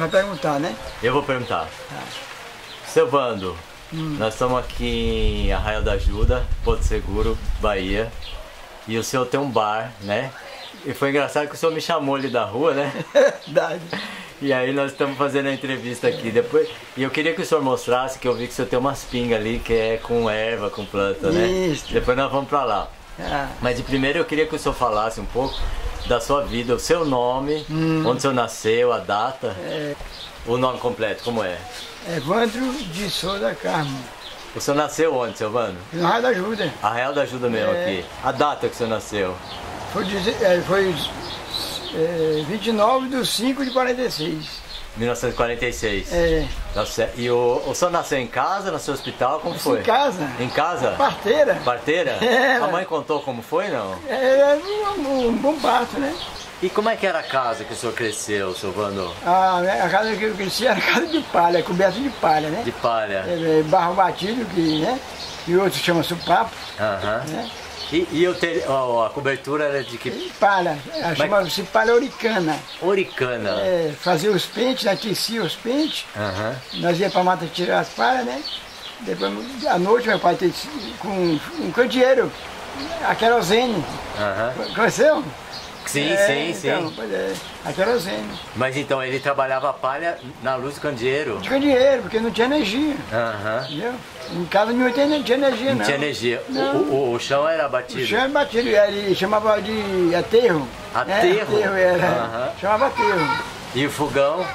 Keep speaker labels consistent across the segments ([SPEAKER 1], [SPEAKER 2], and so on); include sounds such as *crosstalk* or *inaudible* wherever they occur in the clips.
[SPEAKER 1] Vai perguntar, né?
[SPEAKER 2] Eu vou perguntar. Seu Vando, nós estamos aqui em Arraial da Ajuda, Porto Seguro, Bahia. E o senhor tem um bar, né? E foi engraçado que o senhor me chamou ali da rua, né? *laughs*
[SPEAKER 1] Verdade.
[SPEAKER 2] E aí nós estamos fazendo a entrevista aqui depois. E eu queria que o senhor mostrasse que eu vi que o senhor tem umas pingas ali que é com erva, com planta, né?
[SPEAKER 1] Isso.
[SPEAKER 2] Depois nós vamos pra lá.
[SPEAKER 1] Ah,
[SPEAKER 2] Mas de primeiro eu queria que o senhor falasse um pouco da sua vida, o seu nome, onde o senhor nasceu, a data, o nome completo, como é?
[SPEAKER 1] Evandro de Souza Carmo.
[SPEAKER 2] O senhor nasceu onde, seu Vando?
[SPEAKER 1] No Raio da Ajuda.
[SPEAKER 2] Arraial da Ajuda mesmo
[SPEAKER 1] É.
[SPEAKER 2] aqui. A data que o senhor nasceu?
[SPEAKER 1] Foi, é, foi é, 29 de 5 de 46.
[SPEAKER 2] 1946.
[SPEAKER 1] É,
[SPEAKER 2] Tá. E o, o senhor nasceu em casa, nasceu no hospital, como foi?
[SPEAKER 1] em casa.
[SPEAKER 2] Em casa?
[SPEAKER 1] Parteira.
[SPEAKER 2] Parteira?
[SPEAKER 1] É.
[SPEAKER 2] A mãe contou como foi, não?
[SPEAKER 1] É um, um bom parto, né?
[SPEAKER 2] E como é que era a casa que o senhor cresceu, seu Vando?
[SPEAKER 1] A, a casa que eu cresci era casa de palha, coberta de palha, né?
[SPEAKER 2] De palha.
[SPEAKER 1] É, é, barro batido, que, né? E outro chama supapo,
[SPEAKER 2] Aham.
[SPEAKER 1] né?
[SPEAKER 2] E, e o te- a cobertura era de que?
[SPEAKER 1] Palha, ela chama-se palha oricana.
[SPEAKER 2] Oricana.
[SPEAKER 1] É, fazia os pentes, aquecia os pentes,
[SPEAKER 2] Aham.
[SPEAKER 1] nós ia pra mata tirar as palhas, né? Depois, à noite, meu pai com um candeeiro, a querosene.
[SPEAKER 2] Aham.
[SPEAKER 1] Conheceu?
[SPEAKER 2] Sim,
[SPEAKER 1] É,
[SPEAKER 2] sim, sim.
[SPEAKER 1] então, pois é, a querosene.
[SPEAKER 2] Mas então ele trabalhava a palha na luz do candeeiro.
[SPEAKER 1] De candeeiro, porque não tinha energia, entendeu? Em casa não tinha, não tinha energia, não.
[SPEAKER 2] Não tinha energia. O,
[SPEAKER 1] Não.
[SPEAKER 2] o- o chão era
[SPEAKER 1] O
[SPEAKER 2] batido.
[SPEAKER 1] chão era batido, ele chamava de aterro.
[SPEAKER 2] Aterro?
[SPEAKER 1] Né? Aterro era.
[SPEAKER 2] Aham.
[SPEAKER 1] Chamava aterro.
[SPEAKER 2] E o fogão,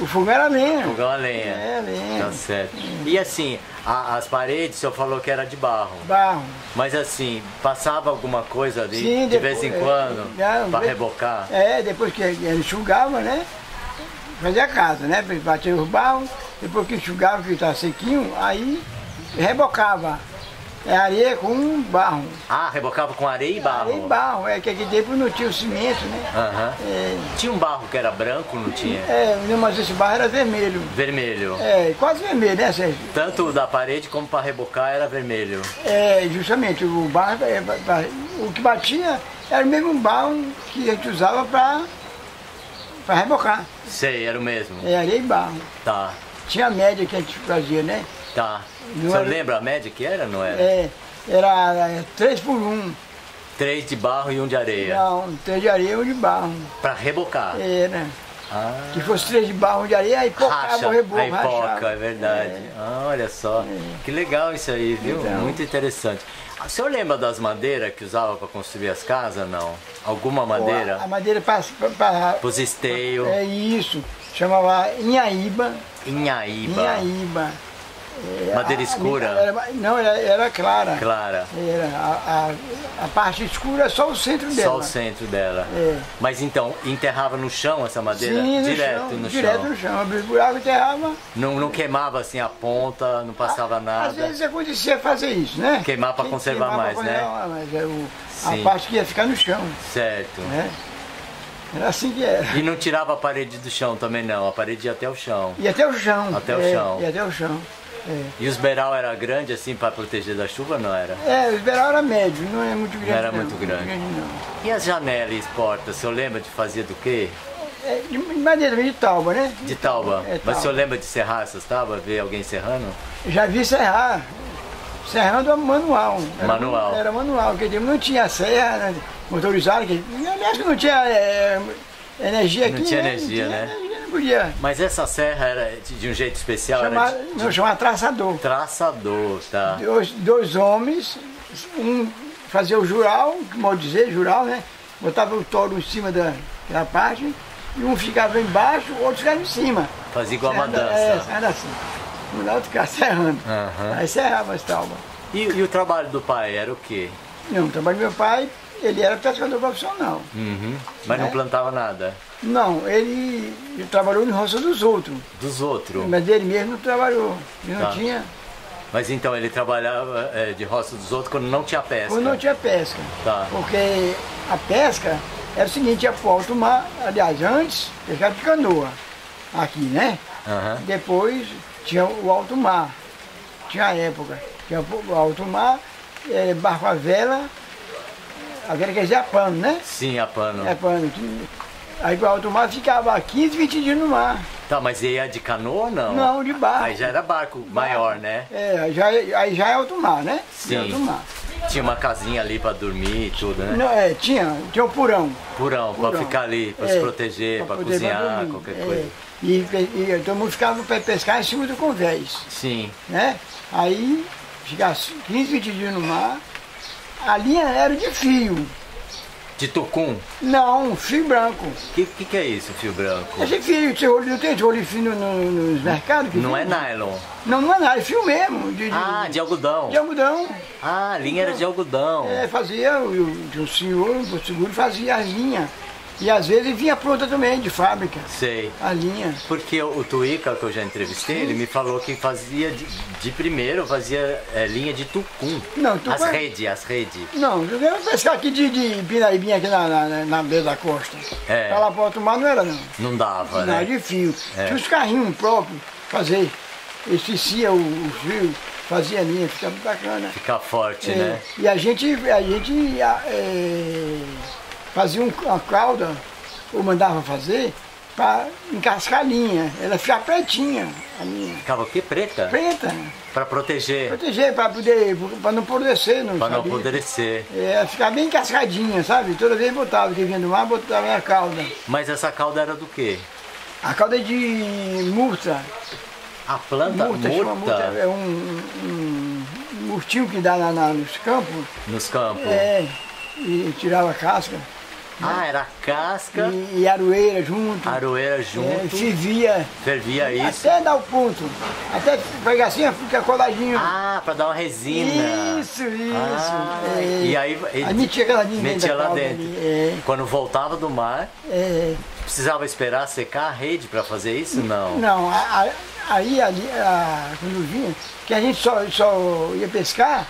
[SPEAKER 1] O fogão era lenha.
[SPEAKER 2] fogão a lenha.
[SPEAKER 1] É, lenha.
[SPEAKER 2] Tá certo. E assim, a- as paredes, o senhor falou que era de barro.
[SPEAKER 1] Barro.
[SPEAKER 2] Mas assim, passava alguma coisa ali
[SPEAKER 1] Sim,
[SPEAKER 2] de
[SPEAKER 1] depois-
[SPEAKER 2] vez em
[SPEAKER 1] é,
[SPEAKER 2] quando
[SPEAKER 1] não,
[SPEAKER 2] para rebocar?
[SPEAKER 1] É, depois que ele enxugava, né? Fazia a casa, né? Batia os barros, depois que enxugava, que estava sequinho, aí rebocava. É areia com barro.
[SPEAKER 2] Ah, rebocava com areia e barro.
[SPEAKER 1] Areia e barro, é que aqui dentro não tinha o cimento, né?
[SPEAKER 2] Aham.
[SPEAKER 1] É,
[SPEAKER 2] Tinha um barro que era branco, não tinha?
[SPEAKER 1] é, mas esse barro era vermelho.
[SPEAKER 2] Vermelho.
[SPEAKER 1] É, quase vermelho, né, Sérgio?
[SPEAKER 2] Tanto da parede como para rebocar era vermelho.
[SPEAKER 1] É, justamente, o barro, é, o que batia era o mesmo barro que a gente usava para rebocar.
[SPEAKER 2] Sei, era o mesmo.
[SPEAKER 1] É, areia e barro.
[SPEAKER 2] Tá,
[SPEAKER 1] Tinha a média que a gente fazia, né?
[SPEAKER 2] tá.
[SPEAKER 1] Não
[SPEAKER 2] O senhor
[SPEAKER 1] era-
[SPEAKER 2] lembra a média que era, não era?
[SPEAKER 1] É, era é, três por um.
[SPEAKER 2] Três de barro e um de areia.
[SPEAKER 1] Não, três de areia e um de barro.
[SPEAKER 2] Para rebocar.
[SPEAKER 1] Era.
[SPEAKER 2] Ah,
[SPEAKER 1] Se fosse três de barro e um de areia, aí pocava o reboco,
[SPEAKER 2] aí
[SPEAKER 1] rachava.
[SPEAKER 2] poca, é verdade. Ah, olha só, que legal isso aí, viu?
[SPEAKER 1] Então.
[SPEAKER 2] Muito interessante. Ah, O senhor lembra das madeiras que usava para construir as casas, não? Alguma
[SPEAKER 1] A
[SPEAKER 2] madeira?
[SPEAKER 1] madeira para...
[SPEAKER 2] Os esteios,
[SPEAKER 1] É isso. Chamava Inhaíba.
[SPEAKER 2] Inhaíba,
[SPEAKER 1] Inhaíba. É,
[SPEAKER 2] Madeira
[SPEAKER 1] a-
[SPEAKER 2] escura?
[SPEAKER 1] era- não, era, era clara.
[SPEAKER 2] clara.
[SPEAKER 1] Era, a, a, a parte escura é só o centro dela.
[SPEAKER 2] Só o centro dela.
[SPEAKER 1] É.
[SPEAKER 2] Mas então, enterrava no chão essa madeira?
[SPEAKER 1] Sim, no
[SPEAKER 2] direto
[SPEAKER 1] chão,
[SPEAKER 2] no
[SPEAKER 1] direto
[SPEAKER 2] chão.
[SPEAKER 1] no chão. Abria o buraco enterrava.
[SPEAKER 2] Não, não queimava assim a ponta, não passava
[SPEAKER 1] Às
[SPEAKER 2] nada.
[SPEAKER 1] vezes acontecia fazer isso, né?
[SPEAKER 2] Queimar pra
[SPEAKER 1] Quem-
[SPEAKER 2] conservar
[SPEAKER 1] queimar
[SPEAKER 2] mais,
[SPEAKER 1] pra
[SPEAKER 2] né?
[SPEAKER 1] conservar mais, é o-
[SPEAKER 2] Sim.
[SPEAKER 1] a parte que ia ficar no chão,
[SPEAKER 2] Certo.
[SPEAKER 1] né? Era assim que era.
[SPEAKER 2] E não tirava a parede do chão também não, a parede ia até o chão.
[SPEAKER 1] E até o chão.
[SPEAKER 2] Até o
[SPEAKER 1] é,
[SPEAKER 2] chão.
[SPEAKER 1] E até o chão. É,
[SPEAKER 2] E os beiral era grande assim para proteger da chuva, não era?
[SPEAKER 1] é o esperar era médio, não é muito grande.
[SPEAKER 2] era muito grande.
[SPEAKER 1] não.
[SPEAKER 2] E as janelas e as portas, o senhor lembra de fazer do quê?
[SPEAKER 1] É, de madeira, de tauba, né?
[SPEAKER 2] De tauba.
[SPEAKER 1] É,
[SPEAKER 2] Mas o
[SPEAKER 1] tauba.
[SPEAKER 2] senhor lembra de serrar essas tábuas, ver alguém serrando?
[SPEAKER 1] Já vi serrar. Serrando manual. Era,
[SPEAKER 2] Manual.
[SPEAKER 1] Era manual, porque não tinha serra né, motorizada. Que, aliás, que não tinha é, energia
[SPEAKER 2] Não
[SPEAKER 1] aqui.
[SPEAKER 2] tinha
[SPEAKER 1] né?
[SPEAKER 2] energia,
[SPEAKER 1] não tinha
[SPEAKER 2] né?
[SPEAKER 1] Não podia.
[SPEAKER 2] Mas essa serra era de um jeito especial,
[SPEAKER 1] Chamar,
[SPEAKER 2] era de,
[SPEAKER 1] não, chamava traçador.
[SPEAKER 2] traçador, tá?
[SPEAKER 1] Dois, dois homens, um fazia o jural, mal dizer, jural, né? Botava o touro em cima da, da parte, e um ficava embaixo, o outro ficava em cima.
[SPEAKER 2] Fazia igual uma
[SPEAKER 1] Serrando- É,
[SPEAKER 2] dança.
[SPEAKER 1] serrando assim. Um lado ficava serrando.
[SPEAKER 2] Aham.
[SPEAKER 1] Aí serrava as talvas.
[SPEAKER 2] E, e o trabalho do pai era o quê?
[SPEAKER 1] Não, o trabalho do meu pai, ele era pescador profissional.
[SPEAKER 2] Uhum. Mas não
[SPEAKER 1] Né?
[SPEAKER 2] plantava nada.
[SPEAKER 1] Não, ele, ele trabalhou em roça dos outros,
[SPEAKER 2] Dos outros.
[SPEAKER 1] mas ele mesmo não trabalhou. Ele não
[SPEAKER 2] Tá.
[SPEAKER 1] tinha,
[SPEAKER 2] Mas então ele trabalhava é, de roça dos outros quando não tinha pesca.
[SPEAKER 1] quando não tinha pesca.
[SPEAKER 2] Tá.
[SPEAKER 1] Porque a pesca era o seguinte, pro alto mar, aliás, antes, pescava de canoa, aqui, né?
[SPEAKER 2] Aham.
[SPEAKER 1] Depois tinha o alto mar, tinha a época, tinha o alto mar, eh, barco a vela, a vela quer dizer a pano, né?
[SPEAKER 2] Sim, a pano.
[SPEAKER 1] É pano. Aí o alto mar ficava 15, 20 dias no mar.
[SPEAKER 2] Tá, mas ia de canoa ou não?
[SPEAKER 1] Não, de barco.
[SPEAKER 2] Aí já era barco maior, né?
[SPEAKER 1] É, já, aí já é alto mar, né?
[SPEAKER 2] Sim.
[SPEAKER 1] É alto mar.
[SPEAKER 2] Tinha uma casinha ali pra dormir e tudo, né?
[SPEAKER 1] Não, é, tinha, tinha um purão.
[SPEAKER 2] Purão, pra
[SPEAKER 1] Purão.
[SPEAKER 2] ficar ali, pra
[SPEAKER 1] É,
[SPEAKER 2] se proteger, pra,
[SPEAKER 1] poder
[SPEAKER 2] cozinhar, qualquer
[SPEAKER 1] É,
[SPEAKER 2] coisa.
[SPEAKER 1] E, e todo mundo ficava para pescar em cima do convés,
[SPEAKER 2] Sim.
[SPEAKER 1] né? Aí, ficava 15, 20 dias no mar, a linha era de fio.
[SPEAKER 2] De tucum?
[SPEAKER 1] Não, fio branco.
[SPEAKER 2] O que, que que é isso, fio branco?
[SPEAKER 1] Esse fio, olho, não tem olho fino no- nos mercados?
[SPEAKER 2] Não é nylon.
[SPEAKER 1] Não, não é nada, é fio mesmo. De, de,
[SPEAKER 2] Ah, de algodão.
[SPEAKER 1] de algodão.
[SPEAKER 2] Ah, a linha era de algodão.
[SPEAKER 1] É, fazia, o, o, o senhor, o seguro fazia a linha. E às vezes vinha pronta também, de fábrica,
[SPEAKER 2] Sei.
[SPEAKER 1] a linha.
[SPEAKER 2] Porque o Tuica, que eu já entrevistei, ele me falou que fazia de, de primeiro, fazia é, linha de tucum.
[SPEAKER 1] Não, tucum
[SPEAKER 2] As
[SPEAKER 1] é-
[SPEAKER 2] redes, as redes.
[SPEAKER 1] Não, eu quero pescar aqui de, de Pinaibinha, aqui na, na, na beira da costa.
[SPEAKER 2] É.
[SPEAKER 1] Pra lá pro outro mar não era não.
[SPEAKER 2] Não dava,
[SPEAKER 1] Não,
[SPEAKER 2] né?
[SPEAKER 1] de fio.
[SPEAKER 2] É.
[SPEAKER 1] Tinha os carrinhos próprios, fazer. Esquecia o, fio, fazia linha, ficava bacana.
[SPEAKER 2] Ficar forte,
[SPEAKER 1] É,
[SPEAKER 2] né?
[SPEAKER 1] E a gente, a gente é, fazia um- uma cauda, ou mandava fazer, para encascar a linha. Ela ficava pretinha, a linha.
[SPEAKER 2] Ficava o quê? Preta?
[SPEAKER 1] Preta.
[SPEAKER 2] Pra proteger,
[SPEAKER 1] Proteger, para poder, para não apodrecer,
[SPEAKER 2] pra não apodrecer.
[SPEAKER 1] É, ficava bem cascadinha, sabe? Toda vez botava, que vinha do mar, botava na cauda.
[SPEAKER 2] Mas essa cauda era do quê?
[SPEAKER 1] A cauda é de murta.
[SPEAKER 2] A planta
[SPEAKER 1] Murta, murta.
[SPEAKER 2] murta
[SPEAKER 1] É um, um murtinho que dá na- na- nos campos.
[SPEAKER 2] nos campos.
[SPEAKER 1] É, e tirava a casca.
[SPEAKER 2] Ah, era casca,
[SPEAKER 1] E, e aroeira junto.
[SPEAKER 2] aroeira
[SPEAKER 1] É,
[SPEAKER 2] junto,
[SPEAKER 1] fervia.
[SPEAKER 2] fervia isso.
[SPEAKER 1] Até dar o ponto. Até pegar assim, fica coladinho.
[SPEAKER 2] Ah, pra dar uma resina.
[SPEAKER 1] Isso, isso.
[SPEAKER 2] Ah,
[SPEAKER 1] é.
[SPEAKER 2] e aí ele
[SPEAKER 1] Aí metia aquela linha
[SPEAKER 2] metia
[SPEAKER 1] dentro da
[SPEAKER 2] lá dentro.
[SPEAKER 1] É,
[SPEAKER 2] Quando voltava do mar,
[SPEAKER 1] é.
[SPEAKER 2] precisava esperar secar a rede pra fazer isso? Não.
[SPEAKER 1] Não, a- a- aí ali, a- quando vinha, que a gente só, só ia pescar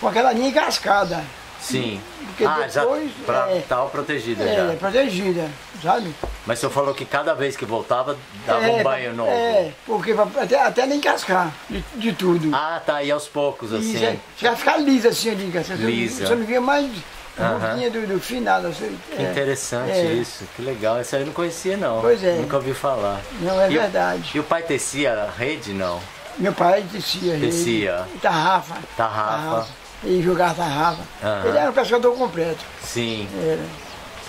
[SPEAKER 1] com aquela linha encascada.
[SPEAKER 2] Sim.
[SPEAKER 1] Porque
[SPEAKER 2] ah, já
[SPEAKER 1] depois,
[SPEAKER 2] pra,
[SPEAKER 1] é,
[SPEAKER 2] tava protegida
[SPEAKER 1] É,
[SPEAKER 2] já.
[SPEAKER 1] protegida, sabe?
[SPEAKER 2] Mas o senhor falou que cada vez que voltava dava
[SPEAKER 1] é,
[SPEAKER 2] um banho novo.
[SPEAKER 1] É, porque até, até nem cascar de, de tudo.
[SPEAKER 2] Ah, tá, e aos poucos, assim.
[SPEAKER 1] É, chega a ficar lisa assim ali,
[SPEAKER 2] Lisa.
[SPEAKER 1] você não via mais a boquinha do, do final. Assim,
[SPEAKER 2] Que
[SPEAKER 1] é,
[SPEAKER 2] interessante
[SPEAKER 1] é.
[SPEAKER 2] isso, que legal. Essa aí eu não conhecia não.
[SPEAKER 1] Pois é.
[SPEAKER 2] Nunca ouvi falar.
[SPEAKER 1] Não, é
[SPEAKER 2] E o-
[SPEAKER 1] verdade.
[SPEAKER 2] E o pai tecia a rede, não?
[SPEAKER 1] Meu pai tecia. ele-
[SPEAKER 2] Tecia.
[SPEAKER 1] Tarrafa.
[SPEAKER 2] Tarrafa.
[SPEAKER 1] E jogava tarrafa.
[SPEAKER 2] Aham.
[SPEAKER 1] Ele era um pescador completo.
[SPEAKER 2] Sim.
[SPEAKER 1] Era.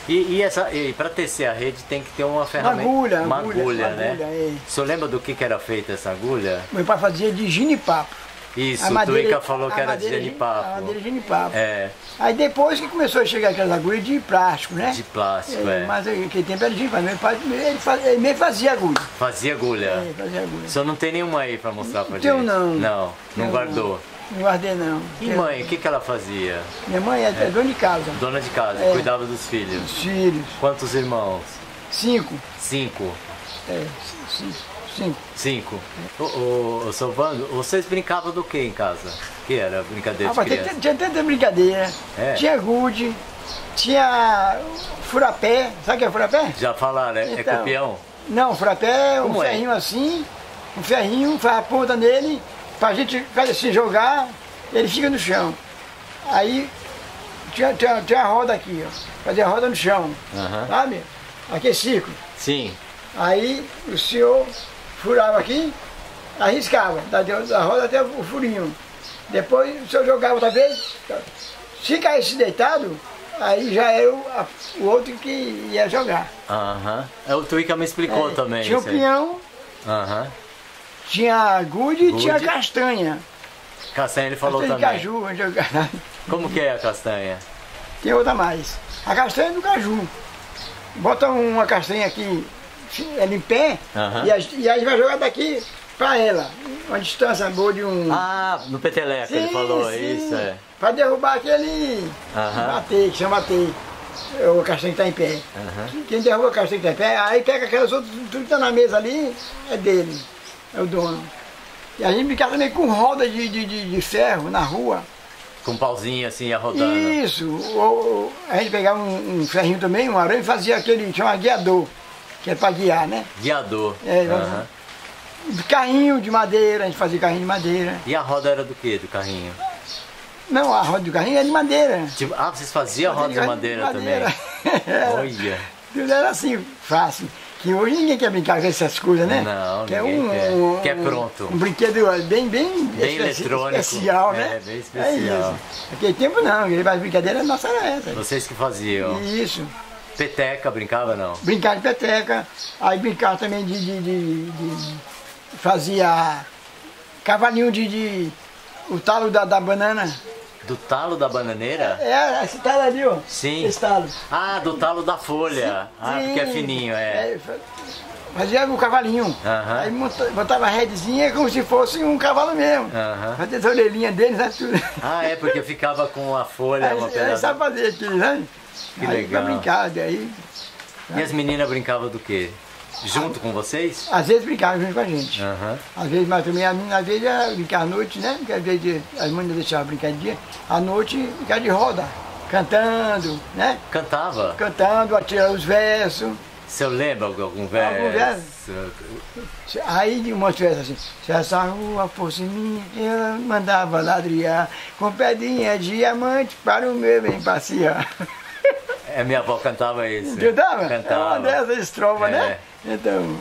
[SPEAKER 2] E, e essa, e para tecer a rede tem que ter uma ferramenta.
[SPEAKER 1] agulha,
[SPEAKER 2] Uma
[SPEAKER 1] agulha,
[SPEAKER 2] agulha, né?
[SPEAKER 1] agulha, é.
[SPEAKER 2] O senhor lembra do que, que era feita essa agulha?
[SPEAKER 1] Meu pai fazia de ginipapo.
[SPEAKER 2] Isso,
[SPEAKER 1] A
[SPEAKER 2] o
[SPEAKER 1] madeira-
[SPEAKER 2] Tuica falou que
[SPEAKER 1] a
[SPEAKER 2] era de
[SPEAKER 1] madeira A
[SPEAKER 2] genipapo.
[SPEAKER 1] madeira de ginipapo.
[SPEAKER 2] É,
[SPEAKER 1] Aí depois que começou a chegar aquelas agulhas de plástico, né?
[SPEAKER 2] de plástico,
[SPEAKER 1] É,
[SPEAKER 2] é.
[SPEAKER 1] Mas aquele tempo era de ginipapo. Meu pai ele, faz- ele fazia agulha.
[SPEAKER 2] Fazia agulha.
[SPEAKER 1] É, fazia agulha.
[SPEAKER 2] O senhor não tem nenhuma aí pra mostrar pra
[SPEAKER 1] Tenho
[SPEAKER 2] gente?
[SPEAKER 1] não.
[SPEAKER 2] Não, não
[SPEAKER 1] Tenho
[SPEAKER 2] guardou.
[SPEAKER 1] Não guardei não.
[SPEAKER 2] E mãe, o que, que ela fazia?
[SPEAKER 1] Minha mãe é, é dona de casa.
[SPEAKER 2] Dona de casa,
[SPEAKER 1] É.
[SPEAKER 2] cuidava dos filhos.
[SPEAKER 1] Os filhos.
[SPEAKER 2] Quantos irmãos?
[SPEAKER 1] Cinco.
[SPEAKER 2] Cinco.
[SPEAKER 1] É, cinco. cinco.
[SPEAKER 2] Cinco. Ô, ô, ô, seu Vando, vocês brincavam do que em casa? que era brincadeira
[SPEAKER 1] Ah,
[SPEAKER 2] de
[SPEAKER 1] tinha,
[SPEAKER 2] criança?
[SPEAKER 1] tinha tanta brincadeira.
[SPEAKER 2] É.
[SPEAKER 1] Tinha gude, tinha furapé. Sabe o que é furapé?
[SPEAKER 2] Já falaram, é, é
[SPEAKER 1] Então.
[SPEAKER 2] copião?
[SPEAKER 1] Não, furapé é um
[SPEAKER 2] Como é?
[SPEAKER 1] ferrinho assim, um ferrinho, faz a ponta nele, pra gente assim, jogar, ele fica no chão. Aí tinha, tinha, tinha a roda aqui, ó. Fazia a roda no chão,
[SPEAKER 2] Aham.
[SPEAKER 1] sabe? Aqui é círculo.
[SPEAKER 2] Sim.
[SPEAKER 1] Aí o senhor furava aqui, arriscava, da, da roda até o furinho. Depois o senhor jogava outra vez, se caísse deitado, aí já era o, a- o outro que ia jogar.
[SPEAKER 2] Aham. É, O Tuica me explicou
[SPEAKER 1] É,
[SPEAKER 2] também.
[SPEAKER 1] Tinha o
[SPEAKER 2] aí.
[SPEAKER 1] pinhão,
[SPEAKER 2] Aham.
[SPEAKER 1] Tinha gude e tinha castanha.
[SPEAKER 2] Castanha ele falou
[SPEAKER 1] castanha
[SPEAKER 2] também.
[SPEAKER 1] caju.
[SPEAKER 2] Como que é a castanha?
[SPEAKER 1] Tem outra mais. A castanha é do caju. Bota uma castanha aqui, ela em pé,
[SPEAKER 2] Aham.
[SPEAKER 1] e, a, e aí vai jogar daqui pra ela. Uma distância boa de um.
[SPEAKER 2] Ah, no peteleco ele falou, isso é.
[SPEAKER 1] Pra derrubar aquele.
[SPEAKER 2] Aham.
[SPEAKER 1] Bater, que chama bater. O castanho que tá em pé.
[SPEAKER 2] Aham.
[SPEAKER 1] Quem derruba o castanho que tá em pé, aí pega aquelas outras, tudo que tá na mesa ali, é dele. É o dono. E a gente brincava também com roda de, de, de, de ferro na rua.
[SPEAKER 2] Com um pauzinho assim, ia rodando.
[SPEAKER 1] Isso. Ou- a gente pegava um, um ferrinho também, um arame, e fazia aquele, chama guiador, que é para guiar, né?
[SPEAKER 2] Guiador.
[SPEAKER 1] É,
[SPEAKER 2] Aham.
[SPEAKER 1] Carrinho de madeira, a gente fazia carrinho de madeira.
[SPEAKER 2] E a roda era do que, do carrinho?
[SPEAKER 1] Não, a roda do carrinho é de madeira.
[SPEAKER 2] Tipo, ah, vocês faziam roda de madeira, também?
[SPEAKER 1] Era. *laughs*
[SPEAKER 2] Olha.
[SPEAKER 1] Tudo era assim, fácil. Que hoje ninguém quer brincar com essas coisas, né?
[SPEAKER 2] Não,
[SPEAKER 1] quer
[SPEAKER 2] ninguém
[SPEAKER 1] um,
[SPEAKER 2] quer.
[SPEAKER 1] Um,
[SPEAKER 2] Quer pronto.
[SPEAKER 1] Um brinquedo bem, bem,
[SPEAKER 2] Bem eletrônico.
[SPEAKER 1] especial,
[SPEAKER 2] É,
[SPEAKER 1] né?
[SPEAKER 2] bem especial.
[SPEAKER 1] isso. Naquele tempo não, aquele mais brincadeira nossa era essa.
[SPEAKER 2] Vocês que faziam.
[SPEAKER 1] Isso.
[SPEAKER 2] Peteca, brincava não?
[SPEAKER 1] Brincar de peteca, aí brincar também de. de, de- de- fazia cavalinho de, de. o talo da, da banana.
[SPEAKER 2] Do talo da bananeira?
[SPEAKER 1] É, esse talo ali, ó.
[SPEAKER 2] Sim.
[SPEAKER 1] Esse talo.
[SPEAKER 2] Ah, do talo da folha. Ah, porque é
[SPEAKER 1] Sim.
[SPEAKER 2] fininho, é.
[SPEAKER 1] fa- Fazia o cavalinho.
[SPEAKER 2] Aham.
[SPEAKER 1] Aí botava a redezinha como se fosse um cavalo mesmo.
[SPEAKER 2] Aham.
[SPEAKER 1] Fazia as orelhinhas dele, sabe tudo.
[SPEAKER 2] Ah, é porque ficava com a folha, uma
[SPEAKER 1] Aí, aí
[SPEAKER 2] pedaço.
[SPEAKER 1] sabe fazer aquilo, né?
[SPEAKER 2] Que
[SPEAKER 1] aí
[SPEAKER 2] legal.
[SPEAKER 1] pra brincar, daí.
[SPEAKER 2] E as meninas brincavam do quê? Junto com vocês?
[SPEAKER 1] Às vezes brincava junto com a gente.
[SPEAKER 2] Aham.
[SPEAKER 1] Às vezes, mas também, às vezes, ia brincar à noite, né? Porque às vezes as mães deixavam brincar de dia. À noite, brincar de roda, cantando, né?
[SPEAKER 2] Cantava?
[SPEAKER 1] Cantando, atirando os versos.
[SPEAKER 2] Se eu lembro de algum verso.
[SPEAKER 1] Aí de uma versos assim, se essa rua fosse minha, eu mandava ladriar com pedrinha diamante para o meu bem passear. *laughs*
[SPEAKER 2] É, minha avó cantava isso.
[SPEAKER 1] Cantava? É uma
[SPEAKER 2] Cantava.
[SPEAKER 1] dessas estrofas,
[SPEAKER 2] É.
[SPEAKER 1] né? Então,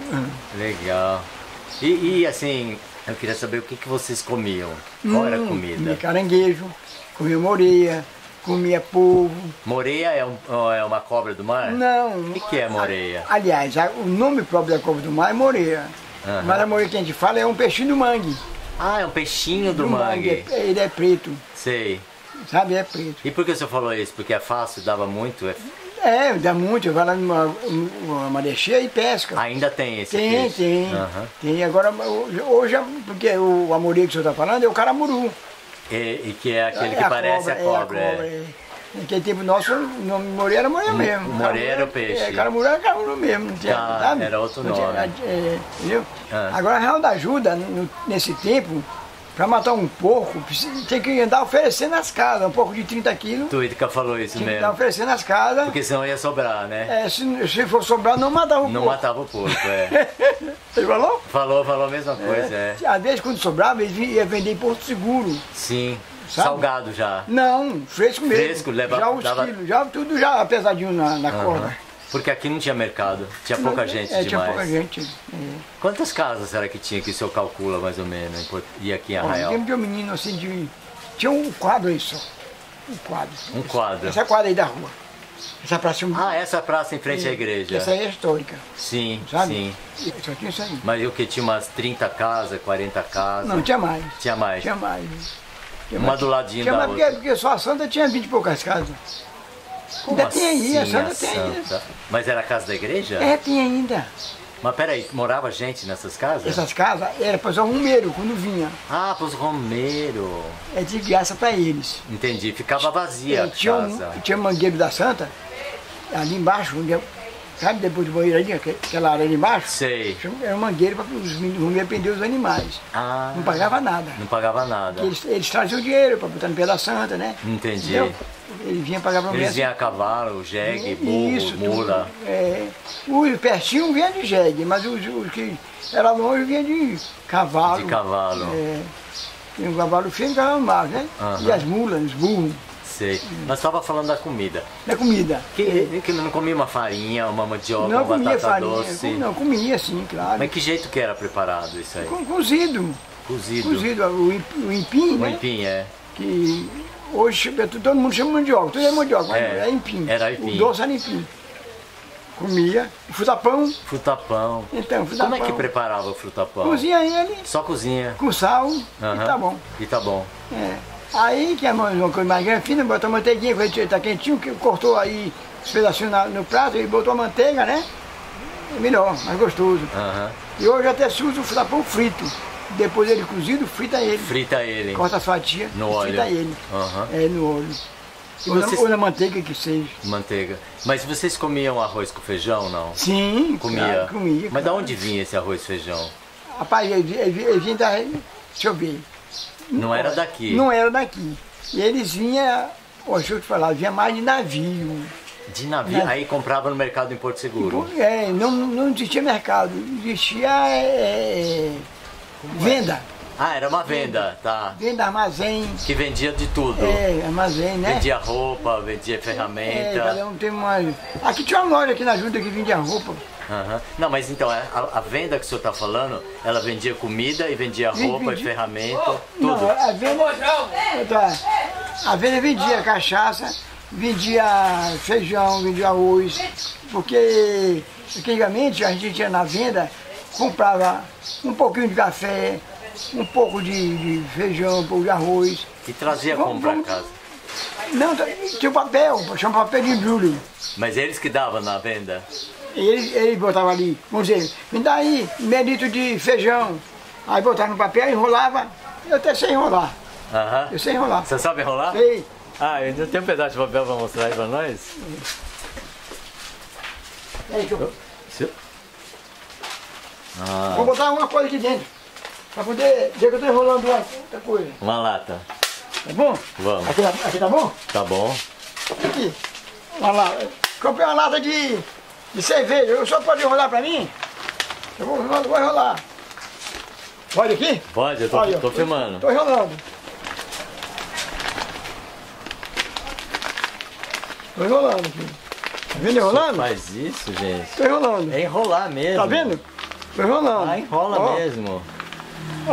[SPEAKER 2] Legal. E, e, assim, eu queria saber o que, que vocês comiam. Qual era a
[SPEAKER 1] hum,
[SPEAKER 2] comida?
[SPEAKER 1] comia caranguejo, comia moreia, comia polvo.
[SPEAKER 2] Moreia é, um- é uma cobra do mar?
[SPEAKER 1] Não.
[SPEAKER 2] O que, que é moreia?
[SPEAKER 1] Aliás, a- o nome próprio da cobra do mar é moreia.
[SPEAKER 2] Aham.
[SPEAKER 1] Mas a moreia que a gente fala é um peixinho do mangue.
[SPEAKER 2] Ah, é um peixinho do, mangue.
[SPEAKER 1] é- Ele é preto,
[SPEAKER 2] Sei.
[SPEAKER 1] Sabe? É preto.
[SPEAKER 2] E por que o senhor falou isso? Porque é fácil, dava muito? é-
[SPEAKER 1] É, dá muito, vai lá numa uma maré cheia e pesca.
[SPEAKER 2] Ainda tem esse
[SPEAKER 1] Tem,
[SPEAKER 2] peixe?
[SPEAKER 1] tem.
[SPEAKER 2] Aham.
[SPEAKER 1] Tem. Agora, hoje, porque o amoreio que o senhor está falando é o caramuru.
[SPEAKER 2] E, e que é aquele
[SPEAKER 1] É
[SPEAKER 2] que parece a cobra.
[SPEAKER 1] É a
[SPEAKER 2] é.
[SPEAKER 1] cobra, é. Naquele tempo nosso, o nome era moreia mesmo.
[SPEAKER 2] o moreia era o
[SPEAKER 1] Caramuru
[SPEAKER 2] peixe.
[SPEAKER 1] É, caramuru era caramuru mesmo. Não tinha,
[SPEAKER 2] Tá,
[SPEAKER 1] sabe?
[SPEAKER 2] era outro
[SPEAKER 1] Não tinha-
[SPEAKER 2] nome.
[SPEAKER 1] é, entendeu?
[SPEAKER 2] Ah.
[SPEAKER 1] Agora, a Real da Ajuda, no- nesse tempo, para matar um porco, tem que andar oferecendo nas casas. Um porco de 30 quilos,
[SPEAKER 2] Tuítica falou isso
[SPEAKER 1] tinha que andar
[SPEAKER 2] mesmo.
[SPEAKER 1] oferecendo nas casas.
[SPEAKER 2] Porque senão ia sobrar, né?
[SPEAKER 1] É, se, se for sobrar, não matava o
[SPEAKER 2] Não
[SPEAKER 1] porco.
[SPEAKER 2] matava o porco, é. *laughs*
[SPEAKER 1] Ele falou?
[SPEAKER 2] Falou, falou a mesma coisa, é.
[SPEAKER 1] Às vezes, quando sobrava, eles iam vender em Porto Seguro.
[SPEAKER 2] Sim.
[SPEAKER 1] Sabe?
[SPEAKER 2] Salgado já.
[SPEAKER 1] Não, fresco mesmo.
[SPEAKER 2] Fresco, leva-
[SPEAKER 1] já os
[SPEAKER 2] dava-
[SPEAKER 1] quilos, já tudo já pesadinho na, na
[SPEAKER 2] Aham.
[SPEAKER 1] corda.
[SPEAKER 2] Porque aqui não tinha mercado. Tinha pouca gente
[SPEAKER 1] é,
[SPEAKER 2] demais.
[SPEAKER 1] tinha pouca gente. É.
[SPEAKER 2] Quantas casas será que tinha que o senhor calcula mais ou menos? E aqui em Arraial?
[SPEAKER 1] Lembro de um menino assim de. Tinha um quadro aí só. Um quadro.
[SPEAKER 2] Um quadro.
[SPEAKER 1] Essa quadra aí da rua. Essa praça.
[SPEAKER 2] Ah, essa praça em frente à igreja.
[SPEAKER 1] Essa aí é histórica,
[SPEAKER 2] Sim,
[SPEAKER 1] sabe?
[SPEAKER 2] sim.
[SPEAKER 1] E Só tinha isso aí.
[SPEAKER 2] Mas o que tinha umas 30 casas, 40 casas.
[SPEAKER 1] Não, tinha mais.
[SPEAKER 2] Tinha mais.
[SPEAKER 1] Tinha mais. Tinha
[SPEAKER 2] Uma
[SPEAKER 1] mais.
[SPEAKER 2] do ladinho
[SPEAKER 1] tinha
[SPEAKER 2] da
[SPEAKER 1] mais
[SPEAKER 2] outra.
[SPEAKER 1] porque, porque só a Santa tinha 20 e poucas casas.
[SPEAKER 2] Como
[SPEAKER 1] ainda tem aí, a
[SPEAKER 2] assim,
[SPEAKER 1] Santa tem ainda.
[SPEAKER 2] Mas era a casa da igreja?
[SPEAKER 1] É, tem ainda.
[SPEAKER 2] Mas peraí, morava gente nessas casas?
[SPEAKER 1] Essas casas era para um rumeiro quando vinha.
[SPEAKER 2] Ah, pros romeiros.
[SPEAKER 1] É de graça para eles.
[SPEAKER 2] Entendi, ficava vazia
[SPEAKER 1] É,
[SPEAKER 2] a
[SPEAKER 1] tinha, um,
[SPEAKER 2] casa.
[SPEAKER 1] tinha um mangueiro da Santa, ali embaixo, onde eu- sabe depois do banheiro ali, aquela área ali embaixo?
[SPEAKER 2] Sei.
[SPEAKER 1] Um- Era um mangueiro para os romeiros prender os animais.
[SPEAKER 2] Ah,
[SPEAKER 1] Não pagava nada.
[SPEAKER 2] não pagava nada.
[SPEAKER 1] Eles, eles traziam dinheiro para botar no pé da Santa, né?
[SPEAKER 2] Entendi.
[SPEAKER 1] Entendeu? Ele vinha pagar para
[SPEAKER 2] Eles vinham a cavalo, jegue, burro,
[SPEAKER 1] Isso, tudo.
[SPEAKER 2] mula.
[SPEAKER 1] É, os pertinho vinha de jegue, mas os, os que era longe vinha de cavalo.
[SPEAKER 2] De cavalo.
[SPEAKER 1] É, tem um cavalo feio e um cavalo macho, né?
[SPEAKER 2] Aham.
[SPEAKER 1] E as mulas, os burros,
[SPEAKER 2] Sei. Nós estava falando da comida.
[SPEAKER 1] da comida.
[SPEAKER 2] Que, que não comia uma farinha, uma mandioca,
[SPEAKER 1] Não
[SPEAKER 2] uma
[SPEAKER 1] comia
[SPEAKER 2] batata
[SPEAKER 1] farinha,
[SPEAKER 2] doce.
[SPEAKER 1] com- não, comia sim, claro.
[SPEAKER 2] Mas que jeito que era preparado isso aí?
[SPEAKER 1] Com, cozido,
[SPEAKER 2] Cozido.
[SPEAKER 1] cozido, o, o empim,
[SPEAKER 2] O
[SPEAKER 1] né?
[SPEAKER 2] empim, é.
[SPEAKER 1] Que hoje todo mundo chama mandioca, tudo é mandioca, mas
[SPEAKER 2] É,
[SPEAKER 1] é, empim.
[SPEAKER 2] era empim.
[SPEAKER 1] O doce era empim. Comia, frutapão,
[SPEAKER 2] Frutapão.
[SPEAKER 1] então, frutapão.
[SPEAKER 2] Como é que preparava o frutapão?
[SPEAKER 1] Cozinha ele
[SPEAKER 2] Só cozinha.
[SPEAKER 1] com sal
[SPEAKER 2] Aham.
[SPEAKER 1] e tá bom.
[SPEAKER 2] E tá bom.
[SPEAKER 1] É. Aí que é uma coisa mais grande, fina, botou manteiguinha, quando ele tá quentinho, que cortou aí os pedacinhos na- no prato e botou a manteiga, né? É melhor, mais gostoso. E hoje até se usa o frutapão frito. Depois ele cozido, frita ele.
[SPEAKER 2] Frita ele.
[SPEAKER 1] Corta as fatias
[SPEAKER 2] No óleo.
[SPEAKER 1] frita ele.
[SPEAKER 2] Aham.
[SPEAKER 1] É, no óleo.
[SPEAKER 2] E
[SPEAKER 1] Ou, na,
[SPEAKER 2] vocês-
[SPEAKER 1] ou na manteiga que seja.
[SPEAKER 2] Manteiga. Mas vocês comiam arroz com feijão, não?
[SPEAKER 1] Sim,
[SPEAKER 2] Comia.
[SPEAKER 1] claro, comia.
[SPEAKER 2] Mas
[SPEAKER 1] claro.
[SPEAKER 2] de onde vinha esse arroz e feijão?
[SPEAKER 1] Rapaz, ele, ele, ele vinha da. Deixa eu ver.
[SPEAKER 2] Não era daqui.
[SPEAKER 1] Não era daqui. E eles vinham, ó, deixa eu te falar, vinha mais de navio.
[SPEAKER 2] De navio. Aí comprava no mercado em Porto Seguro.
[SPEAKER 1] É, não, não existia mercado, existia é, é, venda.
[SPEAKER 2] Ah, era uma venda, tá.
[SPEAKER 1] Venda armazém.
[SPEAKER 2] Que vendia de tudo.
[SPEAKER 1] É, armazém, né?
[SPEAKER 2] Vendia roupa, vendia
[SPEAKER 1] É,
[SPEAKER 2] ferramenta.
[SPEAKER 1] cada um tem uma. Aqui tinha uma loja aqui na junta que vendia roupa.
[SPEAKER 2] Aham. Não, mas então, a, a venda que o senhor está falando, ela vendia comida e vendia roupa e ferramenta,
[SPEAKER 1] Não,
[SPEAKER 2] tudo.
[SPEAKER 1] a venda. Tá. A venda vendia cachaça, vendia feijão, vendia arroz, porque antigamente a gente ia na venda, comprava um pouquinho de café, um pouco de, de feijão, um pouco de arroz.
[SPEAKER 2] E trazia
[SPEAKER 1] Vamos-
[SPEAKER 2] como para
[SPEAKER 1] vamos-
[SPEAKER 2] casa.
[SPEAKER 1] Não, tinha papel, chama papel de embrulho.
[SPEAKER 2] Mas eles que davam na venda.
[SPEAKER 1] E ele, ele botava ali, vamos dizer, me dá aí meio litro de feijão. Aí botava no papel, enrolava, eu até sei enrolar,
[SPEAKER 2] Aham.
[SPEAKER 1] eu sei enrolar.
[SPEAKER 2] Você sabe enrolar?
[SPEAKER 1] Sei.
[SPEAKER 2] Ah, ainda tem um pedaço de papel para mostrar aí para nós?
[SPEAKER 1] Aí, que eu
[SPEAKER 2] Ah,
[SPEAKER 1] vou botar uma coisa aqui dentro, pra poder dizer que eu tô enrolando uma outra coisa.
[SPEAKER 2] uma lata.
[SPEAKER 1] Tá bom?
[SPEAKER 2] Vamos.
[SPEAKER 1] Aqui, tá- aqui tá bom?
[SPEAKER 2] Tá bom.
[SPEAKER 1] Aqui. Uma lata. Comprei uma lata de, de cerveja, o senhor pode enrolar pra mim? Eu vou, vou enrolar. Pode aqui?
[SPEAKER 2] Pode, eu tô,
[SPEAKER 1] Olha,
[SPEAKER 2] tô filmando.
[SPEAKER 1] Tô enrolando. Tô enrolando aqui. Tá vendo enrolando?
[SPEAKER 2] Faz isso, gente.
[SPEAKER 1] Tô enrolando.
[SPEAKER 2] É enrolar mesmo.
[SPEAKER 1] Tá vendo? Tô enrolando.
[SPEAKER 2] Ah, enrola
[SPEAKER 1] Ó,
[SPEAKER 2] mesmo.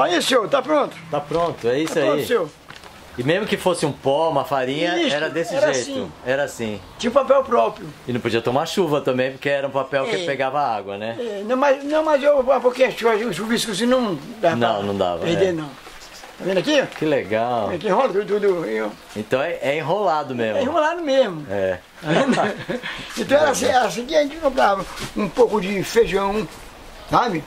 [SPEAKER 1] Aí, senhor, tá pronto?
[SPEAKER 2] Tá pronto, é isso
[SPEAKER 1] Tá pronto,
[SPEAKER 2] aí.
[SPEAKER 1] senhor.
[SPEAKER 2] E mesmo que fosse um pó, uma farinha,
[SPEAKER 1] Isso,
[SPEAKER 2] era desse
[SPEAKER 1] era
[SPEAKER 2] jeito.
[SPEAKER 1] assim.
[SPEAKER 2] Era assim.
[SPEAKER 1] Tinha papel próprio.
[SPEAKER 2] E não podia tomar chuva também, porque era um papel que
[SPEAKER 1] É.
[SPEAKER 2] pegava água, né?
[SPEAKER 1] É, não, mas, não, mas eu, porque o chuvisco assim não dá
[SPEAKER 2] Não, não dava,
[SPEAKER 1] Perder,
[SPEAKER 2] é.
[SPEAKER 1] não. Tá vendo aqui?
[SPEAKER 2] Que legal.
[SPEAKER 1] Aqui enrola tudo,
[SPEAKER 2] Então é, é enrolado
[SPEAKER 1] é
[SPEAKER 2] mesmo.
[SPEAKER 1] enrolado mesmo.
[SPEAKER 2] É.
[SPEAKER 1] Tá *laughs* então era assim, era assim que a gente comprava um pouco de feijão, sabe?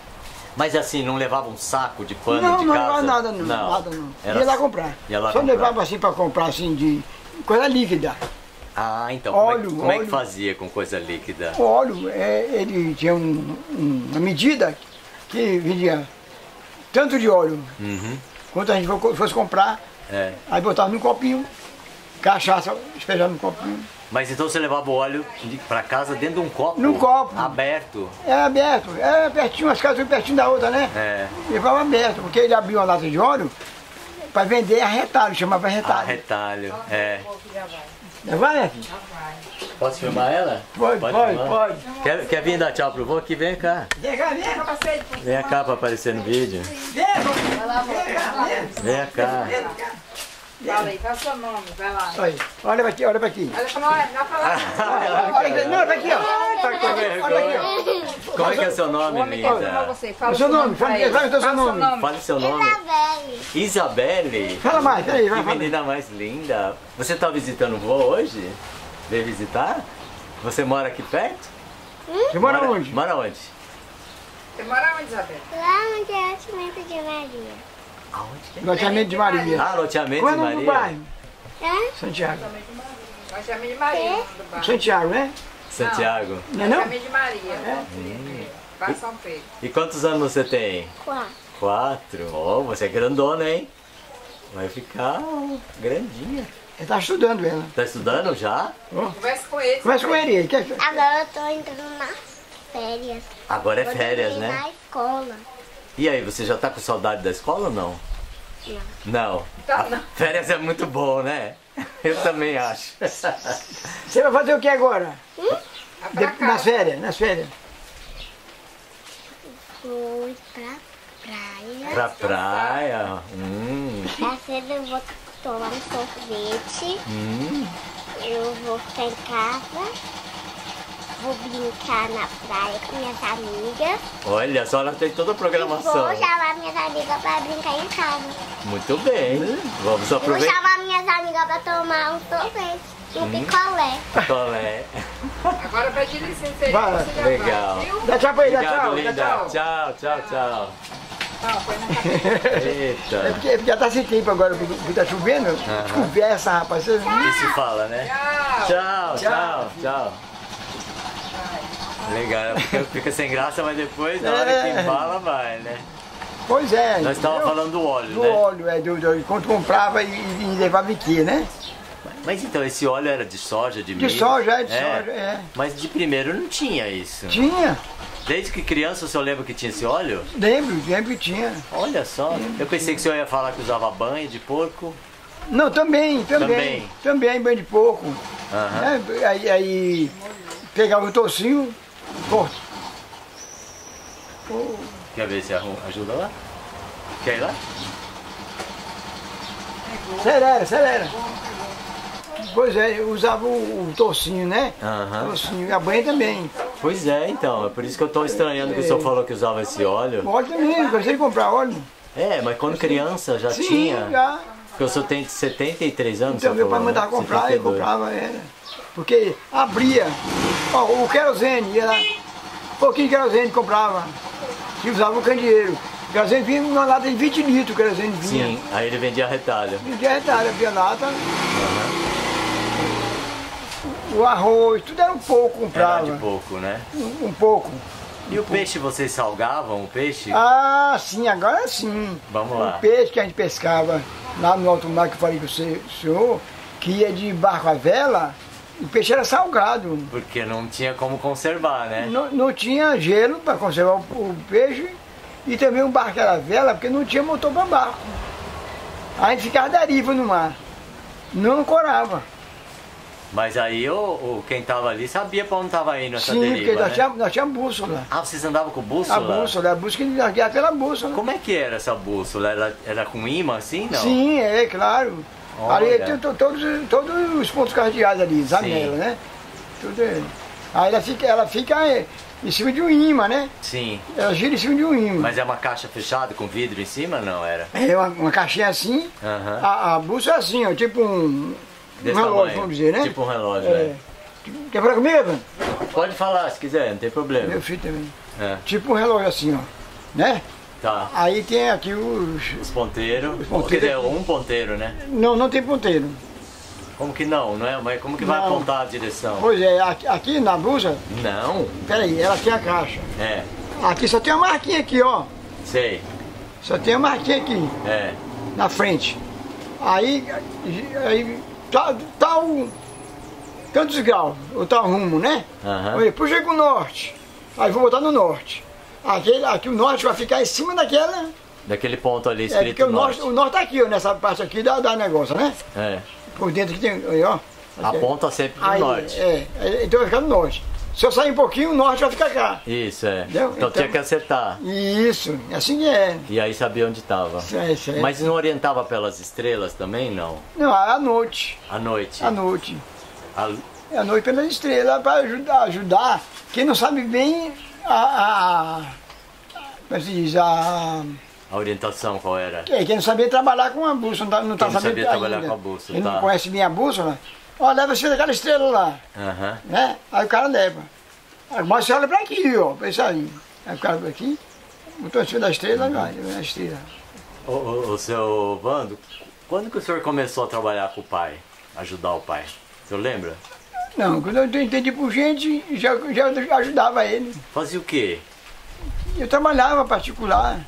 [SPEAKER 2] Mas assim, não levava um saco de pano
[SPEAKER 1] não,
[SPEAKER 2] de
[SPEAKER 1] não
[SPEAKER 2] casa?
[SPEAKER 1] levava nada não, nada não.
[SPEAKER 2] Era
[SPEAKER 1] Ia lá comprar.
[SPEAKER 2] Ia lá
[SPEAKER 1] Só
[SPEAKER 2] comprar.
[SPEAKER 1] levava assim pra comprar assim de coisa líquida.
[SPEAKER 2] Ah, então como, é,
[SPEAKER 1] Óleo,
[SPEAKER 2] que- como é que
[SPEAKER 1] óleo.
[SPEAKER 2] fazia com coisa líquida?
[SPEAKER 1] O óleo, é, ele tinha um- um- uma medida que vendia tanto de óleo
[SPEAKER 2] Uhum.
[SPEAKER 1] quanto a gente fo- fosse comprar,
[SPEAKER 2] É.
[SPEAKER 1] aí botava num copinho, cachaça espejando no copinho.
[SPEAKER 2] Mas então você levava o óleo pra casa dentro de um copo?
[SPEAKER 1] Num copo.
[SPEAKER 2] Aberto.
[SPEAKER 1] É aberto, é pertinho, as casas pertinho da outra, né?
[SPEAKER 2] É.
[SPEAKER 1] Levava aberto, porque ele abriu uma lata de óleo para vender a retalho, chamava retalho.
[SPEAKER 2] retalho. É.
[SPEAKER 1] Vai, né, filho?
[SPEAKER 2] Posso filmar ela?
[SPEAKER 1] Pode, pode,
[SPEAKER 2] filmar?
[SPEAKER 1] pode.
[SPEAKER 2] Quer, quer vir dar tchau pro vô aqui? Vem cá.
[SPEAKER 1] Vem cá, vem cá,
[SPEAKER 2] Vem cá pra aparecer no vídeo.
[SPEAKER 1] vem, vem cá, vem.
[SPEAKER 2] Vem cá.
[SPEAKER 3] Fala aí, qual é o seu nome? Vai lá.
[SPEAKER 1] Aí, olha pra aqui, olha pra aqui.
[SPEAKER 3] Olha pra nós, não fala. *laughs*
[SPEAKER 1] Olha aqui, não, olha pra aqui, ó.
[SPEAKER 2] Tá com vergonha. Como é que é seu nome,
[SPEAKER 3] Fala
[SPEAKER 2] linda?
[SPEAKER 3] você, fala
[SPEAKER 1] O seu nome,
[SPEAKER 3] pra
[SPEAKER 1] fala, fala o seu
[SPEAKER 3] Fala
[SPEAKER 1] nome.
[SPEAKER 2] Fale seu nome. Isabelle.
[SPEAKER 1] Fala mais, peraí, vai,
[SPEAKER 2] Que
[SPEAKER 1] fala.
[SPEAKER 2] menina mais linda. Você tá visitando o vô hoje? Veio visitar? Você mora aqui perto?
[SPEAKER 1] Você mora onde?
[SPEAKER 2] Mora onde?
[SPEAKER 3] Você mora onde, Isabel?
[SPEAKER 4] Lá onde é o cimento de Maria.
[SPEAKER 2] Aonde é?
[SPEAKER 1] Loteamento de Maria.
[SPEAKER 2] Ah, loteamento
[SPEAKER 1] Qual é
[SPEAKER 2] de
[SPEAKER 1] o nome do
[SPEAKER 2] Maria.
[SPEAKER 1] bairro?
[SPEAKER 4] Hã?
[SPEAKER 1] Santiago.
[SPEAKER 3] Chamamos de Maria, o.
[SPEAKER 1] Santiago, né?
[SPEAKER 2] Santiago.
[SPEAKER 1] Não é não?
[SPEAKER 3] de Maria. Bar São Pedro.
[SPEAKER 2] E quantos anos você tem?
[SPEAKER 4] Quatro.
[SPEAKER 2] Quatro. Oh, você é grandona, hein? Vai ficar grandinha.
[SPEAKER 1] Ele tá estudando ela.
[SPEAKER 2] Tá estudando já?
[SPEAKER 3] Conversa com ele.
[SPEAKER 1] Começa com ele.
[SPEAKER 4] Agora eu tô entrando nas férias.
[SPEAKER 2] Agora é férias, né?
[SPEAKER 4] Na escola.
[SPEAKER 2] E aí, você já tá com saudade da escola ou não?
[SPEAKER 4] Não.
[SPEAKER 2] Não.
[SPEAKER 3] Tá,
[SPEAKER 2] A-
[SPEAKER 3] não.
[SPEAKER 2] Férias é muito bom, né? *laughs* Eu também acho.
[SPEAKER 1] Você vai fazer o que agora? De-
[SPEAKER 3] pra cá.
[SPEAKER 1] nas férias, nas férias.
[SPEAKER 4] Fui pra praia.
[SPEAKER 2] Pra praia. Hum,
[SPEAKER 4] cedo eu vou tomar um sorvete.
[SPEAKER 2] hum.
[SPEAKER 4] Eu vou ficar em casa. Vou brincar na praia com minhas amigas.
[SPEAKER 2] Olha, a senhora tem toda a
[SPEAKER 4] E
[SPEAKER 2] programação.
[SPEAKER 4] vou chamar minhas amigas pra brincar em casa.
[SPEAKER 2] Muito bem. Vamos
[SPEAKER 4] Vou
[SPEAKER 2] aproveitar.
[SPEAKER 4] chamar minhas amigas pra tomar um sorvete. Um picolé.
[SPEAKER 2] Qual é?
[SPEAKER 3] Agora pede licença aí.
[SPEAKER 1] Vai.
[SPEAKER 2] Legal.
[SPEAKER 3] vai?
[SPEAKER 1] Dá tchau pra ele, dá tchau,
[SPEAKER 2] linda.
[SPEAKER 1] tchau.
[SPEAKER 2] Tchau, tchau, tchau.
[SPEAKER 3] Não, foi na cabeça.
[SPEAKER 1] É
[SPEAKER 2] Eita.
[SPEAKER 1] porque, porque já tá sem tempo agora, porque tá chovendo. Conversa, rapaz. Você...
[SPEAKER 2] E se fala, né?
[SPEAKER 3] Tchau.
[SPEAKER 2] Tchau, tchau, tchau. Legal, fica, fica sem graça, mas depois, na hora que
[SPEAKER 1] É.
[SPEAKER 2] embala, vai, né?
[SPEAKER 1] Pois é.
[SPEAKER 2] Nós estávamos
[SPEAKER 1] entendeu?
[SPEAKER 2] falando do óleo,
[SPEAKER 1] Do
[SPEAKER 2] né?
[SPEAKER 1] óleo, é, do, do, quando comprava e, e levava aqui, né?
[SPEAKER 2] Mas então, esse óleo era de soja, de
[SPEAKER 1] De
[SPEAKER 2] milho?
[SPEAKER 1] soja, é de soja, é.
[SPEAKER 2] Mas de primeiro não tinha isso.
[SPEAKER 1] Tinha,
[SPEAKER 2] Desde que criança o senhor lembra que tinha esse óleo?
[SPEAKER 1] lembro, lembro que tinha.
[SPEAKER 2] Olha só, eu pensei que o senhor ia falar que usava banho de porco.
[SPEAKER 1] Não, também, também.
[SPEAKER 2] Também.
[SPEAKER 1] Também, banho de porco.
[SPEAKER 2] Aham.
[SPEAKER 1] né? Aí, aí pegava o tocinho, corta.
[SPEAKER 2] Quer ver se arruma- ajuda lá? Quer ir lá?
[SPEAKER 1] Acelera, acelera. Pois é, eu usava o, o tocinho, né?
[SPEAKER 2] Aham.
[SPEAKER 1] Tocinho, e a banha também.
[SPEAKER 2] Pois é, então, é por isso que eu tô estranhando que o senhor falou que usava esse óleo.
[SPEAKER 1] Óleo também, comecei a comprar óleo.
[SPEAKER 2] É, mas quando criança já
[SPEAKER 1] Sim,
[SPEAKER 2] tinha.
[SPEAKER 1] já.
[SPEAKER 2] Porque o senhor tem 73 anos,
[SPEAKER 1] Então meu pai
[SPEAKER 2] falou,
[SPEAKER 1] mandava
[SPEAKER 2] né?
[SPEAKER 1] comprar, eu
[SPEAKER 2] 72.
[SPEAKER 1] comprava, era. Porque abria. Ó, o querosene, ia lá, um pouquinho de querosene comprava. Que usava o candeeiro. O querosene vinha numa lata de 20 litros, o querosene vinha.
[SPEAKER 2] Sim, aí ele vendia retalho.
[SPEAKER 1] Vendia retalho, abria lata. O arroz, tudo era um pouco,
[SPEAKER 2] Era
[SPEAKER 1] comprava.
[SPEAKER 2] de pouco, né?
[SPEAKER 1] Um, um pouco.
[SPEAKER 2] E o peixe, vocês salgavam o peixe?
[SPEAKER 1] Ah, sim, agora sim.
[SPEAKER 2] Vamos lá.
[SPEAKER 1] O peixe que a gente pescava lá no alto mar que eu falei com o se- senhor, que ia de barco a vela, o peixe era salgado.
[SPEAKER 2] Porque não tinha como conservar, né?
[SPEAKER 1] Não, não tinha gelo para conservar o, o peixe e também o barco era vela, porque não tinha motor para barco. A gente ficava deriva no mar. Não corava.
[SPEAKER 2] Mas aí o, o- quem tava ali sabia pra onde tava indo essa
[SPEAKER 1] Sim, porque
[SPEAKER 2] deriva,
[SPEAKER 1] nós
[SPEAKER 2] né?
[SPEAKER 1] tínhamos, nós tínhamos bússola.
[SPEAKER 2] Ah, vocês andavam com bússola?
[SPEAKER 1] A bússola, a bússola nós guiava pela bússola.
[SPEAKER 2] Como é que era essa bússola? Era, era com imã assim, não?
[SPEAKER 1] Sim, é claro.
[SPEAKER 2] Olha.
[SPEAKER 1] Ali tem to- todos, todos os pontos cardeais ali, Zanela, né? Tudo é. Aí ela fica, ela fica é, em cima de um imã, né?
[SPEAKER 2] Sim.
[SPEAKER 1] Ela gira em cima de um imã.
[SPEAKER 2] Mas é uma caixa fechada com vidro em cima, não era?
[SPEAKER 1] É uma, uma caixinha assim,
[SPEAKER 2] Aham.
[SPEAKER 1] a, a bússola é assim, ó, tipo um, um relógio,
[SPEAKER 2] tamanho.
[SPEAKER 1] vamos dizer, né?
[SPEAKER 2] Tipo um relógio,
[SPEAKER 1] É.
[SPEAKER 2] né?
[SPEAKER 1] Quer falar comigo, Evandro?
[SPEAKER 2] Pode falar se quiser, não tem problema.
[SPEAKER 1] Meu filho também.
[SPEAKER 2] É,
[SPEAKER 1] Tipo um relógio assim, ó. Né?
[SPEAKER 2] Tá.
[SPEAKER 1] Aí tem aqui os.
[SPEAKER 2] Os ponteiros.
[SPEAKER 1] ponteiros
[SPEAKER 2] Quer dizer,
[SPEAKER 1] aqui.
[SPEAKER 2] um ponteiro, né?
[SPEAKER 1] Não, não tem ponteiro.
[SPEAKER 2] Como que não? não é? Mas como que vai
[SPEAKER 1] Não.
[SPEAKER 2] apontar a direção?
[SPEAKER 1] Pois é, aqui, aqui na bússola,
[SPEAKER 2] Não.
[SPEAKER 1] peraí, ela tem a caixa.
[SPEAKER 2] É,
[SPEAKER 1] Aqui só tem uma marquinha aqui, ó.
[SPEAKER 2] sei.
[SPEAKER 1] Só tem uma marquinha aqui.
[SPEAKER 2] É.
[SPEAKER 1] na frente. Aí, aí tá, tá o tantos graus, ou tá o rumo, né?
[SPEAKER 2] Aham.
[SPEAKER 1] Aí, puxa com o norte. Aí vou botar no norte. Aquele, aqui o norte vai ficar em cima daquela.
[SPEAKER 2] Daquele ponto ali
[SPEAKER 1] É
[SPEAKER 2] escrito
[SPEAKER 1] porque o norte, o norte tá aqui, ó, nessa parte aqui da, da negócio, né?
[SPEAKER 2] É.
[SPEAKER 1] Por dentro que tem, aí, ó.
[SPEAKER 2] Aponta sempre pro
[SPEAKER 1] Aí,
[SPEAKER 2] norte.
[SPEAKER 1] É, é, então vai ficar no norte. Se eu sair um pouquinho, o norte vai ficar cá.
[SPEAKER 2] Isso, é.
[SPEAKER 1] Entendeu?
[SPEAKER 2] Então,
[SPEAKER 1] Então-
[SPEAKER 2] tinha que acertar.
[SPEAKER 1] Isso, assim que é.
[SPEAKER 2] E aí sabia onde estava.
[SPEAKER 1] Isso é, isso é.
[SPEAKER 2] Mas não orientava pelas estrelas também, não?
[SPEAKER 1] Não, à noite.
[SPEAKER 2] À noite.
[SPEAKER 1] À noite. É a noite pelas estrelas para ajudar, ajudar quem não sabe bem a, a, que diz, a,
[SPEAKER 2] A orientação qual era?
[SPEAKER 1] é, quem não sabe trabalhar com a bússola, não está não tá sabendo
[SPEAKER 2] sabia trabalhar
[SPEAKER 1] ainda.
[SPEAKER 2] com a bússola,
[SPEAKER 1] Quem
[SPEAKER 2] tá.
[SPEAKER 1] não conhece bem a bússola, ó, leva você daquela estrela lá,
[SPEAKER 2] Aham.
[SPEAKER 1] né? Aí o cara leva. Aí, Mas você olha para aqui, ó, isso aí. Aí o cara vai aqui, botou em cima da estrela,
[SPEAKER 2] Uhum.
[SPEAKER 1] vai, vai a estrela.
[SPEAKER 2] O, o, o seu Vando, quando que o senhor começou a trabalhar com o pai? Ajudar o pai? O senhor lembra?
[SPEAKER 1] Não, quando eu entendi por gente, já, já ajudava ele.
[SPEAKER 2] Fazia o quê?
[SPEAKER 1] Eu trabalhava particular,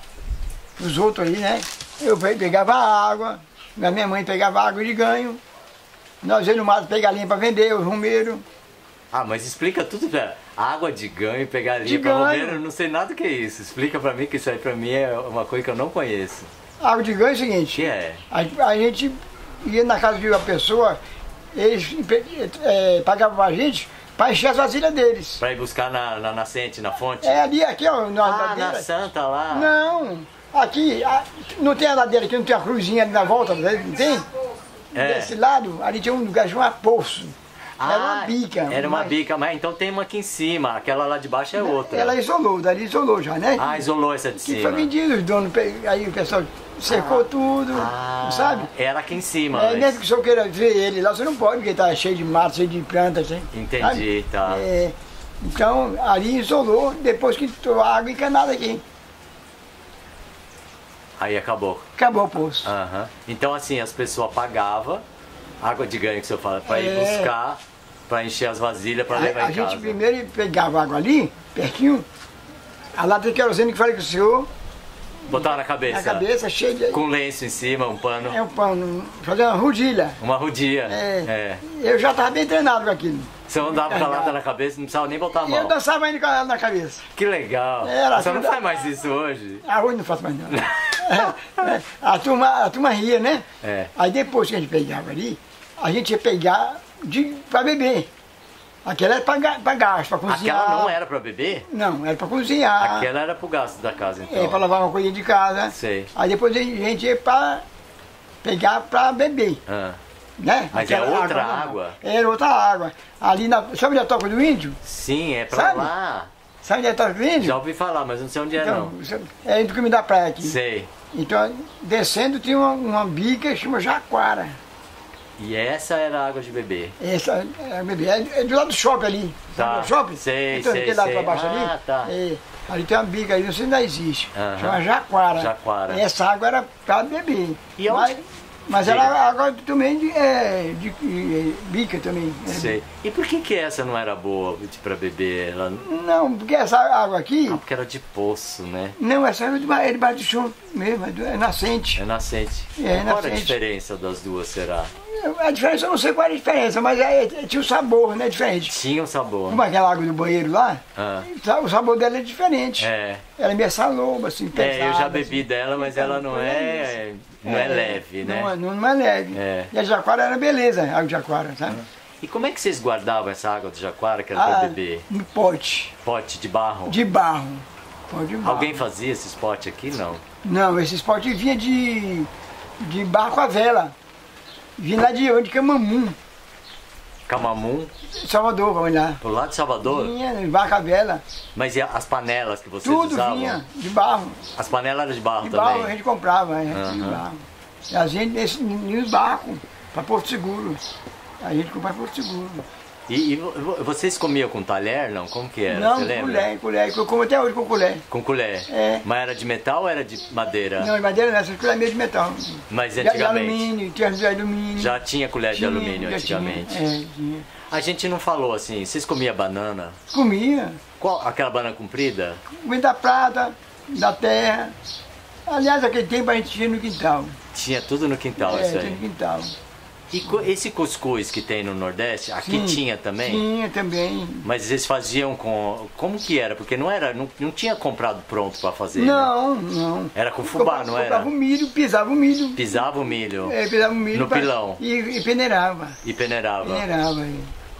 [SPEAKER 1] os outros aí, né? Eu pe- pegava água, minha mãe pegava água de ganho, nós íamos no mato pegar linha para vender, os romeiros.
[SPEAKER 2] Ah, mas explica tudo, velho. Água de ganho, pegar linha pra
[SPEAKER 1] ganho.
[SPEAKER 2] romero, eu não sei nada que é isso. Explica pra mim que isso aí pra mim é uma coisa que eu não conheço.
[SPEAKER 1] Água de ganho é o
[SPEAKER 2] O
[SPEAKER 1] seguinte,
[SPEAKER 2] que é?
[SPEAKER 1] a, a gente ia na casa de uma pessoa, eles é, pagavam a gente para encher as vasilhas deles.
[SPEAKER 2] Pra ir buscar na, na nascente, na fonte?
[SPEAKER 1] É ali, aqui, ó, na
[SPEAKER 2] ah, na
[SPEAKER 1] ladeira.
[SPEAKER 2] Santa lá?
[SPEAKER 1] Não, aqui, a- não tem a ladeira aqui, não tem a cruzinha ali na volta, né? não tem?
[SPEAKER 2] É.
[SPEAKER 1] Desse lado, ali tinha um lugar chamado Poço. Era uma
[SPEAKER 2] Ah,
[SPEAKER 1] bica.
[SPEAKER 2] Era uma
[SPEAKER 1] mas
[SPEAKER 2] bica, mas então tem uma aqui em cima, aquela lá de baixo é outra.
[SPEAKER 1] Ela isolou, dali isolou já, né?
[SPEAKER 2] Ah, isolou essa de
[SPEAKER 1] que
[SPEAKER 2] cima.
[SPEAKER 1] foi vendido, os donos, pe- aí o pessoal secou tudo,
[SPEAKER 2] Ah,
[SPEAKER 1] sabe?
[SPEAKER 2] Era aqui em cima.
[SPEAKER 1] É,
[SPEAKER 2] antes.
[SPEAKER 1] mesmo que o senhor queira ver ele lá, você não pode, porque tá cheio de mato, cheio de plantas, assim.
[SPEAKER 2] Entendi,
[SPEAKER 1] sabe?
[SPEAKER 2] tá.
[SPEAKER 1] É, então, ali isolou, depois que entrou água encanada aqui.
[SPEAKER 2] Aí acabou.
[SPEAKER 1] Acabou o poço.
[SPEAKER 2] Aham. Então assim, as pessoas pagavam água de ganho que o senhor fala, pra ir
[SPEAKER 1] É.
[SPEAKER 2] buscar, pra encher as vasilhas, pra
[SPEAKER 1] A,
[SPEAKER 2] levar
[SPEAKER 1] a
[SPEAKER 2] em
[SPEAKER 1] gente
[SPEAKER 2] casa.
[SPEAKER 1] primeiro pegava água ali, pertinho, a lata de querosene que falei com o senhor,
[SPEAKER 2] Botava na cabeça.
[SPEAKER 1] na cabeça, cheio de.
[SPEAKER 2] Com lenço em cima, um pano.
[SPEAKER 1] É um pano, fazer uma rodilha.
[SPEAKER 2] Uma rodilha.
[SPEAKER 1] É.
[SPEAKER 2] É.
[SPEAKER 1] Eu já estava bem treinado com aquilo.
[SPEAKER 2] Você andava com a lata na cabeça, não precisava nem botar a
[SPEAKER 1] E eu
[SPEAKER 2] mão.
[SPEAKER 1] dançava ainda com ela na cabeça.
[SPEAKER 2] Que legal.
[SPEAKER 1] Era
[SPEAKER 2] Você não
[SPEAKER 1] assim,
[SPEAKER 2] faz mais isso hoje?
[SPEAKER 1] Ah, hoje não faço mais não. *laughs* É, é, a, turma, a turma ria, né?
[SPEAKER 2] É.
[SPEAKER 1] Aí depois que a gente pegava ali, a gente ia pegar de, pra beber. Aquela era pra gasto, pra cozinhar.
[SPEAKER 2] Aquela não era pra beber?
[SPEAKER 1] Não, era pra cozinhar.
[SPEAKER 2] Aquela era pro gasto da casa, então.
[SPEAKER 1] É, pra lavar uma coisa de casa.
[SPEAKER 2] Sei.
[SPEAKER 1] Aí depois a gente ia pra pegar pra beber,
[SPEAKER 2] Ah,
[SPEAKER 1] né?
[SPEAKER 2] Mas é
[SPEAKER 1] Aquela
[SPEAKER 2] outra
[SPEAKER 1] normal.
[SPEAKER 2] água?
[SPEAKER 1] Era outra água. Ali na. Sabe onde é a toca do índio?
[SPEAKER 2] sim, é pra
[SPEAKER 1] Sabe?
[SPEAKER 2] lá.
[SPEAKER 1] Sabe onde é a toca do índio?
[SPEAKER 2] Já ouvi falar, mas não sei onde é
[SPEAKER 1] então,
[SPEAKER 2] não.
[SPEAKER 1] é entre o caminho da praia aqui.
[SPEAKER 2] Sei.
[SPEAKER 1] Então, descendo tinha uma, uma bica que chama Jaquara.
[SPEAKER 2] E essa era a água de beber.
[SPEAKER 1] Essa é, a bebê. é, é do lado do shopping ali.
[SPEAKER 2] Tá.
[SPEAKER 1] Sabe o shopping?
[SPEAKER 2] Sei,
[SPEAKER 1] então,
[SPEAKER 2] sei,
[SPEAKER 1] aquele lado
[SPEAKER 2] sei.
[SPEAKER 1] pra baixo
[SPEAKER 2] Ah,
[SPEAKER 1] ali.
[SPEAKER 2] tá.
[SPEAKER 1] é, ali tem uma bica aí, não sei se ainda existe.
[SPEAKER 2] Aham.
[SPEAKER 1] Chama Jaquara.
[SPEAKER 2] Jaquara.
[SPEAKER 1] Essa água era pra beber.
[SPEAKER 2] E
[SPEAKER 1] mas,
[SPEAKER 2] onde-
[SPEAKER 1] mas
[SPEAKER 2] Diga.
[SPEAKER 1] era água também de, é, de, de bica também.
[SPEAKER 2] Sei. E por que que essa não era boa pra beber? Ela...
[SPEAKER 1] Não, porque essa água aqui,
[SPEAKER 2] Ah, porque era de poço, né?
[SPEAKER 1] não, essa água é de ba- é debaixo do chão mesmo, é do- é nascente.
[SPEAKER 2] É nascente.
[SPEAKER 1] É,
[SPEAKER 2] Qual a
[SPEAKER 1] nascente.
[SPEAKER 2] diferença das duas, será?
[SPEAKER 1] A diferença, eu não sei qual era a diferença, mas é, é, tinha o sabor, né? Diferente.
[SPEAKER 2] Tinha um sabor.
[SPEAKER 1] Como aquela água do banheiro lá,
[SPEAKER 2] Ah.
[SPEAKER 1] o sabor dela é diferente.
[SPEAKER 2] É.
[SPEAKER 1] Ela é meio saloba, assim, pesada.
[SPEAKER 2] É, eu já bebi
[SPEAKER 1] assim.
[SPEAKER 2] dela, mas ela não é, não é, leve, né?
[SPEAKER 1] Não, é- não, não é leve.
[SPEAKER 2] É.
[SPEAKER 1] E a jaquara era beleza, a água de jaquara, sabe?
[SPEAKER 2] E como é que vocês guardavam essa água do jaquara que era pra
[SPEAKER 1] Ah,
[SPEAKER 2] beber?
[SPEAKER 1] No pote,
[SPEAKER 2] Pote de barro?
[SPEAKER 1] de barro. Pote de barro.
[SPEAKER 2] Alguém fazia esses potes aqui? Não.
[SPEAKER 1] Não, esses potes vinha de, de barco a vela. Vinha lá de onde? Camamum,
[SPEAKER 2] Camamum,
[SPEAKER 1] Salvador, vamos lá.
[SPEAKER 2] pro lado de Salvador?
[SPEAKER 1] Vinha de barco a vela.
[SPEAKER 2] Mas e as panelas que vocês
[SPEAKER 1] Tudo
[SPEAKER 2] usavam?
[SPEAKER 1] vinha de barro.
[SPEAKER 2] As panelas eram de barro
[SPEAKER 1] De
[SPEAKER 2] também?
[SPEAKER 1] barro a gente comprava, né? De barro. E a gente nesse, nos barcos, para Porto Seguro. A gente comprava Porto Seguro.
[SPEAKER 2] E, e vo- vo- vocês comiam com talher, não? Como que era?
[SPEAKER 1] Não,
[SPEAKER 2] Você lembra?
[SPEAKER 1] colher, colher. Eu como até hoje com colher.
[SPEAKER 2] Com colher?
[SPEAKER 1] É.
[SPEAKER 2] Mas era de metal ou era de madeira?
[SPEAKER 1] Não, de madeira não, essas colheres mesmo de metal.
[SPEAKER 2] Mas
[SPEAKER 1] De- De
[SPEAKER 2] antigamente?
[SPEAKER 1] alumínio, tinha de alumínio.
[SPEAKER 2] Já tinha colher de
[SPEAKER 1] Tinha,
[SPEAKER 2] alumínio
[SPEAKER 1] já tinha,
[SPEAKER 2] antigamente?
[SPEAKER 1] É, tinha.
[SPEAKER 2] A gente não falou assim, vocês comiam banana?
[SPEAKER 1] Comia.
[SPEAKER 2] Qual, aquela banana comprida?
[SPEAKER 1] Comia da prata, da terra. Aliás, aquele tempo a gente tinha no quintal.
[SPEAKER 2] Tinha tudo no quintal
[SPEAKER 1] é,
[SPEAKER 2] isso
[SPEAKER 1] tinha
[SPEAKER 2] aí.
[SPEAKER 1] no quintal.
[SPEAKER 2] E esse cuscuz que tem no Nordeste, aqui
[SPEAKER 1] Sim,
[SPEAKER 2] tinha também?
[SPEAKER 1] Tinha também.
[SPEAKER 2] Mas eles faziam com. Como que era? Porque não era. Não, não tinha comprado pronto pra fazer. né?
[SPEAKER 1] Não, não.
[SPEAKER 2] Era com fubá,
[SPEAKER 1] Comprava-
[SPEAKER 2] não era?
[SPEAKER 1] Comprava o milho, pisava o milho.
[SPEAKER 2] Pisava o milho
[SPEAKER 1] É, pisava o milho.
[SPEAKER 2] No
[SPEAKER 1] pra-
[SPEAKER 2] pilão.
[SPEAKER 1] E, e peneirava.
[SPEAKER 2] e peneirava.
[SPEAKER 1] Peneirava. é.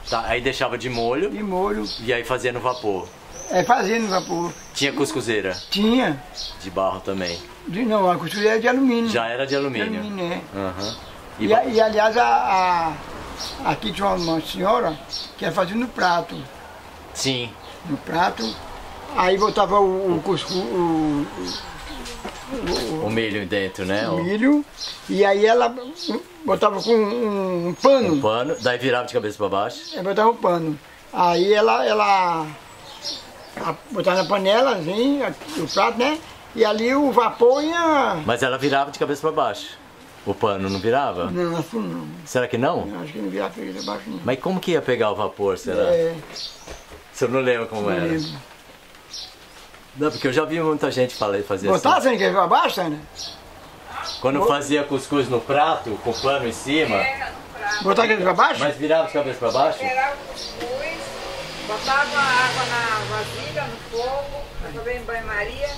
[SPEAKER 2] Tá, aí deixava de molho
[SPEAKER 1] De molho.
[SPEAKER 2] e aí fazia no vapor.
[SPEAKER 1] É, fazendo vapor.
[SPEAKER 2] Tinha cuscuzeira
[SPEAKER 1] Tinha.
[SPEAKER 2] de barro também.
[SPEAKER 1] De, não, a costura era de alumínio.
[SPEAKER 2] Já era de
[SPEAKER 1] De
[SPEAKER 2] alumínio.
[SPEAKER 1] alumínio, é.
[SPEAKER 2] Aham. E
[SPEAKER 1] E, e, aliás, a, a- aqui tinha uma, senhora que ia fazer no prato.
[SPEAKER 2] Sim.
[SPEAKER 1] No prato. Aí botava o, o cuscuz, o,
[SPEAKER 2] O milho dentro, né?
[SPEAKER 1] o
[SPEAKER 2] O,
[SPEAKER 1] milho, e aí ela botava com um, um pano.
[SPEAKER 2] um pano, daí virava de cabeça pra baixo.
[SPEAKER 1] Aí botava um pano. Aí ela, ela a- botava na panela, assim, o prato, né? E ali o vapor ia.
[SPEAKER 2] Mas ela virava de cabeça pra baixo. O pano não virava?
[SPEAKER 1] Não, assim não.
[SPEAKER 2] Será que não?
[SPEAKER 1] Eu Acho que não virava cabeça abaixo, não.
[SPEAKER 2] Mas como que ia pegar o vapor, será?
[SPEAKER 1] É,
[SPEAKER 2] Você não lembra como
[SPEAKER 1] não
[SPEAKER 2] era?
[SPEAKER 1] lembro.
[SPEAKER 2] Não, porque eu já vi muita gente falar, fazer
[SPEAKER 1] Botar
[SPEAKER 2] assim.
[SPEAKER 1] sem querer pra baixo, né?
[SPEAKER 2] Quando fazia cuscuz no prato, com o pano em cima,
[SPEAKER 3] Terra no prato.
[SPEAKER 1] Botar aquele pra baixo?
[SPEAKER 2] mas virava de cabeça pra baixo?
[SPEAKER 3] Temperava o cuscuz, botava a água na vasilha, no fogo, pra fazer em banho-maria.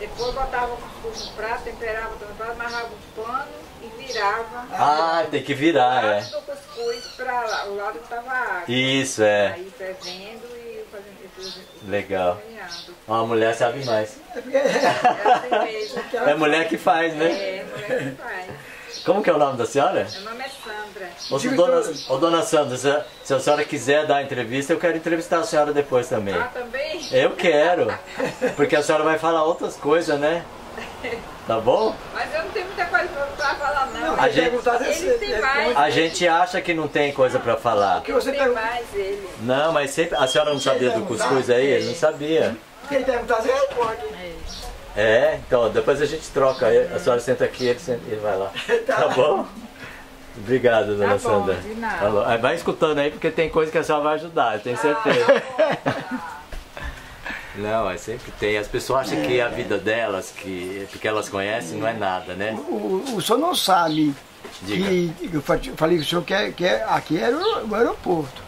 [SPEAKER 3] Depois botava o cuscuz no prato, temperava prato, amarrava o pano virava.
[SPEAKER 2] Ah, tem que virar, é.
[SPEAKER 3] do cuscuz para lá, o lado que estava a água.
[SPEAKER 2] Isso, é.
[SPEAKER 3] Aí fervendo e fazendo tudo-
[SPEAKER 2] Legal.
[SPEAKER 3] cozinhando.
[SPEAKER 2] Ó, a mulher sabe mais.
[SPEAKER 3] É assim mesmo.
[SPEAKER 2] É mulher que faz, né?
[SPEAKER 3] É, mulher que faz.
[SPEAKER 2] Como que é o nome da senhora?
[SPEAKER 3] Meu nome é Sandra.
[SPEAKER 2] Ô, dona, ô, dona Sandra, se, se a senhora quiser dar entrevista, eu quero entrevistar a senhora depois também.
[SPEAKER 3] Ah, também?
[SPEAKER 2] Eu quero. Porque a senhora vai falar outras coisas, né? *laughs* Tá bom?
[SPEAKER 3] Mas eu não tenho muita coisa pra, falar, não.
[SPEAKER 2] A gente-
[SPEAKER 3] Ele tem mais.
[SPEAKER 2] A gente acha que não tem coisa pra falar.
[SPEAKER 1] que você
[SPEAKER 3] tem mais ele.
[SPEAKER 2] Não, mas sempre. A senhora não sabia do cuscuz aí? Ele não sabia.
[SPEAKER 1] Quem perguntar, você responde.
[SPEAKER 2] É, então depois a gente troca. A senhora senta aqui, ele, senta, ele vai lá. *laughs* Tá bom? Obrigado, dona
[SPEAKER 3] bom,
[SPEAKER 2] Sandra.
[SPEAKER 3] de nada.
[SPEAKER 2] Falou. Aí Vai escutando aí, porque tem coisa que a senhora vai ajudar, eu tenho certeza. *laughs* Não, é sempre tem. As pessoas acham que a vida delas, que, porque elas conhecem, não é nada, né?
[SPEAKER 1] O, o senhor não sabe
[SPEAKER 2] Diga.
[SPEAKER 1] que eu fa- falei que o senhor quer, quer aqui era o o aeroporto.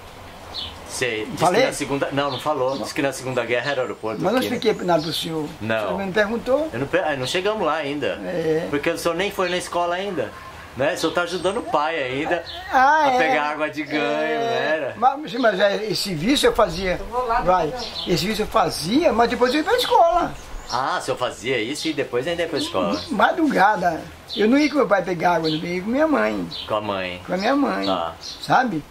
[SPEAKER 2] Sei. Diz
[SPEAKER 1] Falei?
[SPEAKER 2] que na segunda. Não, não falou. Diz que na segunda guerra era aeroporto.
[SPEAKER 1] Mas não
[SPEAKER 2] né?
[SPEAKER 1] expliquei nada pro senhor.
[SPEAKER 2] Não.
[SPEAKER 1] O senhor me perguntou.
[SPEAKER 2] Eu não, ah, não chegamos lá ainda.
[SPEAKER 1] É.
[SPEAKER 2] Porque o senhor nem foi na escola ainda. Né? O senhor tá ajudando o pai ainda
[SPEAKER 1] Ah,
[SPEAKER 2] a
[SPEAKER 1] é.
[SPEAKER 2] pegar água de ganho,
[SPEAKER 1] É.
[SPEAKER 2] né?
[SPEAKER 1] Mas, mas é, esse serviço eu fazia.
[SPEAKER 3] vou lá
[SPEAKER 1] Vai. Esse serviço eu fazia, mas depois eu ia pra escola.
[SPEAKER 2] Ah, o senhor fazia isso e depois ainda ia pra escola.
[SPEAKER 1] Madrugada. Eu não ia com meu pai pegar água, eu ia com minha mãe.
[SPEAKER 2] Com a mãe.
[SPEAKER 1] Com a minha mãe.
[SPEAKER 2] Tá.
[SPEAKER 1] Sabe?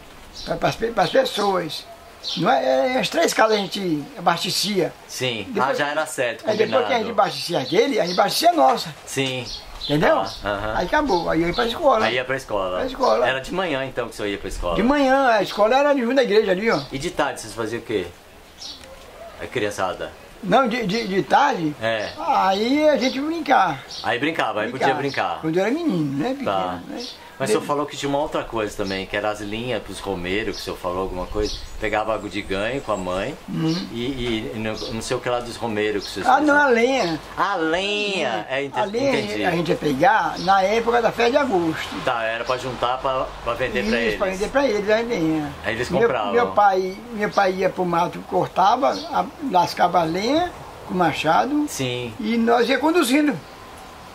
[SPEAKER 1] Para as pessoas. Não é, é, as três casas a gente abastecia.
[SPEAKER 2] Sim.
[SPEAKER 1] Depois-
[SPEAKER 2] ah, já era certo,
[SPEAKER 1] Aí depois que a gente
[SPEAKER 2] combinado.
[SPEAKER 1] abastecia aquele, a gente abastecia a nossa.
[SPEAKER 2] Sim.
[SPEAKER 1] Entendeu?
[SPEAKER 2] Ah.
[SPEAKER 1] Aí acabou. Aí eu ia pra escola.
[SPEAKER 2] Aí ia pra escola.
[SPEAKER 1] Pra escola.
[SPEAKER 2] Era de manhã então que o senhor ia pra escola.
[SPEAKER 1] De manhã, a escola era junto da igreja ali, ó.
[SPEAKER 2] E de tarde vocês faziam o quê? A criançada.
[SPEAKER 1] Não, de, de, de tarde,
[SPEAKER 2] É.
[SPEAKER 1] aí a gente ia brincar.
[SPEAKER 2] Aí brincava, aí podia brincar.
[SPEAKER 1] Quando eu era menino, né? Pequeno,
[SPEAKER 2] Tá.
[SPEAKER 1] né?
[SPEAKER 2] Mas o senhor falou que tinha uma outra coisa também, que era as linhas pros romeiros, que o senhor falou alguma coisa. Pegava água de ganho com a mãe e, e não, não sei o que lá dos romeiros que vocês
[SPEAKER 1] Uhum. Ah, não, a lenha.
[SPEAKER 2] Ah, lenha! É,
[SPEAKER 1] A lenha
[SPEAKER 2] entendi.
[SPEAKER 1] a gente ia pegar na época da festa de agosto.
[SPEAKER 2] Tá, era pra juntar pra, pra vender pra
[SPEAKER 1] Isso,
[SPEAKER 2] eles.
[SPEAKER 1] pra vender pra eles a lenha.
[SPEAKER 2] Aí eles
[SPEAKER 1] Meu-
[SPEAKER 2] compravam.
[SPEAKER 1] Meu, pai, meu pai ia pro mato, cortava, a- lascava a lenha com machado
[SPEAKER 2] Sim,
[SPEAKER 1] e nós ia conduzindo.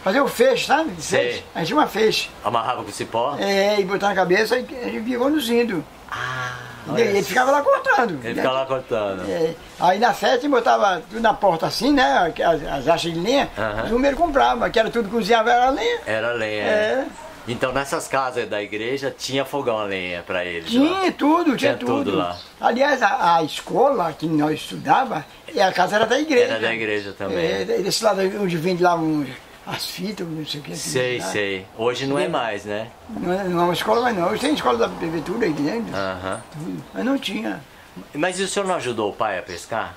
[SPEAKER 1] Fazer o feixe, sabe?
[SPEAKER 2] Sei.
[SPEAKER 1] Feixe. A gente tinha uma feixe.
[SPEAKER 2] amarrava com cipó.
[SPEAKER 1] É, e botar na cabeça e a gente ia conduzindo.
[SPEAKER 2] Ah,
[SPEAKER 1] E ele
[SPEAKER 2] só.
[SPEAKER 1] ficava lá cortando.
[SPEAKER 2] Ele ficava lá cortando.
[SPEAKER 1] É, aí na festa ele botava tudo na porta assim, né? As, as achas de lenha,
[SPEAKER 2] Aham.
[SPEAKER 1] os números compravam, que era tudo cozinhava era lenha.
[SPEAKER 2] Era lenha.
[SPEAKER 1] É.
[SPEAKER 2] Então nessas casas da igreja tinha fogão a lenha pra eles. lá.
[SPEAKER 1] Tinha tudo, tinha,
[SPEAKER 2] Tinha tudo lá.
[SPEAKER 1] Aliás, a, a escola que nós estudava, a casa era da igreja.
[SPEAKER 2] Era da igreja também.
[SPEAKER 1] É, desse lado onde vende lá um, as fitas, não sei o que.
[SPEAKER 2] Sei, sei. Hoje não é mais, né?
[SPEAKER 1] Não, é- não é uma escola mais não. Hoje tem escola da prefeitura aí dentro,
[SPEAKER 2] Aham.
[SPEAKER 1] tudo. mas não tinha.
[SPEAKER 2] Mas e o senhor não ajudou o pai a pescar?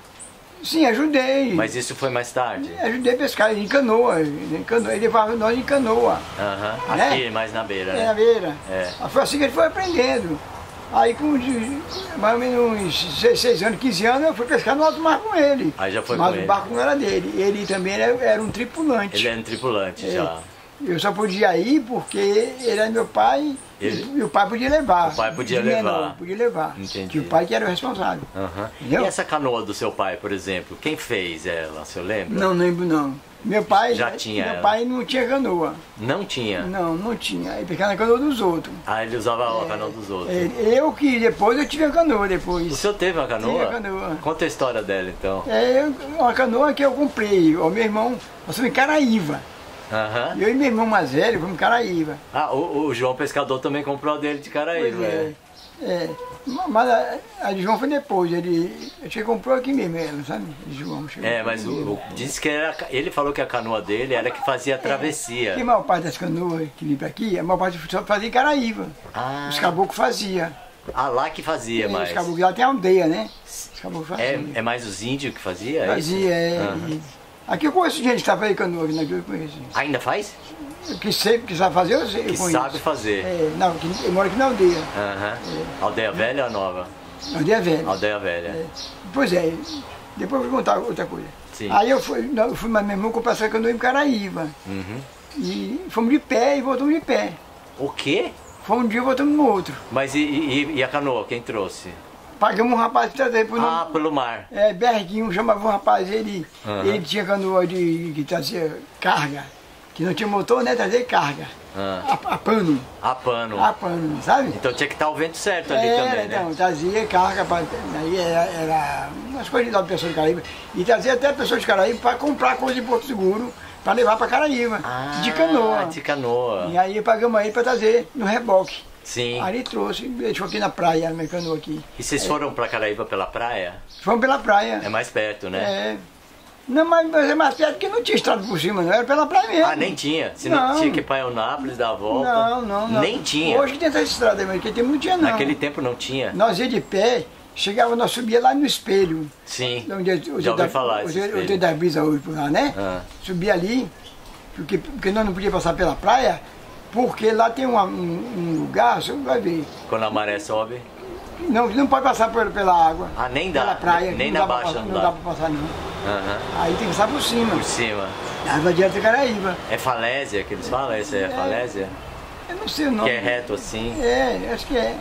[SPEAKER 1] Sim, ajudei.
[SPEAKER 2] Mas isso foi mais tarde?
[SPEAKER 1] Ajudei a pescar em canoa, em canoa. Ele levava nós em canoa.
[SPEAKER 2] Aham.
[SPEAKER 1] Né?
[SPEAKER 2] Aqui, mais na beira,
[SPEAKER 1] É, na
[SPEAKER 2] né?
[SPEAKER 1] beira.
[SPEAKER 2] É.
[SPEAKER 1] Foi assim que ele foi aprendendo. Aí com mais ou menos uns 16 anos, 15 anos, eu fui pescar no alto mar com ele.
[SPEAKER 2] Aí já foi
[SPEAKER 1] Mas
[SPEAKER 2] com
[SPEAKER 1] o
[SPEAKER 2] ele.
[SPEAKER 1] barco não era dele. Ele também era, era um tripulante.
[SPEAKER 2] Ele era um tripulante
[SPEAKER 1] É.
[SPEAKER 2] já.
[SPEAKER 1] Eu só podia ir porque ele era meu pai
[SPEAKER 2] Ele-
[SPEAKER 1] e o pai podia levar.
[SPEAKER 2] O pai podia
[SPEAKER 1] menor,
[SPEAKER 2] levar.
[SPEAKER 1] podia levar.
[SPEAKER 2] Entendi.
[SPEAKER 1] Que o pai que era o responsável.
[SPEAKER 2] Aham. E essa canoa do seu pai, por exemplo, quem fez ela, o senhor lembra?
[SPEAKER 1] Não, não lembro não. Meu pai,
[SPEAKER 2] Já tinha
[SPEAKER 1] meu
[SPEAKER 2] ela.
[SPEAKER 1] pai não tinha canoa.
[SPEAKER 2] Não tinha.
[SPEAKER 1] Não, não tinha. Ele pescava na canoa dos outros.
[SPEAKER 2] Ah, ele usava a canoa dos outros.
[SPEAKER 1] É, Eu que depois eu tive a canoa
[SPEAKER 2] O
[SPEAKER 1] depois.
[SPEAKER 2] senhor teve uma canoa?
[SPEAKER 1] Tive a canoa.
[SPEAKER 2] Conta a história dela então.
[SPEAKER 1] É uma canoa que eu comprei. O meu irmão, nós fomos em Caraíva.
[SPEAKER 2] Aham.
[SPEAKER 1] Eu e meu irmão mais velho fomos em Caraíva.
[SPEAKER 2] Ah, o, o João Pescador também comprou a dele de Caraíba.
[SPEAKER 1] Pois
[SPEAKER 2] é.
[SPEAKER 1] é. Mas a, a de João foi depois. Ele, ele comprou aqui mesmo, ela, sabe? De João. chegou
[SPEAKER 2] É, mas o, disse que era, ele falou que a canoa dele era que fazia a travessia.
[SPEAKER 1] Que a maior parte das canoas que vim pra aqui, a maior parte só fazia em Caraíva.
[SPEAKER 2] Ah,
[SPEAKER 1] Os caboclos faziam.
[SPEAKER 2] ah, lá que fazia
[SPEAKER 1] É,
[SPEAKER 2] mais.
[SPEAKER 1] Os caboclos lá tem aldeia, né? Os caboclos faziam.
[SPEAKER 2] É, é mais os índios que fazia? é isso?
[SPEAKER 1] Fazia, é.
[SPEAKER 2] Aham.
[SPEAKER 1] Aqui eu conheço gente que fazer canoa, aqui aqui eu conheço.
[SPEAKER 2] Ainda faz?
[SPEAKER 1] Que sempre que sabe fazer, eu, sei,
[SPEAKER 2] Que sabe fazer.
[SPEAKER 1] É, não, que- eu moro aqui na aldeia.
[SPEAKER 2] Aham. Aldeia velha ou nova?
[SPEAKER 1] Na aldeia velha.
[SPEAKER 2] Aldeia velha.
[SPEAKER 1] Pois é, depois eu vou contar outra coisa.
[SPEAKER 2] Sim.
[SPEAKER 1] Aí eu fui, não, eu fui mais meu irmão comprar essa canoa em Caraíva.
[SPEAKER 2] Uhum.
[SPEAKER 1] E fomos de pé e voltamos de pé.
[SPEAKER 2] O quê?
[SPEAKER 1] Fomos um dia e voltamos no outro.
[SPEAKER 2] Mas e, e- e a canoa, quem trouxe?
[SPEAKER 1] Pagamos um rapaz para trazer por
[SPEAKER 2] Ah, pelo mar.
[SPEAKER 1] É, Berguinho chamava um rapaz, ele,
[SPEAKER 2] Aham.
[SPEAKER 1] ele tinha canoa de que trazia carga, que não tinha motor, né? Trazer carga.
[SPEAKER 2] Ah,
[SPEAKER 1] A, a pano.
[SPEAKER 2] a pano.
[SPEAKER 1] A pano, sabe?
[SPEAKER 2] Então tinha que estar o vento certo ali
[SPEAKER 1] Era,
[SPEAKER 2] também, né?
[SPEAKER 1] então, trazia carga, pra, aí era, era umas coisas de pessoas de Caraíba, e trazia até pessoas de Caraíba para comprar coisa de Porto Seguro, para levar para Caraíba,
[SPEAKER 2] Ah,
[SPEAKER 1] de canoa.
[SPEAKER 2] De canoa.
[SPEAKER 1] E aí pagamos aí para trazer no reboque.
[SPEAKER 2] Sim.
[SPEAKER 1] Aí trouxe, deixou aqui na praia, canoa aqui.
[SPEAKER 2] E vocês foram pra Caraíba pela praia?
[SPEAKER 1] Fomos pela praia.
[SPEAKER 2] É mais perto, né?
[SPEAKER 1] É. Não, mas, mas é mais perto porque não tinha estrada por cima, não. Era pela praia mesmo.
[SPEAKER 2] Ah, nem tinha. Se não,
[SPEAKER 1] Não.
[SPEAKER 2] tinha que ir pra Eunápolis dar a volta.
[SPEAKER 1] Não, não, não.
[SPEAKER 2] Nem tinha.
[SPEAKER 1] Hoje que tem essa estrada mas naquele tempo não tinha, não.
[SPEAKER 2] Naquele tempo não tinha.
[SPEAKER 1] Nós ia de pé, chegava, nós subia lá no espelho.
[SPEAKER 2] Sim.
[SPEAKER 1] Onde, onde
[SPEAKER 2] Já ouvi
[SPEAKER 1] da-
[SPEAKER 2] falar
[SPEAKER 1] Onde,
[SPEAKER 2] espelho.
[SPEAKER 1] onde da brisa hoje por lá, né?
[SPEAKER 2] Ah.
[SPEAKER 1] Subia ali, porque, porque nós não podíamos passar pela praia, porque lá tem uma- um, um lugar, você vai ver.
[SPEAKER 2] Quando a maré sobe.
[SPEAKER 1] não, não pode passar por, pela água.
[SPEAKER 2] Ah, nem dá.
[SPEAKER 1] Pela praia.
[SPEAKER 2] Nem
[SPEAKER 1] não
[SPEAKER 2] na
[SPEAKER 1] pra
[SPEAKER 2] baixa
[SPEAKER 1] passar,
[SPEAKER 2] não
[SPEAKER 1] não
[SPEAKER 2] dá.
[SPEAKER 1] pra passar não.
[SPEAKER 2] Aham.
[SPEAKER 1] Aí tem que passar por cima.
[SPEAKER 2] Por cima.
[SPEAKER 1] Água direto do Caraíba.
[SPEAKER 2] É falésia que eles falam? Essa é falésia?
[SPEAKER 1] Eu não sei o nome.
[SPEAKER 2] Que é reto assim?
[SPEAKER 1] É, acho que é.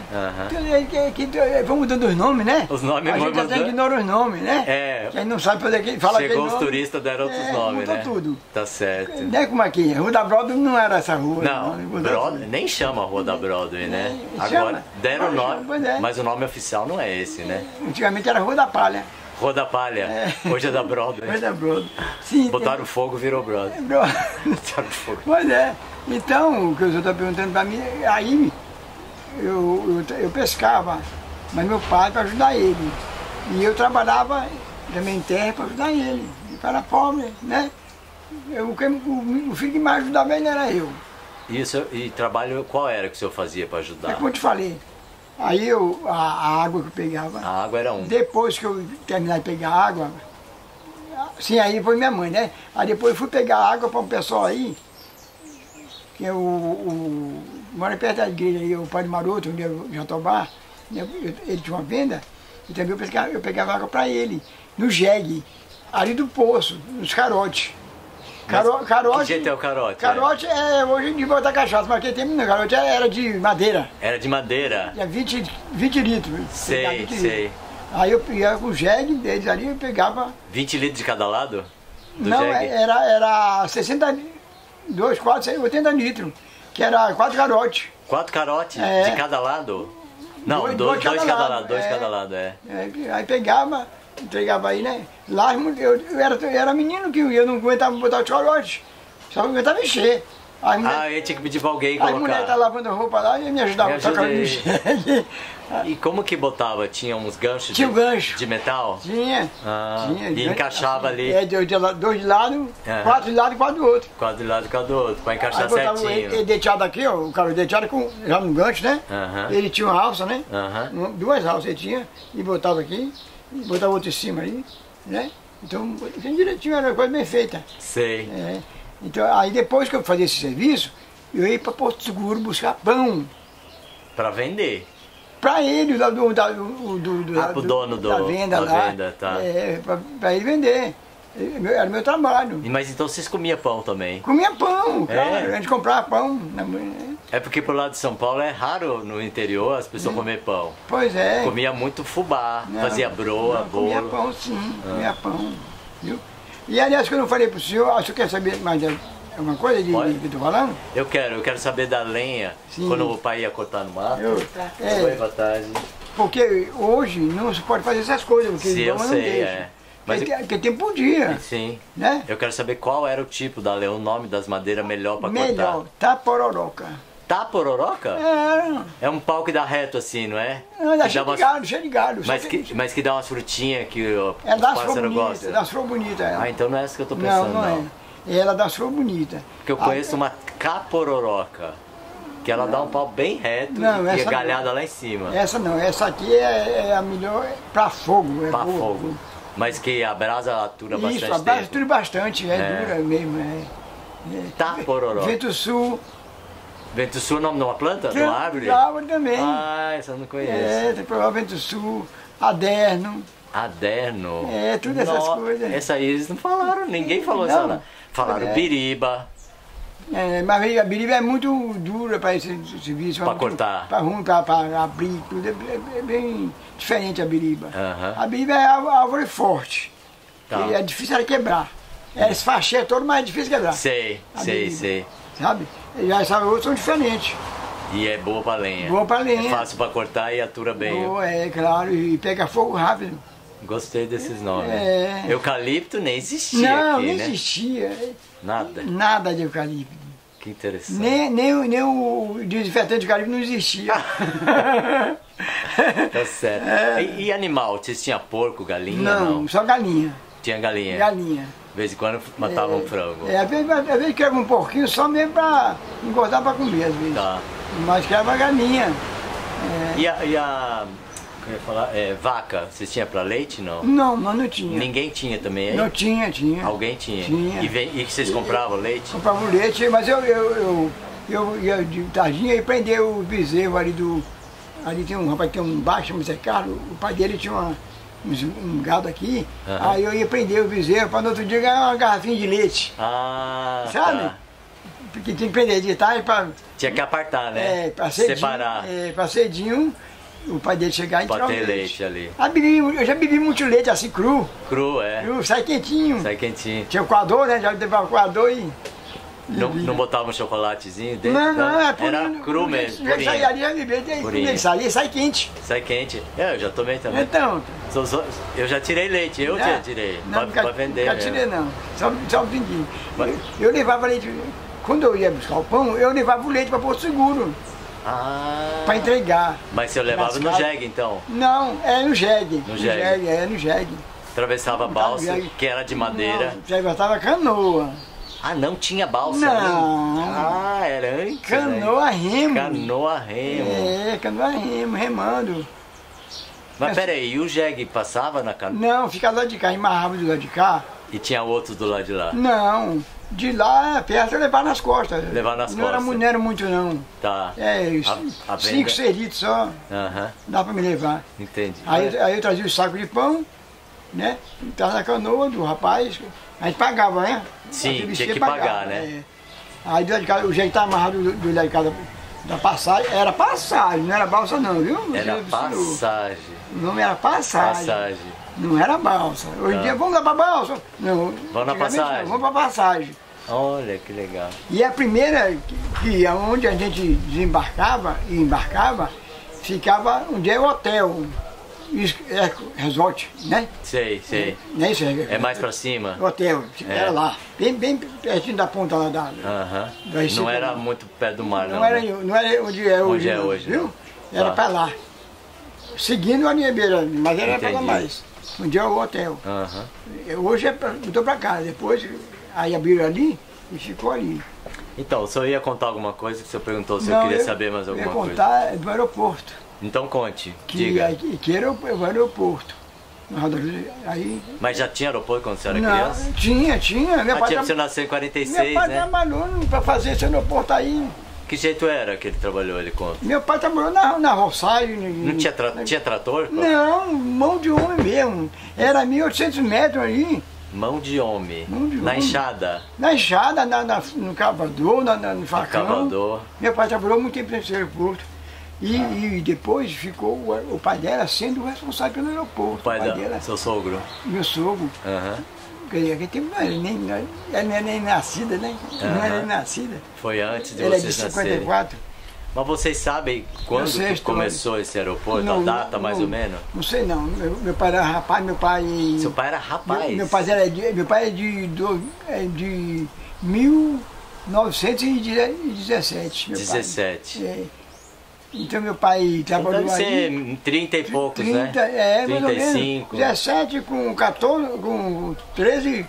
[SPEAKER 1] É, que- é que- é, Vão mudando os nomes, né?
[SPEAKER 2] Os nomes
[SPEAKER 1] A gente até
[SPEAKER 2] mudando.
[SPEAKER 1] ignora os nomes, né?
[SPEAKER 2] É.
[SPEAKER 1] Quem não sabe fazer aquele, fala
[SPEAKER 2] Chegou os turistas, deram outros
[SPEAKER 1] É,
[SPEAKER 2] nomes,
[SPEAKER 1] mudou
[SPEAKER 2] né?
[SPEAKER 1] tudo.
[SPEAKER 2] Tá certo.
[SPEAKER 1] Não é como aqui, Rua da Broadway não era essa rua.
[SPEAKER 2] Não,
[SPEAKER 1] mudou
[SPEAKER 2] Broadway, nem chama Rua da Broadway, né?
[SPEAKER 1] É,
[SPEAKER 2] Agora
[SPEAKER 1] chama.
[SPEAKER 2] deram o nome,
[SPEAKER 1] chama, é.
[SPEAKER 2] mas o nome oficial não é esse, né?
[SPEAKER 1] Antigamente era Rua da Palha.
[SPEAKER 2] Rua da Palha,
[SPEAKER 1] É.
[SPEAKER 2] hoje é da Broadway.
[SPEAKER 1] Rua da Broadway. Sim,
[SPEAKER 2] Botaram fogo, virou Broadway.
[SPEAKER 1] tem- Bro- *laughs*
[SPEAKER 2] Botaram fogo.
[SPEAKER 1] Pois é. Então, o que o senhor está perguntando para mim, aí eu, eu, eu pescava, mas meu pai para ajudar ele. E eu trabalhava também em terra para ajudar ele. Cara era pobre, né? Eu, o, o, filho que mais ajudava ele era eu.
[SPEAKER 2] E, e trabalho, qual era que o senhor fazia para
[SPEAKER 1] É
[SPEAKER 2] ajudar?
[SPEAKER 1] como eu te falei. Aí eu, a, a água que eu pegava,
[SPEAKER 2] A água era um.
[SPEAKER 1] depois que eu terminar de pegar água, sim, aí foi minha mãe, né? Aí depois eu fui pegar água para um pessoal aí, é o, mora perto da igreja aí, o Padre Maroto, onde eu Jatobá, né? Eu- ele tinha uma venda, e também eu pegava, eu pegava água para ele, no jegue, ali do poço, nos carotes. Caro, carote,
[SPEAKER 2] Que jeito é o carote?
[SPEAKER 1] carote é, hoje em dia botar cachaça, mas aquele tempo não, carote era de madeira.
[SPEAKER 2] É? Era de madeira.
[SPEAKER 1] Tinha 20, 20 litros. pegava
[SPEAKER 2] Sei,
[SPEAKER 1] 20
[SPEAKER 2] sei.
[SPEAKER 1] litros. Aí eu ia com o jegue deles ali, eu pegava.
[SPEAKER 2] 20 litros de cada lado? Do
[SPEAKER 1] não,
[SPEAKER 2] jegue?
[SPEAKER 1] era, era 62, 4, 80 litros. Que era quatro carotes.
[SPEAKER 2] Quatro carotes
[SPEAKER 1] É.
[SPEAKER 2] de cada lado? Não,
[SPEAKER 1] Dois-
[SPEAKER 2] dois,
[SPEAKER 1] dois
[SPEAKER 2] dois
[SPEAKER 1] cada
[SPEAKER 2] cada
[SPEAKER 1] lado,
[SPEAKER 2] lado, dois
[SPEAKER 1] é.
[SPEAKER 2] cada lado, é.
[SPEAKER 1] É, Aí pegava, entregava aí, né? Lá eu, eu, era, eu era menino que eu não aguentava botar os carotes. Só aguentava encher. A mulher-
[SPEAKER 2] Ah, eu tinha que pedir pra alguém
[SPEAKER 1] aí a mulher tá
[SPEAKER 2] colocar.
[SPEAKER 1] lavando roupa lá e me ajudava a no
[SPEAKER 2] ajudei.
[SPEAKER 1] jegue. *laughs*
[SPEAKER 2] E como que botava? Tinha uns ganchos
[SPEAKER 1] Tinha
[SPEAKER 2] de,
[SPEAKER 1] um gancho.
[SPEAKER 2] de metal?
[SPEAKER 1] Tinha.
[SPEAKER 2] Ah,
[SPEAKER 1] tinha.
[SPEAKER 2] e encaixava ali.
[SPEAKER 1] É, de, de, dois de lado, quatro de lado e quatro do outro.
[SPEAKER 2] Quatro de lado, cada do outro, pra encaixar certinho.
[SPEAKER 1] ele, ele deitado aqui, ó, o cara deitado com, já no gancho, né? Ele tinha uma alça, né? Um- Duas alças ele tinha, e botava aqui, e botava outro em cima aí, né? Então, assim, direitinho, era uma coisa bem feita.
[SPEAKER 2] Sei.
[SPEAKER 1] É. Então, aí depois que eu fazia esse serviço, eu ia para Porto Seguro buscar pão.
[SPEAKER 2] Pra vender.
[SPEAKER 1] Para ele, da, do, da, do, do,
[SPEAKER 2] Ah,
[SPEAKER 1] do-
[SPEAKER 2] dono do-
[SPEAKER 1] da venda
[SPEAKER 2] da
[SPEAKER 1] lá.
[SPEAKER 2] venda, tá.
[SPEAKER 1] É, para ele vender. Era meu trabalho.
[SPEAKER 2] Mas então vocês comiam pão também?
[SPEAKER 1] Comia pão,
[SPEAKER 2] É?
[SPEAKER 1] cara. A gente comprava pão. manhã.
[SPEAKER 2] É porque pro lado de São Paulo é raro no interior as
[SPEAKER 1] Hum.
[SPEAKER 2] pessoas comer pão.
[SPEAKER 1] Pois é.
[SPEAKER 2] Comia muito fubá,
[SPEAKER 1] Não,
[SPEAKER 2] fazia broa,
[SPEAKER 1] não, Comia
[SPEAKER 2] bolo.
[SPEAKER 1] pão, sim. Comia pão. Viu? E aliás, que eu não falei pro senhor, acho que quer saber mais alguma coisa de,
[SPEAKER 2] Pode.
[SPEAKER 1] de que eu tô falando?
[SPEAKER 2] Eu quero, eu quero saber da lenha,
[SPEAKER 1] Sim.
[SPEAKER 2] quando o pai ia cortar no mato.
[SPEAKER 1] Eu,
[SPEAKER 2] Oi,
[SPEAKER 1] é,
[SPEAKER 2] boa tarde.
[SPEAKER 1] porque hoje não se pode fazer essas coisas, porque
[SPEAKER 2] Sim, eu sei,
[SPEAKER 1] não deixa.
[SPEAKER 2] é. Mas
[SPEAKER 1] porque tem por dia,
[SPEAKER 2] Sim.
[SPEAKER 1] né?
[SPEAKER 2] Eu quero saber qual era o tipo da lenha, o nome das madeiras melhor pra
[SPEAKER 1] Melhor,
[SPEAKER 2] cortar.
[SPEAKER 1] tapororoca.
[SPEAKER 2] Tá pororoca?
[SPEAKER 1] É,
[SPEAKER 2] É um pau que dá reto assim, não é?
[SPEAKER 1] não, dá
[SPEAKER 2] Que
[SPEAKER 1] cheio de
[SPEAKER 2] umas-
[SPEAKER 1] gado, cheio de só
[SPEAKER 2] mas, que, mas que dá umas frutinhas que o
[SPEAKER 1] É
[SPEAKER 2] pássaro gosta.
[SPEAKER 1] das flores bonitas.
[SPEAKER 2] Ah, então não é essa que eu tô
[SPEAKER 1] não,
[SPEAKER 2] pensando,
[SPEAKER 1] não,
[SPEAKER 2] não.
[SPEAKER 1] é. Ela das flores bonitas.
[SPEAKER 2] Porque eu conheço uma capororoca, que ela dá um pau bem reto
[SPEAKER 1] Não,
[SPEAKER 2] e é
[SPEAKER 1] não.
[SPEAKER 2] galhada lá em cima.
[SPEAKER 1] Essa não, essa aqui é, é a melhor para fogo. É
[SPEAKER 2] pra
[SPEAKER 1] boa.
[SPEAKER 2] fogo. Mas que a brasa atura
[SPEAKER 1] Isso,
[SPEAKER 2] bastante
[SPEAKER 1] a base
[SPEAKER 2] tempo.
[SPEAKER 1] tudo bastante, é,
[SPEAKER 2] É.
[SPEAKER 1] dura mesmo. É.
[SPEAKER 2] Tá pororoca.
[SPEAKER 1] Vento sul,
[SPEAKER 2] Vento sul é o nome de uma planta? De uma árvore?
[SPEAKER 1] árvore também.
[SPEAKER 2] Ah, essa eu não conheço.
[SPEAKER 1] é, tem provar vento sul, aderno.
[SPEAKER 2] Aderno.
[SPEAKER 1] É, tudo essas coisas.
[SPEAKER 2] Essa aí eles não falaram, ninguém falou
[SPEAKER 1] Não.
[SPEAKER 2] essa. Falaram
[SPEAKER 1] É.
[SPEAKER 2] biriba.
[SPEAKER 1] É, mas a biriba é muito dura para esse serviço.
[SPEAKER 2] Pra cortar.
[SPEAKER 1] Para ruim, para abrir, tudo. É, é- é bem diferente a biriba.
[SPEAKER 2] Aham.
[SPEAKER 1] A biriba é árvore, árvore forte.
[SPEAKER 2] Tá.
[SPEAKER 1] É difícil ela quebrar. É, esse fachê é todo, mas é difícil quebrar.
[SPEAKER 2] Sei,
[SPEAKER 1] A
[SPEAKER 2] sei,
[SPEAKER 1] biriba.
[SPEAKER 2] sei.
[SPEAKER 1] Sabe? E essas outras são diferentes.
[SPEAKER 2] E é boa pra lenha.
[SPEAKER 1] Boa pra lenha.
[SPEAKER 2] É fácil pra cortar e atura bem.
[SPEAKER 1] Boa, é claro, e pega fogo rápido.
[SPEAKER 2] Gostei desses nomes.
[SPEAKER 1] É.
[SPEAKER 2] Eucalipto nem existia
[SPEAKER 1] não,
[SPEAKER 2] aqui,
[SPEAKER 1] nem
[SPEAKER 2] né?
[SPEAKER 1] existia
[SPEAKER 2] Nada.
[SPEAKER 1] nada de eucalipto.
[SPEAKER 2] Que interessante.
[SPEAKER 1] Nem, nem, o- nem o desinfetante de eucalipto não existia. *laughs*
[SPEAKER 2] Tá certo. E, e animal? Vocês tinham porco, galinha?
[SPEAKER 1] não, só galinha.
[SPEAKER 2] Tinha galinha.
[SPEAKER 1] Galinha.
[SPEAKER 2] De vez em quando matavam um frango.
[SPEAKER 1] É, às vezes, às vezes criava um porquinho só mesmo pra engordar pra comer, às vezes.
[SPEAKER 2] Tá.
[SPEAKER 1] Mas criava galinha.
[SPEAKER 2] E a. E a eu ia falar? É, vaca, vocês tinham pra leite? Não.
[SPEAKER 1] Não, nós não tinha.
[SPEAKER 2] Ninguém tinha também aí?
[SPEAKER 1] Não tinha, tinha.
[SPEAKER 2] Alguém tinha?
[SPEAKER 1] Tinha.
[SPEAKER 2] E, vem, e que vocês compravam leite?
[SPEAKER 1] Comprava o leite, mas eu, eu, eu, eu ia de tardinha e prender o bezerro ali do. ali tem um rapaz que tem um baixo, chama Zé Carlos, o pai dele tinha uma, uns- um gado aqui,
[SPEAKER 2] Aham.
[SPEAKER 1] aí eu ia prender o bezerro para no outro dia ganhar uma garrafinha de leite,
[SPEAKER 2] Ah,
[SPEAKER 1] sabe?
[SPEAKER 2] tá.
[SPEAKER 1] Porque tem que prender de tarde para
[SPEAKER 2] Tinha que apartar, né?
[SPEAKER 1] é, pra cedinho,
[SPEAKER 2] Separar.
[SPEAKER 1] é, pra cedinho o pai dele chegar e
[SPEAKER 2] Pra
[SPEAKER 1] tirar
[SPEAKER 2] ter
[SPEAKER 1] leite.
[SPEAKER 2] leite ali.
[SPEAKER 1] Ah, bebi- eu já bebi muito leite assim, cru,
[SPEAKER 2] Cru, é.
[SPEAKER 1] cru sai quentinho.
[SPEAKER 2] Sai quentinho.
[SPEAKER 1] Tinha o coador, né? Já levava o coador e.
[SPEAKER 2] Não, não botava um chocolatezinho dentro?
[SPEAKER 1] Não, não, é
[SPEAKER 2] Era
[SPEAKER 1] purinho.
[SPEAKER 2] cru mesmo,
[SPEAKER 1] sai
[SPEAKER 2] purinho.
[SPEAKER 1] ali, já tem
[SPEAKER 2] Purinho.
[SPEAKER 1] ele sai, ele sai quente.
[SPEAKER 2] Sai quente. É, eu já tomei também.
[SPEAKER 1] Então.
[SPEAKER 2] Sou- eu já tirei leite, eu
[SPEAKER 1] né?
[SPEAKER 2] já tirei.
[SPEAKER 1] Não,
[SPEAKER 2] pra,
[SPEAKER 1] nunca,
[SPEAKER 2] vender. mesmo.
[SPEAKER 1] tirei não. Só, só um pinguinho.
[SPEAKER 2] Mas-
[SPEAKER 1] Eu, eu levava leite. Quando eu ia buscar o pão, eu levava o leite para Porto Seguro,
[SPEAKER 2] Ah.
[SPEAKER 1] para entregar.
[SPEAKER 2] Mas você levava no jegue então?
[SPEAKER 1] Não, é no jegue.
[SPEAKER 2] No jegue.
[SPEAKER 1] é no jegue.
[SPEAKER 2] Atravessava balsa,
[SPEAKER 1] jegue.
[SPEAKER 2] que era de madeira.
[SPEAKER 1] Não, botava canoa.
[SPEAKER 2] Ah, não tinha balsa
[SPEAKER 1] Não.
[SPEAKER 2] Ah, era antes.
[SPEAKER 1] Canoa
[SPEAKER 2] né?
[SPEAKER 1] remo.
[SPEAKER 2] Canoa remo.
[SPEAKER 1] É, canoa remo, remando.
[SPEAKER 2] Mas peraí, e o jegue passava na canoa?
[SPEAKER 1] Não, fica lá de cá, amarrava do lado de cá.
[SPEAKER 2] E tinha outro do lado de lá?
[SPEAKER 1] Não, de lá perto eu levar nas costas.
[SPEAKER 2] Levar nas
[SPEAKER 1] não Era,
[SPEAKER 2] costas.
[SPEAKER 1] não era muito não.
[SPEAKER 2] Tá.
[SPEAKER 1] É,
[SPEAKER 2] A- a
[SPEAKER 1] cinco seritos só,
[SPEAKER 2] Aham,
[SPEAKER 1] dá pra me levar.
[SPEAKER 2] entendi.
[SPEAKER 1] Aí, aí eu trazia o saco de pão, né? Tava na canoa do rapaz, a gente pagava, né?
[SPEAKER 2] Sim, tinha que
[SPEAKER 1] pagava,
[SPEAKER 2] pagar, né?
[SPEAKER 1] é. Aí de casa, o jeito tá amarrado do, do lado de casa da passagem, era passagem, não era balsa não, viu?
[SPEAKER 2] Era
[SPEAKER 1] Você
[SPEAKER 2] passagem.
[SPEAKER 1] O nome era passagem.
[SPEAKER 2] Passagem.
[SPEAKER 1] Não era balsa. Hoje em
[SPEAKER 2] Tá.
[SPEAKER 1] dia vamos lá pra balsa. Não,
[SPEAKER 2] Vamos na passagem.
[SPEAKER 1] não, Vamos pra passagem.
[SPEAKER 2] Olha que legal.
[SPEAKER 1] E a primeira, que, que onde a gente desembarcava e embarcava, ficava onde é o hotel. É resort, né?
[SPEAKER 2] Sei, sei.
[SPEAKER 1] Não é isso?
[SPEAKER 2] É mais pra cima?
[SPEAKER 1] Hotel,
[SPEAKER 2] É.
[SPEAKER 1] era lá. Bem, bem pertinho da ponta lá da. Vai ser
[SPEAKER 2] Não era muito perto do mar, não.
[SPEAKER 1] Não, era,
[SPEAKER 2] né?
[SPEAKER 1] não era onde é hoje.
[SPEAKER 2] Onde é hoje,
[SPEAKER 1] Viu?
[SPEAKER 2] não.
[SPEAKER 1] Era
[SPEAKER 2] Tá.
[SPEAKER 1] pra lá. Seguindo a minha beira, mas era pra lá
[SPEAKER 2] Entendi.
[SPEAKER 1] mais. Onde é o hotel.
[SPEAKER 2] Aham.
[SPEAKER 1] Hoje é pra, mudou pra cá, depois aí abriram ali e ficou ali.
[SPEAKER 2] Então, o senhor ia contar alguma coisa que o senhor perguntou se eu queria saber mais
[SPEAKER 1] eu
[SPEAKER 2] alguma
[SPEAKER 1] ia
[SPEAKER 2] coisa?
[SPEAKER 1] contar do aeroporto,
[SPEAKER 2] Então conte,
[SPEAKER 1] que,
[SPEAKER 2] diga.
[SPEAKER 1] aí- que era o, o aeroporto. Na Aí,
[SPEAKER 2] Mas já tinha aeroporto quando você era
[SPEAKER 1] não,
[SPEAKER 2] criança?
[SPEAKER 1] tinha, tinha. Meu
[SPEAKER 2] Ah, tinha, você nasceu em
[SPEAKER 1] meu
[SPEAKER 2] 46,
[SPEAKER 1] pai
[SPEAKER 2] né?
[SPEAKER 1] trabalhou para fazer esse aeroporto aí.
[SPEAKER 2] Que jeito era que ele trabalhou, ele conta?
[SPEAKER 1] Meu pai trabalhou na, na.
[SPEAKER 2] Não tinha, tra- tinha trator? pô?
[SPEAKER 1] Não, mão de homem mesmo. Era 1.800 metros ali.
[SPEAKER 2] Mão de homem.
[SPEAKER 1] Mão de
[SPEAKER 2] Na
[SPEAKER 1] homem.
[SPEAKER 2] enxada.
[SPEAKER 1] Na enxada, na, na- no cavador, na, na- no facão.
[SPEAKER 2] Cavador.
[SPEAKER 1] Meu pai trabalhou muito tempo nesse aeroporto. E, e depois ficou o, o pai dela sendo o responsável pelo aeroporto.
[SPEAKER 2] O pai da,
[SPEAKER 1] dela,
[SPEAKER 2] seu sogro.
[SPEAKER 1] meu sogro.
[SPEAKER 2] Aham.
[SPEAKER 1] Quer dizer, aquele tempo não era nem, não era- ela nem nascida, né? Não era nem nascida.
[SPEAKER 2] Foi antes de
[SPEAKER 1] Ela é de
[SPEAKER 2] vocês nascerem.
[SPEAKER 1] 54.
[SPEAKER 2] Mas vocês sabem quando que começou esse aeroporto?
[SPEAKER 1] Não,
[SPEAKER 2] a data, mais
[SPEAKER 1] não.
[SPEAKER 2] ou menos?
[SPEAKER 1] Não sei não. Meu, meu pai era rapaz, meu pai.
[SPEAKER 2] Seu pai era rapaz.
[SPEAKER 1] Meu, meu pai era de, meu pai é de, é de 1917. Meu pai.
[SPEAKER 2] 17.
[SPEAKER 1] É. Então meu pai
[SPEAKER 2] Então
[SPEAKER 1] trabalhou
[SPEAKER 2] ser
[SPEAKER 1] aí.
[SPEAKER 2] 30 e poucos,
[SPEAKER 1] 30,
[SPEAKER 2] né?
[SPEAKER 1] é, mais ou menos.
[SPEAKER 2] 35.
[SPEAKER 1] 17 com 14, com 13,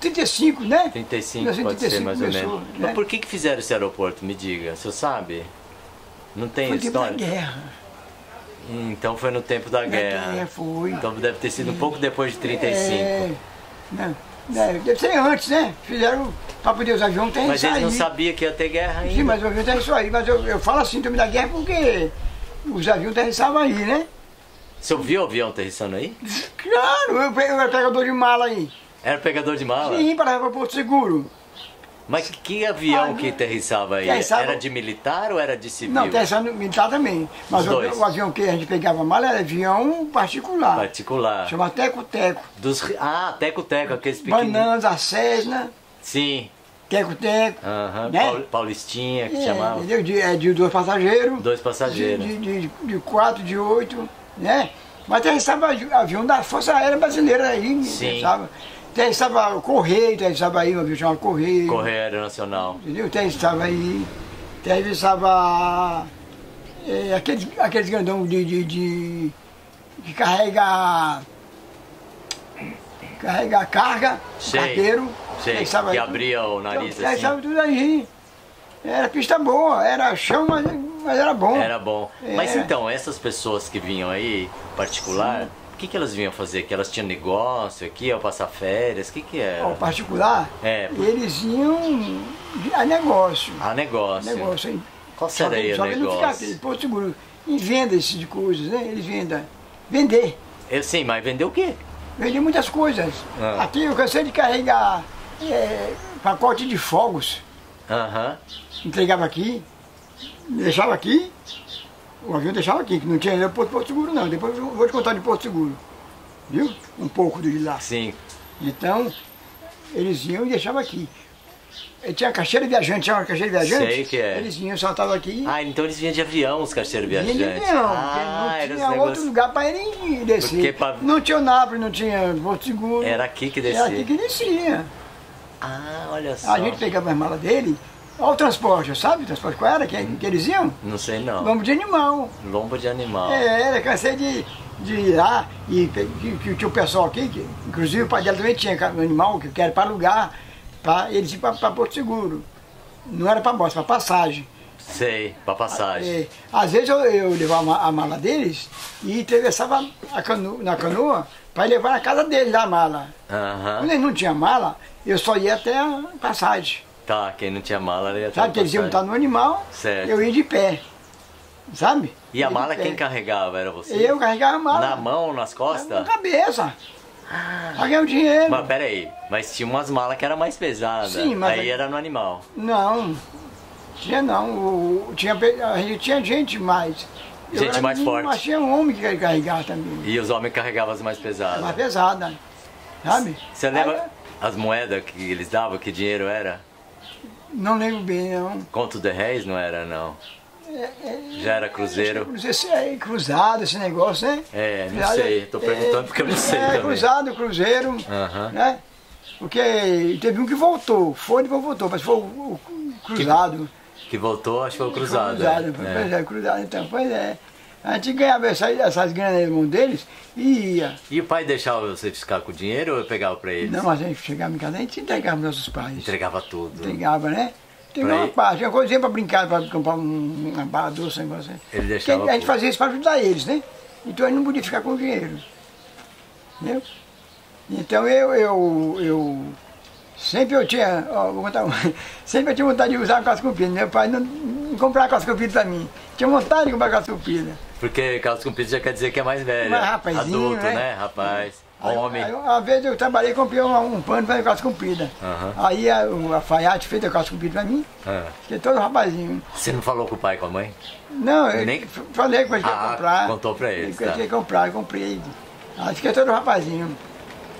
[SPEAKER 1] 35, né?
[SPEAKER 2] 35
[SPEAKER 1] Mas em
[SPEAKER 2] pode ser
[SPEAKER 1] 35
[SPEAKER 2] mais ou menos.
[SPEAKER 1] né?
[SPEAKER 2] Mas por que, que fizeram esse aeroporto? Me diga, o senhor sabe? Não tem
[SPEAKER 1] Foi
[SPEAKER 2] história?
[SPEAKER 1] guerra.
[SPEAKER 2] Então foi no tempo da
[SPEAKER 1] Da
[SPEAKER 2] guerra.
[SPEAKER 1] guerra foi.
[SPEAKER 2] Então deve ter sido um pouco depois de 35.
[SPEAKER 1] É, não, não, deve ser antes, né? Fizeram para poder os aviões terem
[SPEAKER 2] Mas eles não sabiam que ia ter guerra ainda.
[SPEAKER 1] Sim, mas o avião tem isso aí. Mas eu, eu falo assim também da guerra porque os aviões aterrissavam aí, né?
[SPEAKER 2] O senhor viu o avião aterrissando aí?
[SPEAKER 1] Claro, eu peguei o pegador de mala aí.
[SPEAKER 2] Era pegador de mala?
[SPEAKER 1] Sim, para para Porto Seguro.
[SPEAKER 2] Mas que avião
[SPEAKER 1] Ah,
[SPEAKER 2] que aterrissava aí?
[SPEAKER 1] aterrissava-
[SPEAKER 2] Era de militar ou era de civil?
[SPEAKER 1] Não, aterrissando militar também. Mas o, o avião que a gente pegava mala era avião particular.
[SPEAKER 2] Particular.
[SPEAKER 1] Chama Teco-Teco.
[SPEAKER 2] Dos... Ah, teco-teco, aqueles pequenininhos.
[SPEAKER 1] Bananas, a Cessna,
[SPEAKER 2] Sim.
[SPEAKER 1] Teco-Teco.
[SPEAKER 2] Aham.
[SPEAKER 1] Né?
[SPEAKER 2] Paul- Paulistinha, que
[SPEAKER 1] É,
[SPEAKER 2] chamava.
[SPEAKER 1] entendeu? De, é de dois passageiros.
[SPEAKER 2] Dois passageiros.
[SPEAKER 1] de, de, de quatro, de oito, né? Mas aterrissava avião da Força Aérea Brasileira aí,
[SPEAKER 2] Sim.
[SPEAKER 1] aterrissava. Aterrissava o Correio, aterrissava aí, um avião chamado Correio.
[SPEAKER 2] Correio Aeronacional.
[SPEAKER 1] Entendeu? Aterrissava aí. Aterrissava é, aqueles, aqueles grandão de, de, de, de carrega. Carrega carga,
[SPEAKER 2] Sei,
[SPEAKER 1] carteiro.
[SPEAKER 2] sei,
[SPEAKER 1] aterrissava
[SPEAKER 2] que
[SPEAKER 1] aí.
[SPEAKER 2] abria o nariz
[SPEAKER 1] Então,
[SPEAKER 2] assim.
[SPEAKER 1] aterrissava tudo aí. Era pista boa, era chão, mas, mas era bom.
[SPEAKER 2] Era bom. Mas
[SPEAKER 1] É.
[SPEAKER 2] então, essas pessoas que vinham aí, particular, o que, que elas vinham fazer? Que elas tinham negócio aqui, iam passar férias? O que, que era?
[SPEAKER 1] Ao particular,
[SPEAKER 2] É.
[SPEAKER 1] eles iam a negócio.
[SPEAKER 2] Ah, negócio.
[SPEAKER 1] negócio.
[SPEAKER 2] Qual
[SPEAKER 1] Só que-
[SPEAKER 2] seria o
[SPEAKER 1] só que não
[SPEAKER 2] negócio?
[SPEAKER 1] aqui, Porto Seguro. em venda de coisas, né? Eles vendem. Vender.
[SPEAKER 2] Eu sim, mas vendeu o quê?
[SPEAKER 1] Vendi muitas coisas.
[SPEAKER 2] Ah.
[SPEAKER 1] Aqui eu cansei de carregar é, pacote de fogos.
[SPEAKER 2] Aham.
[SPEAKER 1] Entregava aqui, deixava aqui, o avião deixava aqui, que não tinha aeroporto Porto Seguro não. Depois eu vou te contar de Porto Seguro. Viu? Um pouco de lá.
[SPEAKER 2] Sim.
[SPEAKER 1] Então, eles iam e deixavam aqui. E tinha caixeira viajante, tinha uma caixeira viajante.
[SPEAKER 2] Sei que é.
[SPEAKER 1] Eles vinham, saltavam aqui.
[SPEAKER 2] Ah, então eles vinham de avião, os carteiros
[SPEAKER 1] Vinha
[SPEAKER 2] viajantes.
[SPEAKER 1] de avião,
[SPEAKER 2] ah,
[SPEAKER 1] não tinha outro lugar para ele descer.
[SPEAKER 2] Pra-
[SPEAKER 1] Não tinha o Nápoles, não tinha Porto Seguro.
[SPEAKER 2] Era aqui que
[SPEAKER 1] Era aqui
[SPEAKER 2] descia.
[SPEAKER 1] que descia.
[SPEAKER 2] Ah, olha só.
[SPEAKER 1] A gente pegava as malas dele. Olha o transporte, sabe o transporte qual era que, que eles iam?
[SPEAKER 2] Não sei não.
[SPEAKER 1] Lombo de animal.
[SPEAKER 2] Lombo de animal.
[SPEAKER 1] É, era, cansei de, de ir lá e que, tinha o pessoal aqui, que, inclusive o pai dela também tinha um animal que, que era para alugar, para eles ir para Porto Seguro. Não era para bosta, para passagem.
[SPEAKER 2] Sei, pra passagem.
[SPEAKER 1] É, às vezes eu, eu levava a ma- a mala deles e atravessava a cano, na canoa para levar na casa deles a mala.
[SPEAKER 2] Aham.
[SPEAKER 1] Quando eles não tinham mala, eu só ia até a passagem.
[SPEAKER 2] Tá, quem não tinha mala ia
[SPEAKER 1] Sabe que eles iam estar no animal,
[SPEAKER 2] Certo.
[SPEAKER 1] eu ia de pé. Sabe?
[SPEAKER 2] E a mala quem carregava? Era você?
[SPEAKER 1] Eu carregava a mala.
[SPEAKER 2] Na mão, nas
[SPEAKER 1] Na
[SPEAKER 2] costas?
[SPEAKER 1] cabeça. Paguei o dinheiro.
[SPEAKER 2] Mas peraí, mas tinha umas malas que era mais pesadas.
[SPEAKER 1] Sim, mas
[SPEAKER 2] Aí era no animal.
[SPEAKER 1] Não, tinha não. O, tinha, pe- a gente tinha gente mais.
[SPEAKER 2] Gente mais forte.
[SPEAKER 1] Mas tinha um homem que carregava também.
[SPEAKER 2] E os homens carregavam as mais pesadas.
[SPEAKER 1] Mais pesada. Sabe?
[SPEAKER 2] Você lembra
[SPEAKER 1] Aí,
[SPEAKER 2] as moedas que eles davam, que dinheiro era?
[SPEAKER 1] Não lembro bem, não.
[SPEAKER 2] Conto de réis não era, não.
[SPEAKER 1] É,
[SPEAKER 2] Já era cruzeiro?
[SPEAKER 1] Não sei se é cruzado esse negócio, né?
[SPEAKER 2] É, não
[SPEAKER 1] Cruzado,
[SPEAKER 2] sei. Tô perguntando porque eu não sei
[SPEAKER 1] É,
[SPEAKER 2] também.
[SPEAKER 1] cruzado, cruzeiro,
[SPEAKER 2] Aham.
[SPEAKER 1] né? Porque teve um que voltou, foi e depois voltou, mas foi o, o cruzado.
[SPEAKER 2] Que voltou, acho que foi o cruzado.
[SPEAKER 1] Cruzado,
[SPEAKER 2] é.
[SPEAKER 1] pois
[SPEAKER 2] É.
[SPEAKER 1] é, cruzado, então, pois é. A gente ganhava essas, essas granas na mão deles e ia.
[SPEAKER 2] E o pai deixava você ficar com o dinheiro ou eu pegava pra eles?
[SPEAKER 1] Não, mas a gente chegava em casa, a gente entregava para nossos pais.
[SPEAKER 2] Entregava tudo.
[SPEAKER 1] Entregava, né? Tem
[SPEAKER 2] Pra
[SPEAKER 1] uma parte, tinha coisinha para brincar, para comprar um, uma barra doce, um negócio assim.
[SPEAKER 2] Ele deixava
[SPEAKER 1] Porque a gente fazia isso para ajudar eles, né? Então ele não podia ficar com o dinheiro. Entendeu? Então eu, eu, eu sempre eu tinha, ó, vou contar uma, *laughs* sempre eu tinha vontade de usar uma calça comprida. Meu pai não, não comprava calça comprida para mim. Tinha vontade de comprar calça comprida.
[SPEAKER 2] Porque calça comprida já quer dizer que é mais velho. Adulto,
[SPEAKER 1] né?
[SPEAKER 2] né? Rapaz.
[SPEAKER 1] Aí,
[SPEAKER 2] Homem.
[SPEAKER 1] aí, uma vez eu trabalhei e comprei um, um pano para calça comprida. Aí a, o alfaiate fez a calça comprida para mim,
[SPEAKER 2] Ah.
[SPEAKER 1] fiquei todo rapazinho.
[SPEAKER 2] Você não falou com o pai e com a mãe?
[SPEAKER 1] Não, eu
[SPEAKER 2] Nem-
[SPEAKER 1] falei que eu ia
[SPEAKER 2] Ah,
[SPEAKER 1] comprar.
[SPEAKER 2] contou pra eles,
[SPEAKER 1] Eu
[SPEAKER 2] tá.
[SPEAKER 1] ia comprar, eu comprei. Aí fiquei todo rapazinho.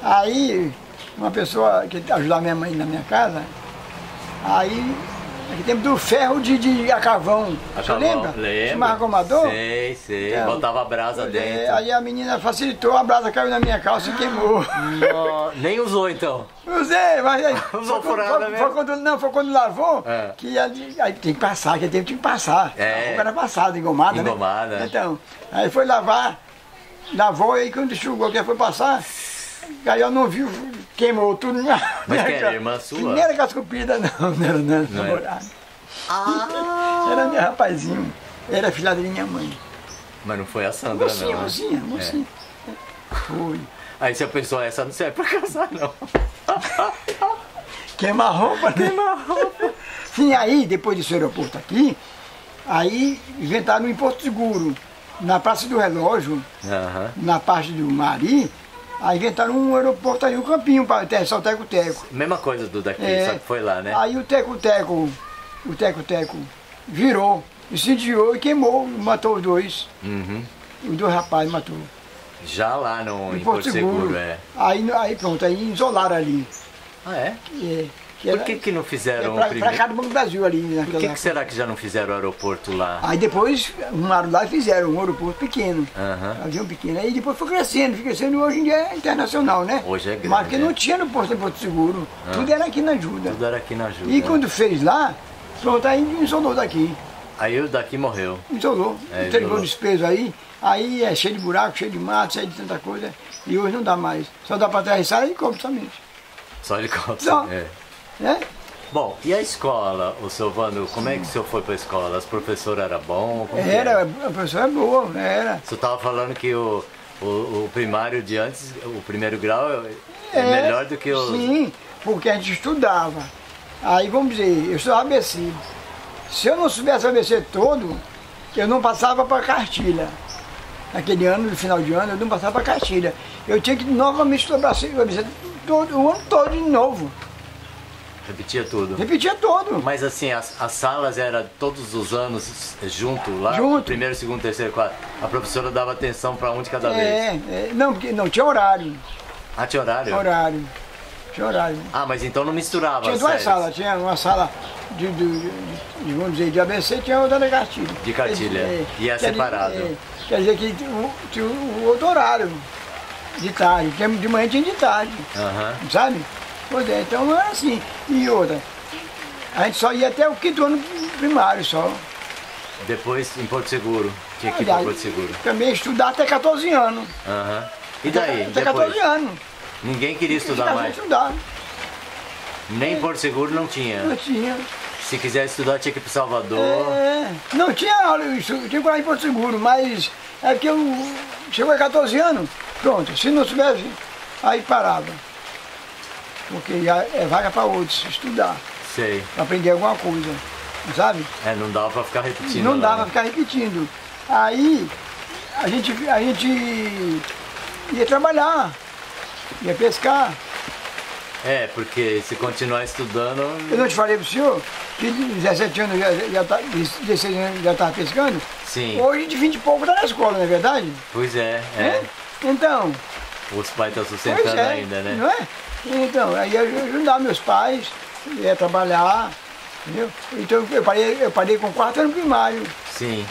[SPEAKER 1] Aí, uma pessoa que ajudava minha mãe na minha casa, aí, aqui tempo do ferro de, de a carvão.
[SPEAKER 2] A
[SPEAKER 1] Você
[SPEAKER 2] carvão,
[SPEAKER 1] lembra?
[SPEAKER 2] lembro.
[SPEAKER 1] Chamava comador?
[SPEAKER 2] Sei, sei.
[SPEAKER 1] Então,
[SPEAKER 2] Botava a brasa
[SPEAKER 1] É,
[SPEAKER 2] dentro.
[SPEAKER 1] aí a menina facilitou, a brasa caiu na minha calça e queimou.
[SPEAKER 2] Nó- Nem usou então.
[SPEAKER 1] Usei, mas aí, *laughs*
[SPEAKER 2] Usou furada mesmo?
[SPEAKER 1] foi quando, não, foi quando lavou,
[SPEAKER 2] É.
[SPEAKER 1] que aí, aí tem que passar, que tempo tinha que passar.
[SPEAKER 2] É.
[SPEAKER 1] A era passada, engomada,
[SPEAKER 2] Engomada.
[SPEAKER 1] né? Então, aí foi lavar, lavou, aí quando enxugou, que foi passar, aí eu não vi, queimou tudo. Minha,
[SPEAKER 2] Mas
[SPEAKER 1] minha
[SPEAKER 2] quem *laughs* era, irmã sua?
[SPEAKER 1] Não era casca comprida, não, não era, não,
[SPEAKER 2] Não era?
[SPEAKER 1] namorada. *laughs* Era meu rapazinho, era filha da minha mãe.
[SPEAKER 2] Mas não foi a Sandra,
[SPEAKER 1] Mocinha,
[SPEAKER 2] não. né?
[SPEAKER 1] mocinha, mocinha. Foi.
[SPEAKER 2] Aí você pensou, essa não serve pra casar, não. *laughs*
[SPEAKER 1] Queimar roupa, né? Queimar roupa. Sim, aí, depois desse aeroporto aqui, aí inventaram um Porto Seguro. Na Praça do Relógio,
[SPEAKER 2] Aham.
[SPEAKER 1] na parte do Mari, aí inventaram um aeroporto aí, um campinho para aterrissar o Teco-Teco.
[SPEAKER 2] Mesma coisa do daqui,
[SPEAKER 1] É.
[SPEAKER 2] só que foi lá, né?
[SPEAKER 1] Aí o Teco-Teco, o Teco-Teco virou, incendiou e queimou, matou os dois.
[SPEAKER 2] Uhum.
[SPEAKER 1] Os dois rapazes matou.
[SPEAKER 2] Já lá no,
[SPEAKER 1] Em
[SPEAKER 2] em Porto Seguro, é.
[SPEAKER 1] Aí, aí pronto, aí isolaram ali.
[SPEAKER 2] Ah, é?
[SPEAKER 1] É,
[SPEAKER 2] Por que que não
[SPEAKER 1] é
[SPEAKER 2] fizeram
[SPEAKER 1] pra,
[SPEAKER 2] o primeiro?
[SPEAKER 1] pra cá do Banco do Brasil ali
[SPEAKER 2] Por que, que será que já não fizeram o aeroporto lá?
[SPEAKER 1] Aí depois arrumaram lá e fizeram um aeroporto pequeno.
[SPEAKER 2] Aham.
[SPEAKER 1] Avião pequeno. Aí depois foi crescendo, foi crescendo e hoje em dia é internacional, né?
[SPEAKER 2] Hoje é grande,
[SPEAKER 1] Mas porque
[SPEAKER 2] né?
[SPEAKER 1] não tinha no posto em Porto Seguro. Tudo era aqui na ajuda.
[SPEAKER 2] Tudo era aqui na ajuda.
[SPEAKER 1] E quando fez lá, pronto, aí isolou daqui.
[SPEAKER 2] Aí o daqui morreu.
[SPEAKER 1] Isolou.
[SPEAKER 2] É,
[SPEAKER 1] Entregou despeso aí. Aí é cheio de buraco, cheio de mato, cheio de tanta coisa. E hoje não dá mais. Só dá para atravessar e compra somente.
[SPEAKER 2] Só helicóptero.
[SPEAKER 1] Só.
[SPEAKER 2] É.
[SPEAKER 1] Né?
[SPEAKER 2] Bom, e a escola, o seu Vando, como é que o senhor foi pra escola? As professoras eram bom? Que
[SPEAKER 1] Era, a pessoa é boa, era.
[SPEAKER 2] Você estava falando que o, o, o primário de antes, o primeiro grau é, é
[SPEAKER 1] É,
[SPEAKER 2] melhor do que o.
[SPEAKER 1] Sim, porque a gente estudava. Aí vamos dizer, eu estudava ABC. Se eu não soubesse ABC todo, eu não passava para cartilha. Naquele ano, no final de ano, eu não passava para cartilha. Eu tinha que novamente estudar todo, o ano todo de novo.
[SPEAKER 2] Repetia tudo.
[SPEAKER 1] Repetia todo.
[SPEAKER 2] Mas assim, as, as salas eram todos os anos junto lá?
[SPEAKER 1] Junto.
[SPEAKER 2] Primeiro, segundo, terceiro, quarto. A professora dava atenção para um de cada vez?
[SPEAKER 1] É, é, não, porque não tinha horário.
[SPEAKER 2] Ah, tinha horário?
[SPEAKER 1] Horário. Tinha horário.
[SPEAKER 2] Ah, mas então não misturava
[SPEAKER 1] Tinha
[SPEAKER 2] as
[SPEAKER 1] duas
[SPEAKER 2] séries.
[SPEAKER 1] salas, tinha uma sala de, de, de, de, vamos dizer, de ABC, tinha outra de cartilha.
[SPEAKER 2] De cartilha. E é
[SPEAKER 1] quer dizer-
[SPEAKER 2] separado.
[SPEAKER 1] é, quer dizer que tinha o- o outro horário de tarde, tinha- de manhã tinha de tarde,
[SPEAKER 2] Aham.
[SPEAKER 1] sabe? Pois é, então era assim. E outra, a gente só ia até o quinto ano primário só.
[SPEAKER 2] Depois em Porto Seguro. Tinha que ir para Porto Seguro.
[SPEAKER 1] Também estudar até 14 anos.
[SPEAKER 2] Aham. E daí?
[SPEAKER 1] Até
[SPEAKER 2] Depois?
[SPEAKER 1] 14 anos.
[SPEAKER 2] Ninguém queria estudar mais.
[SPEAKER 1] Estudar.
[SPEAKER 2] Nem em Porto Seguro não tinha.
[SPEAKER 1] Não tinha.
[SPEAKER 2] Se quisesse estudar tinha que ir para Salvador.
[SPEAKER 1] É, não tinha aula, eu estu- tinha coragem por seguro, mas é que eu chegou a 14 anos, pronto, se não tivesse, aí parava. Porque já é vaga para outros estudar,
[SPEAKER 2] Sei.
[SPEAKER 1] para aprender alguma coisa, sabe?
[SPEAKER 2] É, não dava para ficar repetindo.
[SPEAKER 1] não dava para
[SPEAKER 2] né?
[SPEAKER 1] ficar repetindo. Aí a gente, a gente ia trabalhar, ia pescar.
[SPEAKER 2] É, porque se continuar estudando.
[SPEAKER 1] Eu não te falei pro senhor que de 17 anos já, já tá, 16 anos já estava pescando?
[SPEAKER 2] Sim.
[SPEAKER 1] Hoje de 20 e pouco está na escola, não é verdade?
[SPEAKER 2] Pois é, é.
[SPEAKER 1] É? Então,
[SPEAKER 2] Os pais estão
[SPEAKER 1] pois
[SPEAKER 2] sustentando
[SPEAKER 1] é,
[SPEAKER 2] ainda, né?
[SPEAKER 1] não é? Então, aí eu ajudava meus pais, ia trabalhar, entendeu? Então eu parei, eu parei com quarto ano primário,
[SPEAKER 2] Sim.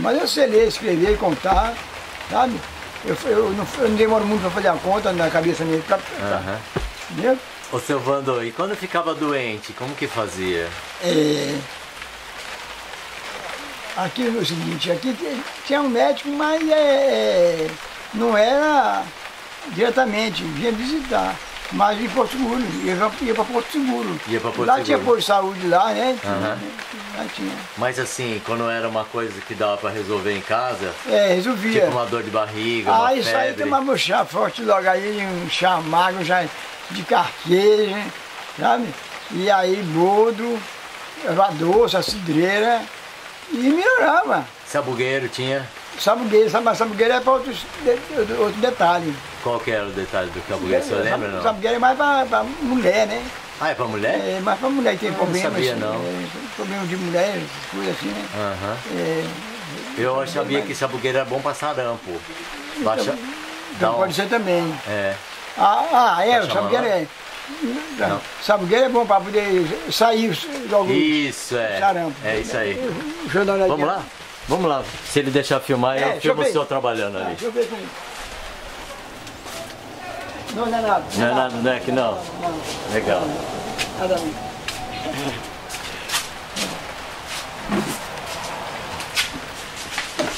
[SPEAKER 1] mas eu sei ler, escrever, contar, sabe? Eu, eu, não, eu não demoro muito para fazer a conta na cabeça minha, pra, pra- entendeu?
[SPEAKER 2] Ô seu Vando, e quando ficava doente, como que fazia?
[SPEAKER 1] É, aqui é o seguinte, aqui tinha um médico, mas é, é, não era diretamente, vinha visitar. Mas em Porto Seguro, ia para Porto Seguro.
[SPEAKER 2] Ia pra Porto
[SPEAKER 1] lá
[SPEAKER 2] Seguro.
[SPEAKER 1] tinha posto de saúde lá, né?
[SPEAKER 2] Aham.
[SPEAKER 1] Lá tinha.
[SPEAKER 2] Mas assim, quando era uma coisa que dava pra resolver em casa,
[SPEAKER 1] É, resolvia.
[SPEAKER 2] tipo uma dor de barriga,
[SPEAKER 1] Ah, isso aí
[SPEAKER 2] febre.
[SPEAKER 1] tomava um chá forte logo aí, um chá já de carqueja, sabe? E aí bodo, erva doce, a cidreira, e melhorava.
[SPEAKER 2] Sabugueiro tinha?
[SPEAKER 1] Sabugueira, mas sabugueira é para outro, outro detalhe.
[SPEAKER 2] Qual que era o detalhe do sabugueiro? O senhor lembra não?
[SPEAKER 1] Sabugueira é mais para mulher, né?
[SPEAKER 2] Ah, é pra mulher?
[SPEAKER 1] É mais para mulher tem
[SPEAKER 2] Ah, não
[SPEAKER 1] problema.
[SPEAKER 2] sabia,
[SPEAKER 1] assim,
[SPEAKER 2] não.
[SPEAKER 1] é, problema de mulher, coisas assim, né?
[SPEAKER 2] Aham.
[SPEAKER 1] É,
[SPEAKER 2] Eu sabia que sabugueiro era bom pra sarampo. Baixa...
[SPEAKER 1] então
[SPEAKER 2] um...
[SPEAKER 1] pode ser também.
[SPEAKER 2] É.
[SPEAKER 1] Ah, ah é, o sabugueira
[SPEAKER 2] chamando?
[SPEAKER 1] é.
[SPEAKER 2] Não.
[SPEAKER 1] Sabugueira é bom para poder sair logo.
[SPEAKER 2] Isso, é.
[SPEAKER 1] Sarampo.
[SPEAKER 2] É isso aí. Vamos lá? Vamos lá. Se ele deixar filmar,
[SPEAKER 1] É,
[SPEAKER 2] eu filmo o senhor trabalhando
[SPEAKER 1] Ah,
[SPEAKER 2] ali.
[SPEAKER 1] Deixa eu ver comigo. Não, não é nada.
[SPEAKER 2] Não é nada, não é que não?
[SPEAKER 1] Não,
[SPEAKER 2] Legal.
[SPEAKER 1] nada não.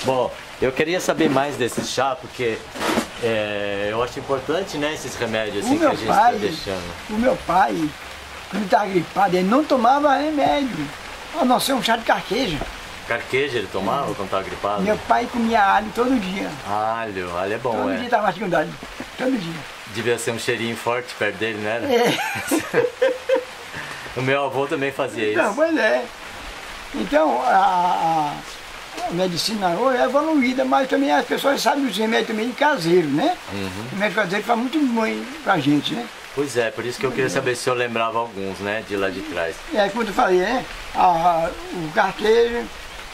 [SPEAKER 2] Bom, eu queria saber mais desse chá, porque é, eu acho importante, né, esses remédios assim que a gente está deixando.
[SPEAKER 1] o meu pai, quando estava gripado, ele não tomava remédio. A não ser um chá de carqueja.
[SPEAKER 2] Carqueja ele tomava quando estava gripado?
[SPEAKER 1] Meu pai comia alho todo dia.
[SPEAKER 2] Alho, alho é bom,
[SPEAKER 1] todo
[SPEAKER 2] é.
[SPEAKER 1] dia estava mastigando alho. Todo dia.
[SPEAKER 2] Devia ser um cheirinho forte perto dele, né?
[SPEAKER 1] É. *laughs*
[SPEAKER 2] O meu avô também fazia
[SPEAKER 1] Então,
[SPEAKER 2] isso.
[SPEAKER 1] pois é. Então, a, a- medicina hoje é evoluída, mas também as pessoas sabem os remédios também caseiros, né?
[SPEAKER 2] Uhum.
[SPEAKER 1] Remédio caseiro faz muito bom pra gente, né?
[SPEAKER 2] Pois é, por isso que eu queria saber se eu lembrava alguns, né, de lá de trás.
[SPEAKER 1] É, como eu falei, né? A- o carquejo,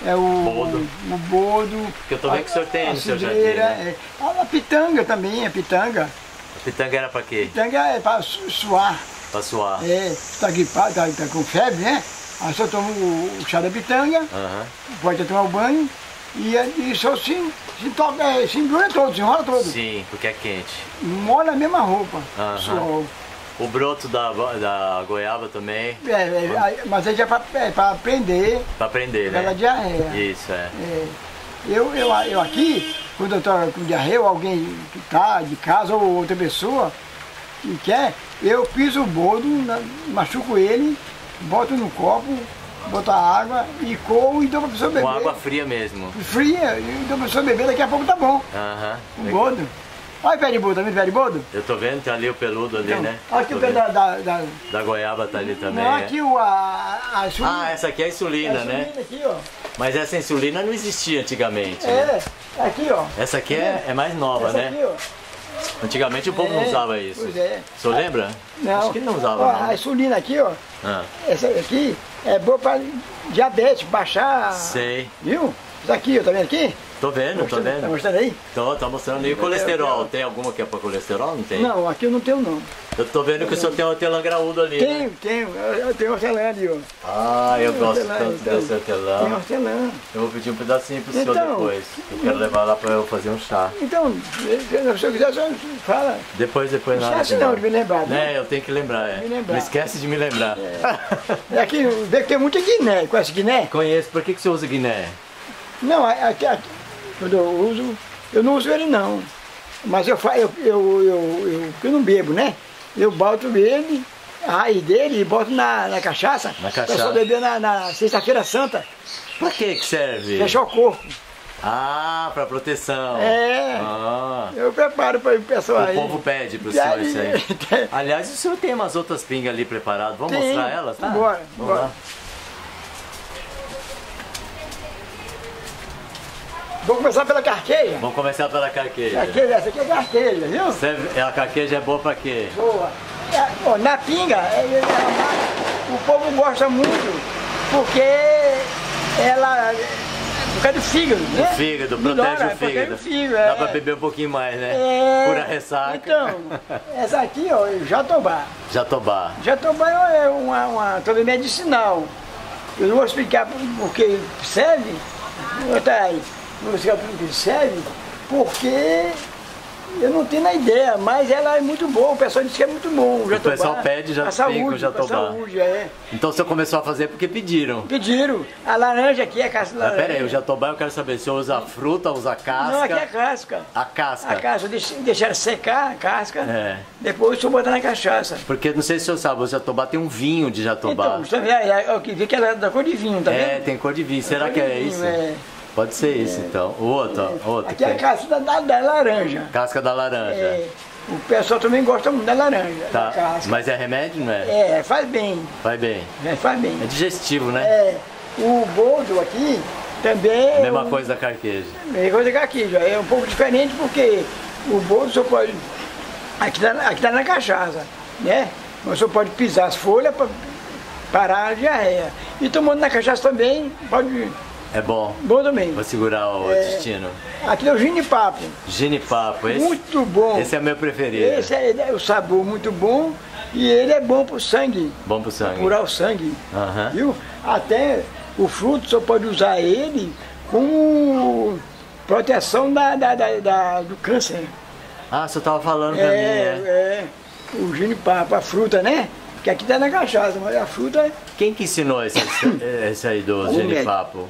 [SPEAKER 1] é o
[SPEAKER 2] Bodo.
[SPEAKER 1] o, bodo.
[SPEAKER 2] Que eu tô vendo que o senhor tem
[SPEAKER 1] a
[SPEAKER 2] no seu jardim, né?
[SPEAKER 1] é. a, a pitanga também, a pitanga.
[SPEAKER 2] A pitanga era pra quê?
[SPEAKER 1] Pitanga é para suar.
[SPEAKER 2] Pra suar.
[SPEAKER 1] É, está gripado, tá, tá com febre, né? Aí só toma o, o chá da pitanga,
[SPEAKER 2] Aham.
[SPEAKER 1] pode tomar o banho e, e só se, se, toca, é, se embrulha todo, se enrola todo.
[SPEAKER 2] Sim, porque é quente.
[SPEAKER 1] Molha a mesma roupa.
[SPEAKER 2] Aham.
[SPEAKER 1] suor.
[SPEAKER 2] O broto da, da goiaba também,
[SPEAKER 1] É, é, mas aí já é para é pra prender
[SPEAKER 2] pra prender,
[SPEAKER 1] pela
[SPEAKER 2] né?
[SPEAKER 1] diarreia.
[SPEAKER 2] Isso, é.
[SPEAKER 1] É, eu, eu, eu aqui, quando eu estou com diarreia, ou alguém que está de casa, ou outra pessoa que quer, eu piso o boldo, na- machuco ele, boto no copo, boto a água e coo e dou para a pessoa beber.
[SPEAKER 2] Com água fria mesmo.
[SPEAKER 1] Fria, e dou para a pessoa beber, daqui a pouco tá bom.
[SPEAKER 2] Aham.
[SPEAKER 1] O
[SPEAKER 2] legal.
[SPEAKER 1] boldo. Olha o pé de boldo, tá vendo o pé de boldo?
[SPEAKER 2] Eu tô vendo, tem ali o peludo ali,
[SPEAKER 1] Então,
[SPEAKER 2] né?
[SPEAKER 1] Olha aqui o pé da, da, da-
[SPEAKER 2] Da goiaba tá ali também.
[SPEAKER 1] Não,
[SPEAKER 2] é.
[SPEAKER 1] aqui o, a, a insulina.
[SPEAKER 2] Ah, essa aqui é a insulina,
[SPEAKER 1] a
[SPEAKER 2] né?
[SPEAKER 1] insulina aqui, ó.
[SPEAKER 2] Mas essa insulina não existia antigamente. né?
[SPEAKER 1] É, aqui, ó.
[SPEAKER 2] Essa aqui é, é mais nova,
[SPEAKER 1] Essa
[SPEAKER 2] né?
[SPEAKER 1] aqui, ó.
[SPEAKER 2] Antigamente o povo não
[SPEAKER 1] É,
[SPEAKER 2] usava isso.
[SPEAKER 1] Pois é.
[SPEAKER 2] O senhor lembra?
[SPEAKER 1] Não.
[SPEAKER 2] Acho que não usava,
[SPEAKER 1] Ó,
[SPEAKER 2] não.
[SPEAKER 1] A insulina aqui, ó.
[SPEAKER 2] Ah,
[SPEAKER 1] Essa aqui é boa para diabetes, baixar.
[SPEAKER 2] sei.
[SPEAKER 1] Viu? Isso aqui, ó, tá vendo aqui?
[SPEAKER 2] Tô vendo, tô
[SPEAKER 1] Tá
[SPEAKER 2] vendo.
[SPEAKER 1] mostrando aí?
[SPEAKER 2] Tô, tô mostrando. E o colesterol? Tem alguma que é pra colesterol? Não tem?
[SPEAKER 1] Não, aqui eu não tenho não.
[SPEAKER 2] Eu tô vendo que o senhor tem hortelã graúdo ali. né?
[SPEAKER 1] Tenho, tenho. Eu, eu tenho hortelã ali, ó.
[SPEAKER 2] Ah, eu gosto
[SPEAKER 1] Hortelã,
[SPEAKER 2] tanto
[SPEAKER 1] então.
[SPEAKER 2] desse
[SPEAKER 1] Tem
[SPEAKER 2] hortelã.
[SPEAKER 1] hortelã.
[SPEAKER 2] Eu vou pedir um pedacinho pro senhor
[SPEAKER 1] Então.
[SPEAKER 2] depois. Eu quero levar lá pra eu fazer um chá.
[SPEAKER 1] Então, se eu quiser, só fala.
[SPEAKER 2] Depois, depois nada.
[SPEAKER 1] esquece não de me lembrar, né?
[SPEAKER 2] Né, eu tenho que lembrar, é.
[SPEAKER 1] Me lembrar.
[SPEAKER 2] Não esquece de me lembrar.
[SPEAKER 1] É aqui, vê que tem muito Guiné. Conhece Guiné?
[SPEAKER 2] Conheço. Por que, que você usa Guiné?
[SPEAKER 1] Não, aqui, aqui, quando eu uso, eu não uso ele não. Mas eu, eu, eu, eu, eu, não bebo, né? Eu boto ele, a raiz dele, e boto na, na cachaça.
[SPEAKER 2] Na
[SPEAKER 1] Pra
[SPEAKER 2] cachaça.
[SPEAKER 1] só beber na, na sexta-feira santa,
[SPEAKER 2] Pra que que serve?
[SPEAKER 1] fechar o corpo.
[SPEAKER 2] Ah, pra proteção.
[SPEAKER 1] É.
[SPEAKER 2] Ah.
[SPEAKER 1] Eu preparo para o pessoal
[SPEAKER 2] O
[SPEAKER 1] aí.
[SPEAKER 2] povo pede pro senhor isso aí. *laughs* Aliás, o senhor tem umas outras pingas ali preparadas. Vamos
[SPEAKER 1] Tem.
[SPEAKER 2] mostrar elas? Tá?
[SPEAKER 1] Bora,
[SPEAKER 2] Vamos
[SPEAKER 1] bora.
[SPEAKER 2] lá.
[SPEAKER 1] Vou começar pela carqueja.
[SPEAKER 2] Vamos começar pela carqueja.
[SPEAKER 1] Carqueja, essa aqui é carqueja, viu?
[SPEAKER 2] Você- A carqueja é boa pra quê?
[SPEAKER 1] Boa. É, ó, na pinga, é, é, é, o povo gosta muito porque ela. Por causa do fígado, né?
[SPEAKER 2] Fígado,
[SPEAKER 1] Melhora,
[SPEAKER 2] protege o fígado.
[SPEAKER 1] do fígado,
[SPEAKER 2] Dá
[SPEAKER 1] é.
[SPEAKER 2] pra beber um pouquinho mais, né?
[SPEAKER 1] É,
[SPEAKER 2] Cura ressaca.
[SPEAKER 1] Então, *laughs* essa aqui, ó, é jatobá.
[SPEAKER 2] Jatobá.
[SPEAKER 1] Jatobá é uma, uma também medicinal. Eu não vou explicar por, por que serve, botar aí, explicar por que serve, porque eu não tenho na ideia, mas ela é muito boa, o pessoal diz que é muito bom o jatobá.
[SPEAKER 2] pessoal pede já
[SPEAKER 1] Pra
[SPEAKER 2] vem com
[SPEAKER 1] saúde,
[SPEAKER 2] jatobá.
[SPEAKER 1] saúde, é.
[SPEAKER 2] Então o senhor começou a fazer porque pediram.
[SPEAKER 1] Pediram, a laranja aqui é casca de
[SPEAKER 2] Mas
[SPEAKER 1] laranja.
[SPEAKER 2] pera aí, o jatobá eu quero saber, o senhor usa a fruta, usa a casca?
[SPEAKER 1] Não, aqui é casca.
[SPEAKER 2] A casca.
[SPEAKER 1] A casca, deixa, deixar secar a casca,
[SPEAKER 2] É.
[SPEAKER 1] depois eu botar na cachaça.
[SPEAKER 2] Porque não sei se o senhor sabe, o jatobá tem um vinho de jatobá.
[SPEAKER 1] Então, você vê, é, é, o que vê que ela é da cor de vinho, tá
[SPEAKER 2] é,
[SPEAKER 1] vendo?
[SPEAKER 2] tem cor de vinho. Será que é
[SPEAKER 1] vinho,
[SPEAKER 2] isso?
[SPEAKER 1] é.
[SPEAKER 2] Pode ser isso então. O outro, ó, outro.
[SPEAKER 1] Aqui é a casca da, da, da laranja.
[SPEAKER 2] Casca da laranja.
[SPEAKER 1] É, o pessoal também gosta muito da laranja, da
[SPEAKER 2] Tá.
[SPEAKER 1] casca.
[SPEAKER 2] Mas é remédio, não é?
[SPEAKER 1] É, faz bem,
[SPEAKER 2] Vai bem.
[SPEAKER 1] é, faz bem.
[SPEAKER 2] É digestivo, né?
[SPEAKER 1] É, o boldo aqui também é
[SPEAKER 2] Mesma
[SPEAKER 1] um-
[SPEAKER 2] coisa da carqueja.
[SPEAKER 1] mesma coisa aqui, já é um pouco diferente porque o boldo só pode, aqui tá, aqui tá na cachaça, né? Mas só pode pisar as folhas para parar a diarreia. E tomando na cachaça também, pode,
[SPEAKER 2] É bom.
[SPEAKER 1] bom também.
[SPEAKER 2] Vou segurar o
[SPEAKER 1] É.
[SPEAKER 2] destino.
[SPEAKER 1] Aqui é o ginipapo,
[SPEAKER 2] Ginipapo, esse,
[SPEAKER 1] muito bom.
[SPEAKER 2] esse é meu preferido.
[SPEAKER 1] Esse é, é o sabor muito bom e ele é bom pro sangue,
[SPEAKER 2] Bom pro sangue.
[SPEAKER 1] curar o sangue.
[SPEAKER 2] Aham.
[SPEAKER 1] Viu? Até o fruto só pode usar ele como proteção da, da- da- da- do câncer.
[SPEAKER 2] Ah, você tava falando pra mim, é.
[SPEAKER 1] é, o ginipapo, a fruta, né? Que aqui tá na cachaça, mas a fruta é.
[SPEAKER 2] Quem que ensinou esse, esse aí do
[SPEAKER 1] O
[SPEAKER 2] genipapo?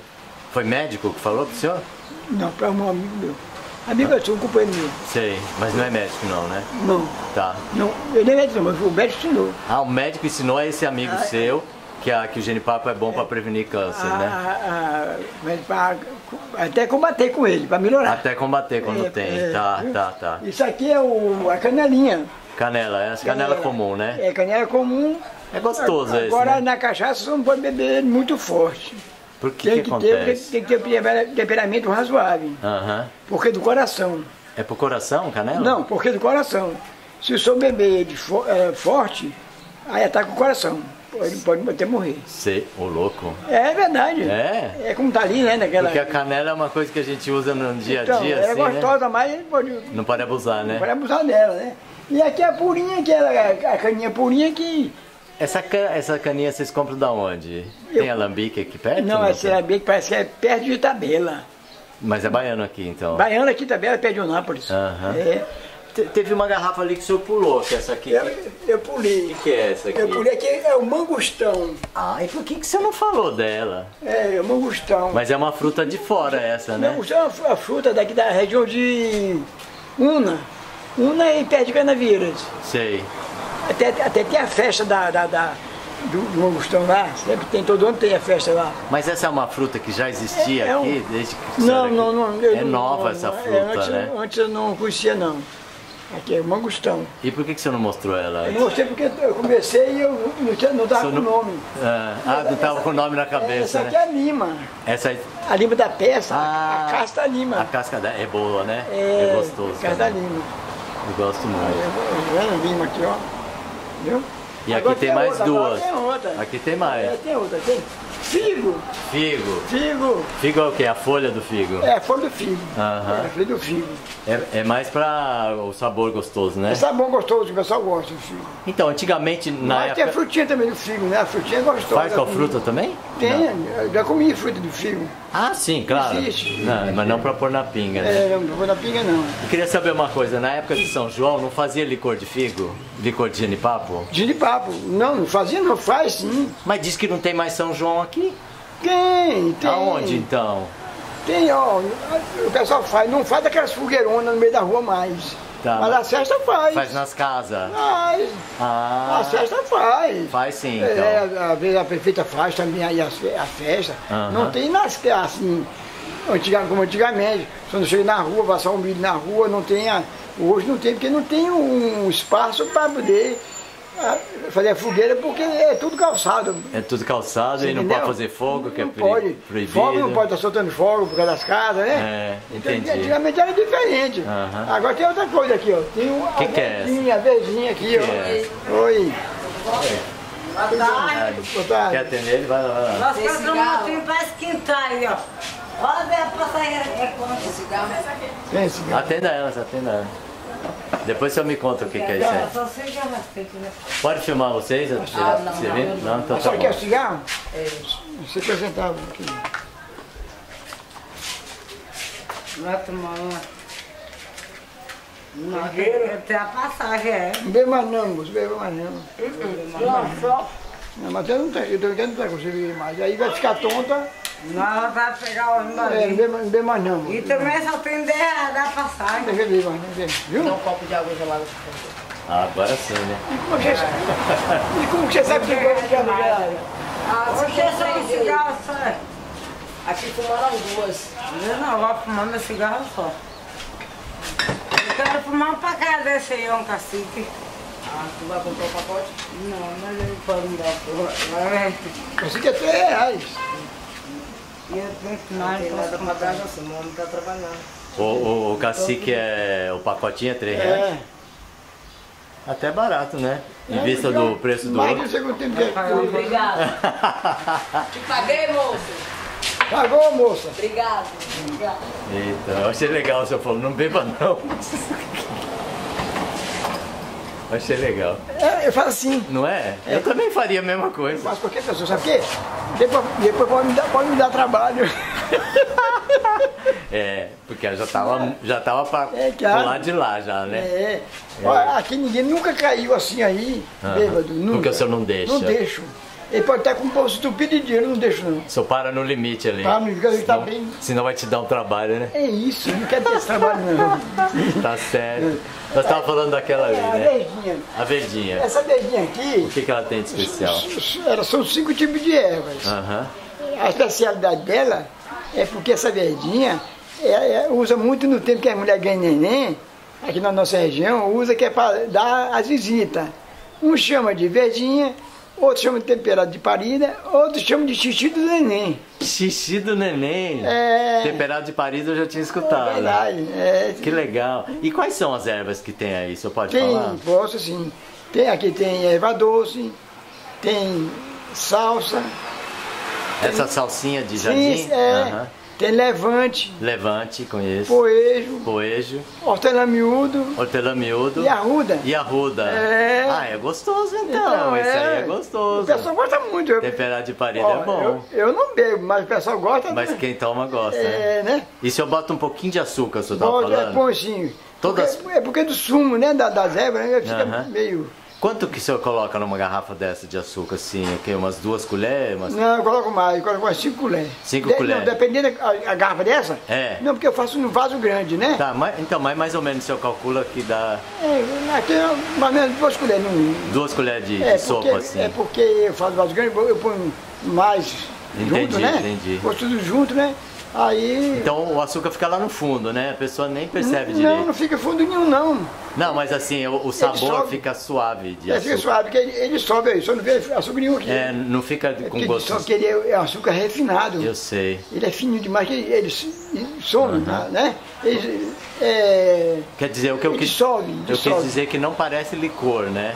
[SPEAKER 2] Foi médico que falou pro senhor?
[SPEAKER 1] Não, para um amigo meu. Amigo é um companheiro meu.
[SPEAKER 2] Sei, mas não é médico não, né?
[SPEAKER 1] Não,
[SPEAKER 2] Tá.
[SPEAKER 1] não, ele não é médico, mas o médico ensinou.
[SPEAKER 2] Ah, o médico ensinou a esse amigo
[SPEAKER 1] Ah,
[SPEAKER 2] seu que, a, que o genipapo é bom pra prevenir câncer,
[SPEAKER 1] A-
[SPEAKER 2] né?
[SPEAKER 1] a- a- mas pra- até combater com ele, para melhorar.
[SPEAKER 2] Até combater quando
[SPEAKER 1] É,
[SPEAKER 2] tem.
[SPEAKER 1] é,
[SPEAKER 2] tá, tá, tá.
[SPEAKER 1] Isso aqui é o, a canelinha.
[SPEAKER 2] Canela, essa canela comum, né?
[SPEAKER 1] É, canela comum.
[SPEAKER 2] É gostoso esse,
[SPEAKER 1] Agora
[SPEAKER 2] né?
[SPEAKER 1] na cachaça você não pode beber muito forte.
[SPEAKER 2] Por que
[SPEAKER 1] Tem
[SPEAKER 2] que
[SPEAKER 1] que, ter, tem, que ter temper- temperamento razoável.
[SPEAKER 2] Aham.
[SPEAKER 1] Porque é do coração.
[SPEAKER 2] É pro coração, canela?
[SPEAKER 1] Não, porque é do coração. Se o beber ele fo- é, forte, aí ataca o coração. Pode, pode até morrer.
[SPEAKER 2] Sei, ô louco.
[SPEAKER 1] É verdade.
[SPEAKER 2] É?
[SPEAKER 1] É como tá ali, né? Naquela.
[SPEAKER 2] Porque a canela é uma coisa que a gente usa no dia a
[SPEAKER 1] então,
[SPEAKER 2] dia,
[SPEAKER 1] é
[SPEAKER 2] assim, né?
[SPEAKER 1] gostosa, mas ele pode,
[SPEAKER 2] Não pode abusar, né?
[SPEAKER 1] pode abusar dela, né? E aqui é a purinha, que ela, a caninha purinha que.
[SPEAKER 2] Essa, ca- essa caninha vocês compram da onde?
[SPEAKER 1] Eu-
[SPEAKER 2] Tem alambique aqui perto?
[SPEAKER 1] Não, é cerabia que parece que é perto de Itabela.
[SPEAKER 2] Mas é baiano aqui, então.
[SPEAKER 1] Baiana aqui também, é perto de Unápolis.
[SPEAKER 2] Aham.
[SPEAKER 1] É.
[SPEAKER 2] Te- teve uma garrafa ali que o senhor pulou, que é essa aqui.
[SPEAKER 1] Eu,
[SPEAKER 2] que-
[SPEAKER 1] eu pulei.
[SPEAKER 2] O que é essa aqui?
[SPEAKER 1] Eu pulei aqui, é o mangostão.
[SPEAKER 2] Ah, e por que, que você não falou dela?
[SPEAKER 1] É, é o mangostão.
[SPEAKER 2] Mas é uma fruta de fora essa, né?
[SPEAKER 1] Mangostão é uma fruta daqui da região de Una. Una e perto de Canavieiras.
[SPEAKER 2] Sei.
[SPEAKER 1] Até, até tem a festa da, da, da- do, do mangostão lá. Sempre tem, todo ano tem a festa lá.
[SPEAKER 2] Mas essa é uma fruta que já existia
[SPEAKER 1] É um-
[SPEAKER 2] aqui desde que
[SPEAKER 1] Não, não,
[SPEAKER 2] aqui?
[SPEAKER 1] não. eu
[SPEAKER 2] É nova
[SPEAKER 1] não-
[SPEAKER 2] essa
[SPEAKER 1] é,
[SPEAKER 2] fruta,
[SPEAKER 1] antes,
[SPEAKER 2] né?
[SPEAKER 1] Antes eu não conhecia, não. Aqui é mangostão.
[SPEAKER 2] E por que, que você não mostrou ela
[SPEAKER 1] Eu não mostrei porque eu comecei e eu não,
[SPEAKER 2] Você
[SPEAKER 1] com o
[SPEAKER 2] não-
[SPEAKER 1] nome.
[SPEAKER 2] Ah, ah, não tava com o nome na cabeça,
[SPEAKER 1] Essa aqui
[SPEAKER 2] né?
[SPEAKER 1] é a lima.
[SPEAKER 2] Essa aí,
[SPEAKER 1] A lima da peça,
[SPEAKER 2] Ah.
[SPEAKER 1] a casca da lima.
[SPEAKER 2] a casca da- é boa, né?
[SPEAKER 1] É,
[SPEAKER 2] É gostoso.
[SPEAKER 1] casca da
[SPEAKER 2] também.
[SPEAKER 1] lima.
[SPEAKER 2] Eu gosto muito.
[SPEAKER 1] Eu lima aqui, ó. Viu?
[SPEAKER 2] E aqui
[SPEAKER 1] Agora
[SPEAKER 2] tem mais
[SPEAKER 1] outra,
[SPEAKER 2] duas.
[SPEAKER 1] Tem outra.
[SPEAKER 2] Aqui tem mais.
[SPEAKER 1] É, tem outra, tem. Figo.
[SPEAKER 2] Figo.
[SPEAKER 1] Figo.
[SPEAKER 2] Figo é o quê? A folha do figo.
[SPEAKER 1] É, folha do figo. É, folha do figo.
[SPEAKER 2] É, é mais pra o sabor gostoso, né?
[SPEAKER 1] É sabão gostoso, o pessoal gosta do figo.
[SPEAKER 2] Então, antigamente, na
[SPEAKER 1] Mas tem a
[SPEAKER 2] época...
[SPEAKER 1] frutinha também do figo, né? A frutinha é gostosa.
[SPEAKER 2] Faz com a
[SPEAKER 1] Tem-
[SPEAKER 2] fruta também?
[SPEAKER 1] Tem,
[SPEAKER 2] Não.
[SPEAKER 1] eu já comi fruta do figo.
[SPEAKER 2] Ah, sim, claro.
[SPEAKER 1] Existe.
[SPEAKER 2] Não, mas não pra pôr na pinga, né?
[SPEAKER 1] É, não vou na pinga não.
[SPEAKER 2] Eu queria saber uma coisa, na época de São João não fazia licor de figo? Licor de genipapo?
[SPEAKER 1] Ginipapo. Não, não fazia não, faz sim.
[SPEAKER 2] Mas diz que não tem mais São João aqui.
[SPEAKER 1] Tem, tem.
[SPEAKER 2] Aonde então?
[SPEAKER 1] Tem, ó. O pessoal faz, não faz aquelas fogueironas no meio da rua mais.
[SPEAKER 2] Tá.
[SPEAKER 1] Mas a festa faz.
[SPEAKER 2] Faz nas casas.
[SPEAKER 1] Faz.
[SPEAKER 2] Ah,
[SPEAKER 1] A festa faz.
[SPEAKER 2] faz sim, então.
[SPEAKER 1] É, às vezes a prefeita faz também aí a, a festa.
[SPEAKER 2] Aham.
[SPEAKER 1] Não tem nas assim, antiga, como antigamente. Quando chega na rua, passar um milho na rua, não tem. a- hoje não tem, porque não tem um espaço para poder ah, fazer fogueira, porque é tudo calçado.
[SPEAKER 2] É tudo calçado
[SPEAKER 1] Você
[SPEAKER 2] e não
[SPEAKER 1] entendeu?
[SPEAKER 2] pode fazer fogo, que é
[SPEAKER 1] não
[SPEAKER 2] proibi-
[SPEAKER 1] pode.
[SPEAKER 2] proibido.
[SPEAKER 1] Fogo não pode estar soltando fogo por causa das casas, né?
[SPEAKER 2] É,
[SPEAKER 1] Então,
[SPEAKER 2] entendi.
[SPEAKER 1] Antigamente era diferente. Agora tem outra coisa aqui, ó. Tem um,
[SPEAKER 2] Que que é
[SPEAKER 1] verdinha, a verdinha aqui, ó.
[SPEAKER 2] Que é
[SPEAKER 1] Oi.
[SPEAKER 2] Ah,
[SPEAKER 1] Boa tarde.
[SPEAKER 2] Quer atender ele? Vai lá, vai lá.
[SPEAKER 3] Nós compramos um motinho para esquentar aí, ó. Olha a passageira que é quanto.
[SPEAKER 1] Tem cigarro.
[SPEAKER 2] Atenda elas, atenda elas. Depois você me conta o que, que é isso aí.
[SPEAKER 3] Se quiser.
[SPEAKER 2] Pode filmar vocês? Ah,
[SPEAKER 3] não,
[SPEAKER 2] você
[SPEAKER 3] não, eu
[SPEAKER 2] Não, então tá
[SPEAKER 1] Só quer
[SPEAKER 2] bom.
[SPEAKER 1] cigarro? Você apresentava aqui.
[SPEAKER 3] Vai tomar uma. Não, tem tem a passagem, é.
[SPEAKER 1] Não bebe mais não, bebe mais não. Não, mas eu não tenho, eu querendo não conseguindo beber mais. Aí vai ficar tonta,
[SPEAKER 3] Nós vamos pegar o ônibus
[SPEAKER 1] é, não bebe, mais- não mais não.
[SPEAKER 3] E também só tem 10 reais da
[SPEAKER 1] Não
[SPEAKER 3] passagem.
[SPEAKER 1] deixa beber mais não, bebe, viu?
[SPEAKER 5] um copo de água gelada.
[SPEAKER 2] Ah, agora sim, né?
[SPEAKER 1] E como que você sabe? E como que você sabe que eu gosto de água gelada?
[SPEAKER 3] Você é só um cigarro só. é.
[SPEAKER 5] Aqui fumaram duas.
[SPEAKER 3] Eu não vou fumar meu cigarro só. Eu quero fumar um pra desse aí, um cacique.
[SPEAKER 5] Ah, tu vai comprar o pacote?
[SPEAKER 3] Não, mas ele pode me dar porra.
[SPEAKER 1] Você quer três reais.
[SPEAKER 3] E eu tenho que
[SPEAKER 5] Não
[SPEAKER 3] mais
[SPEAKER 5] tem nada
[SPEAKER 3] pra
[SPEAKER 5] dar, não. Seu homem tá trabalhando.
[SPEAKER 2] O, o, o cacique é. O pacotinho é 3 reais.
[SPEAKER 1] É.
[SPEAKER 2] Até barato, né? Em vista
[SPEAKER 1] Então,
[SPEAKER 2] do preço do
[SPEAKER 1] tempo que é.
[SPEAKER 5] Obrigado. *laughs* Te paguei, moço.
[SPEAKER 1] Pagou, moça?
[SPEAKER 5] Obrigado. Obrigado.
[SPEAKER 2] Eita, eu achei legal o senhor falou, não beba não. *laughs* Achei legal.
[SPEAKER 1] É, eu falo assim.
[SPEAKER 2] Não é? Eu também faria a mesma coisa.
[SPEAKER 1] Faço qualquer pessoa, sabe por quê? Depois, depois pode, me dar, pode me dar trabalho. *laughs*
[SPEAKER 2] É, porque eu já tava, já tava pra,
[SPEAKER 1] É, claro.
[SPEAKER 2] pro lado de lá já, né?
[SPEAKER 1] É. Olha, aqui ninguém nunca caiu assim aí, bêbado. Nunca.
[SPEAKER 2] Porque o senhor não deixa.
[SPEAKER 1] Não deixo. Ele pode estar com um bolso estupido de dinheiro, não deixo não.
[SPEAKER 2] O senhor para no limite ali.
[SPEAKER 1] Tá, amigo, ele tá
[SPEAKER 2] Senão-
[SPEAKER 1] bem.
[SPEAKER 2] Senão vai te dar um trabalho, né?
[SPEAKER 1] É isso, não quero ter esse trabalho não. *laughs*
[SPEAKER 2] Tá certo. Nós tava falando daquela ali,
[SPEAKER 1] É, a
[SPEAKER 2] né?
[SPEAKER 1] verdinha.
[SPEAKER 2] A verdinha.
[SPEAKER 1] Essa verdinha
[SPEAKER 2] O
[SPEAKER 1] aqui,
[SPEAKER 2] que, que ela tem de especial?
[SPEAKER 1] são cinco tipos de ervas.
[SPEAKER 2] Aham.
[SPEAKER 1] A especialidade dela é porque essa verdinha é, é, usa muito no tempo que a mulher ganha neném, aqui na nossa região, usa que é para dar as visitas. Um chama de verdinha, outro chama de temperado de parida, outro chama de xixi do neném.
[SPEAKER 2] Xixi do neném.
[SPEAKER 1] É.
[SPEAKER 2] Temperado de Paris eu já tinha
[SPEAKER 1] É
[SPEAKER 2] escutado.
[SPEAKER 1] verdade. É,
[SPEAKER 2] Que legal. E quais são as ervas que tem aí? O senhor pode
[SPEAKER 1] tem,
[SPEAKER 2] falar?
[SPEAKER 1] posso sim. Tem, aqui tem erva doce, tem salsa,
[SPEAKER 2] Essa salsinha de jardim?
[SPEAKER 1] sim, é,
[SPEAKER 2] Aham.
[SPEAKER 1] Tem levante,
[SPEAKER 2] Levante, conheço.
[SPEAKER 1] poejo,
[SPEAKER 2] Poejo,
[SPEAKER 1] hortelã miúdo
[SPEAKER 2] hortelã miúdo
[SPEAKER 1] e arruda.
[SPEAKER 2] e arruda.
[SPEAKER 1] É.
[SPEAKER 2] Ah, é gostoso então. Esse aí é gostoso.
[SPEAKER 1] O pessoal gosta muito. Eu,
[SPEAKER 2] Temperado de parida
[SPEAKER 1] ó,
[SPEAKER 2] é bom.
[SPEAKER 1] Eu, eu não bebo, mas o pessoal gosta.
[SPEAKER 2] Mas
[SPEAKER 1] né?
[SPEAKER 2] quem toma gosta?
[SPEAKER 1] É, né?
[SPEAKER 2] E se eu boto um pouquinho de açúcar, o senhor
[SPEAKER 1] é
[SPEAKER 2] falando?
[SPEAKER 1] bom assim.
[SPEAKER 2] Todas-
[SPEAKER 1] Porque, é porque do sumo, né? Da, das ervas, né? Fica meio.
[SPEAKER 2] Quanto que o senhor coloca numa garrafa dessa de açúcar, assim? O quê? Umas duas colheres? Umas...
[SPEAKER 1] Não, eu coloco mais, eu coloco mais cinco colheres.
[SPEAKER 2] Cinco
[SPEAKER 1] De-
[SPEAKER 2] colheres.
[SPEAKER 1] Não, dependendo da a garrafa dessa.
[SPEAKER 2] É.
[SPEAKER 1] Não, porque eu faço num vaso grande, né?
[SPEAKER 2] Tá, mas, então, mas mais ou menos o senhor calcula que dá
[SPEAKER 1] É, aqui é mais ou menos duas colheres. Não,
[SPEAKER 2] duas colheres de, de
[SPEAKER 1] é,
[SPEAKER 2] sopa,
[SPEAKER 1] porque,
[SPEAKER 2] assim.
[SPEAKER 1] é porque eu faço vaso grande, eu ponho mais
[SPEAKER 2] Entendi,
[SPEAKER 1] junto, né?
[SPEAKER 2] entendi.
[SPEAKER 1] Pôr tudo junto, né? Aí.
[SPEAKER 2] Então o açúcar fica lá no fundo, né? A pessoa nem percebe
[SPEAKER 1] não,
[SPEAKER 2] direito.
[SPEAKER 1] não fica fundo nenhum, não.
[SPEAKER 2] Não, mas assim, o, o sabor
[SPEAKER 1] sobe.
[SPEAKER 2] fica suave de
[SPEAKER 1] É, fica
[SPEAKER 2] açúcar.
[SPEAKER 1] suave, porque ele, ele sobe aí, só não vê açúcar nenhum aqui.
[SPEAKER 2] É, não fica
[SPEAKER 1] É
[SPEAKER 2] com
[SPEAKER 1] ele
[SPEAKER 2] gosto.
[SPEAKER 1] sobe, porque ele é, é açúcar refinado.
[SPEAKER 2] Eu sei.
[SPEAKER 1] Ele é fininho demais, que ele, ele some, né? Ele, é,
[SPEAKER 2] Quer dizer, o que eu quis,
[SPEAKER 1] dissolve,
[SPEAKER 2] eu quis dizer que não parece licor, né?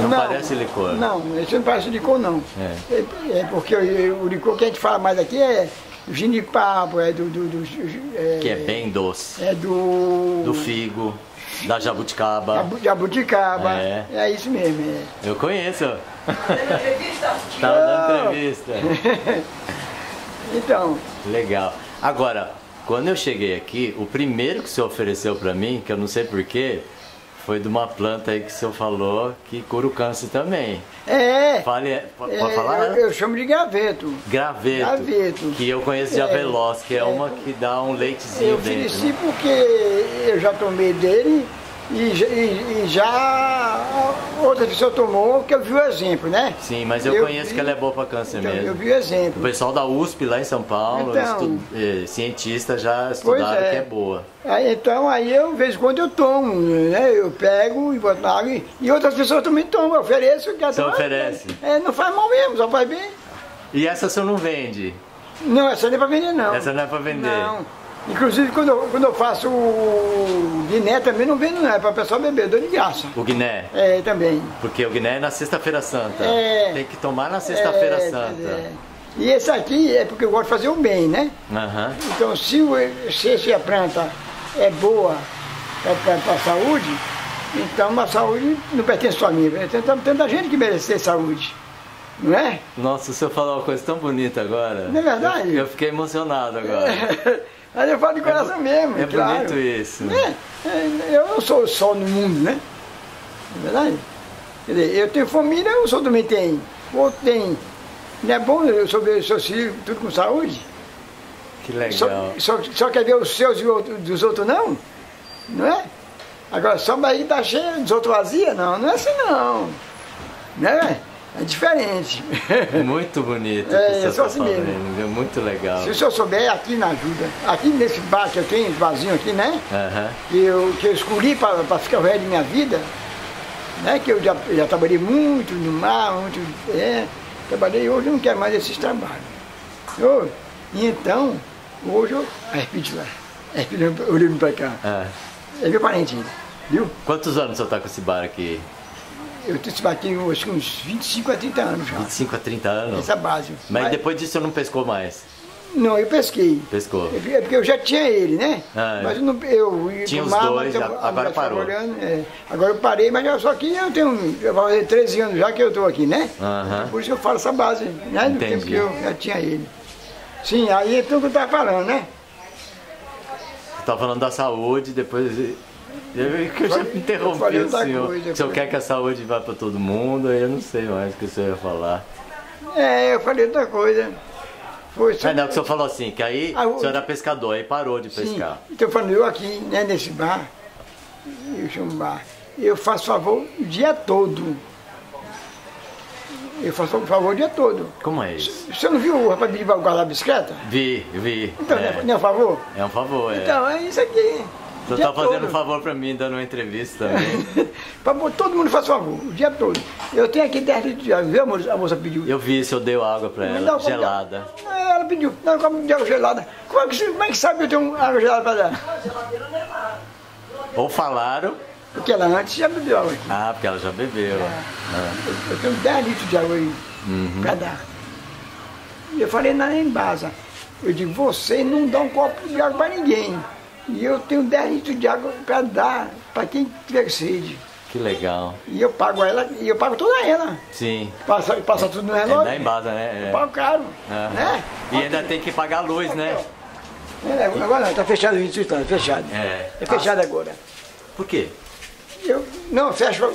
[SPEAKER 2] Não, parece licor.
[SPEAKER 1] Não, esse não parece licor, não.
[SPEAKER 2] É.
[SPEAKER 1] É, é porque o, o licor que a gente fala mais aqui é ginipapo, é do... do, do é,
[SPEAKER 2] Que é bem doce.
[SPEAKER 1] É do...
[SPEAKER 2] Do figo, da jabuticaba.
[SPEAKER 1] jabu- Jabuticaba.
[SPEAKER 2] É.
[SPEAKER 1] É. isso mesmo. É.
[SPEAKER 2] Eu conheço.
[SPEAKER 5] Entrevista?
[SPEAKER 2] Tava dando entrevista. *laughs*
[SPEAKER 1] Então,
[SPEAKER 2] Legal. Agora, quando eu cheguei aqui, o primeiro que o senhor ofereceu pra mim, que eu não sei porquê, foi de uma planta aí que o senhor falou que cura o câncer também.
[SPEAKER 1] é...
[SPEAKER 2] Fale, pode
[SPEAKER 1] é,
[SPEAKER 2] falar?
[SPEAKER 1] eu, eu chamo de graveto.
[SPEAKER 2] Graveto.
[SPEAKER 1] Graveto.
[SPEAKER 2] Que eu conheço de
[SPEAKER 1] É.
[SPEAKER 2] aveloz, que é,
[SPEAKER 1] É.
[SPEAKER 2] uma que dá um leitezinho
[SPEAKER 1] Eu
[SPEAKER 2] dentro.
[SPEAKER 1] ofereci
[SPEAKER 2] né?
[SPEAKER 1] porque eu já tomei dele e, já- e- e já outra pessoa tomou, que eu vi o exemplo, né?
[SPEAKER 2] Sim, mas eu, conheço
[SPEAKER 1] vi-
[SPEAKER 2] que ela é boa para câncer
[SPEAKER 1] então,
[SPEAKER 2] mesmo.
[SPEAKER 1] Eu vi o
[SPEAKER 2] O
[SPEAKER 1] exemplo.
[SPEAKER 2] pessoal da USP lá em São Paulo,
[SPEAKER 1] Então.
[SPEAKER 2] estu- eh, cientistas já estudaram
[SPEAKER 1] é.
[SPEAKER 2] que é boa.
[SPEAKER 1] Aí, então aí eu, de vez em quando eu tomo, né? Eu pego e boto na água e, e outras pessoas também tomam, eu ofereço.
[SPEAKER 2] Você
[SPEAKER 1] tomar,
[SPEAKER 2] oferece?
[SPEAKER 1] É, não faz mal mesmo, só faz bem.
[SPEAKER 2] E essa o senhor não vende?
[SPEAKER 1] Não, essa não é pra vender não.
[SPEAKER 2] Essa não é para vender?
[SPEAKER 1] Não. Inclusive quando eu, quando eu faço o guiné também não vendo não, é pra pessoa beber, dou de graça.
[SPEAKER 2] O Guiné?
[SPEAKER 1] É, também.
[SPEAKER 2] Porque o Guiné é na sexta-feira santa.
[SPEAKER 1] É.
[SPEAKER 2] Tem que tomar na sexta-feira
[SPEAKER 1] É,
[SPEAKER 2] santa.
[SPEAKER 1] é. E esse aqui é porque eu gosto de fazer o bem, né?
[SPEAKER 2] Aham.
[SPEAKER 1] Então, se, o, se, se a planta é boa para a saúde, então a saúde não pertence só a mim. Tem tanta, tanta gente que merece ter saúde, não é?
[SPEAKER 2] Nossa, o senhor falou uma coisa tão bonita agora.
[SPEAKER 1] Não é verdade?
[SPEAKER 2] Eu, eu fiquei emocionado agora. *laughs*
[SPEAKER 1] Aí eu falo de coração mesmo,
[SPEAKER 2] é
[SPEAKER 1] claro.
[SPEAKER 2] bonito isso.
[SPEAKER 1] É, é, eu não sou só no mundo, né? Não é verdade? Quer dizer, eu tenho família, o senhor também tem. O outro tem. Não é bom eu sou ver seus filhos tudo com saúde?
[SPEAKER 2] Que legal.
[SPEAKER 1] Só, só, só quer ver os seus e outro- dos outros não? Não é? Agora, só barriga tá cheia, dos outros vazia? Não, não é assim não. Né? É diferente. *laughs*
[SPEAKER 2] Muito bonito
[SPEAKER 1] É, eu sou
[SPEAKER 2] tá
[SPEAKER 1] assim
[SPEAKER 2] falando,
[SPEAKER 1] mesmo.
[SPEAKER 2] Muito legal.
[SPEAKER 1] Se o senhor souber, aqui na ajuda. Aqui nesse bar que eu tenho, vazio aqui, né?
[SPEAKER 2] Aham.
[SPEAKER 1] Que eu, que eu escolhi para ficar o resto de minha vida, né? Que eu já, já trabalhei muito no mar, muito. É, trabalhei hoje, eu não quero mais esses trabalhos. Ô, e então, hoje eu. Aí, repete lá. Aí, repete, olhando para cá.
[SPEAKER 2] Ah.
[SPEAKER 1] É meu parente, viu?
[SPEAKER 2] Quantos anos o senhor tá com esse bar aqui?
[SPEAKER 1] Eu tenho esse acho que uns 25 a 30 anos já.
[SPEAKER 2] 25 a 30 anos?
[SPEAKER 1] Essa base.
[SPEAKER 2] Mas depois disso senhor não pescou mais?
[SPEAKER 1] Não, eu pesquei.
[SPEAKER 2] Pescou?
[SPEAKER 1] É porque eu já tinha ele, né?
[SPEAKER 2] Ah, é.
[SPEAKER 1] mas eu não, eu
[SPEAKER 2] Tinha os
[SPEAKER 1] mar,
[SPEAKER 2] dois,
[SPEAKER 1] mas eu-
[SPEAKER 2] agora parou.
[SPEAKER 1] olhando, é. Agora eu parei, mas eu- só que eu tenho. Eu vou fazer 13 anos já que eu estou aqui, né?
[SPEAKER 2] Aham.
[SPEAKER 1] Por isso eu falo essa base, né? Do tempo que eu já tinha ele. Sim, aí é tudo que eu estava falando, né?
[SPEAKER 2] Você tá falando da saúde, depois. Que eu já
[SPEAKER 1] Falei-
[SPEAKER 2] interrompi o senhor.
[SPEAKER 1] coisa,
[SPEAKER 2] o senhor quer que a saúde vá para todo mundo, aí eu não sei mais o que o senhor ia falar.
[SPEAKER 1] É, eu falei outra coisa. Foi só.
[SPEAKER 2] Ah, não, que o senhor falou assim, que aí
[SPEAKER 1] Ah,
[SPEAKER 2] o senhor era pescador, aí parou de
[SPEAKER 1] Sim,
[SPEAKER 2] pescar.
[SPEAKER 1] estou falando eu aqui, né, nesse bar, eu chamo bar, eu faço favor o dia todo. Eu faço favor o dia todo.
[SPEAKER 2] Como é isso?
[SPEAKER 1] Você não viu o rapaz de guardar a bicicleta?
[SPEAKER 2] Vi, vi.
[SPEAKER 1] Então,
[SPEAKER 2] é,
[SPEAKER 1] não é- é favor?
[SPEAKER 2] é um favor, é.
[SPEAKER 1] Então, é isso aqui. Dia
[SPEAKER 2] tá fazendo
[SPEAKER 1] todo.
[SPEAKER 2] um favor pra mim, dando uma entrevista também. *laughs*
[SPEAKER 1] Pra todo mundo faz favor, o dia todo. Eu tenho aqui 10 litros de água, viu, a moça, a moça pediu?
[SPEAKER 2] Eu vi se eu dei água
[SPEAKER 1] um
[SPEAKER 2] ela,
[SPEAKER 1] de
[SPEAKER 2] gelada.
[SPEAKER 1] Não, ela pediu, não, como de água gelada. Como é, que, você- como é que sabe que eu tenho água gelada para dar?
[SPEAKER 2] Ou falaram.
[SPEAKER 1] Porque ela antes já bebeu água aqui.
[SPEAKER 2] Ah, porque ela já bebeu. Ah.
[SPEAKER 1] Eu tenho 10 litros de água aí
[SPEAKER 2] Uhum.
[SPEAKER 1] para dar. E eu falei na embasa, eu digo, você não dá um copo de água para ninguém. E eu tenho 10 litros de água para dar para quem tiver sede.
[SPEAKER 2] Que legal.
[SPEAKER 1] E eu pago ela, e eu pago toda ela.
[SPEAKER 2] Sim.
[SPEAKER 1] Passa, passa tudo no
[SPEAKER 2] É
[SPEAKER 1] relógio.
[SPEAKER 2] da embasa, né?
[SPEAKER 1] Eu
[SPEAKER 2] É.
[SPEAKER 1] pago caro.
[SPEAKER 2] Aham.
[SPEAKER 1] Né?
[SPEAKER 2] E ainda tem que pagar a luz, né?
[SPEAKER 1] É, agora não, está fechado isso, está fechado.
[SPEAKER 2] É.
[SPEAKER 1] É fechado agora.
[SPEAKER 2] Por quê?
[SPEAKER 1] Eu, não, eu fecho,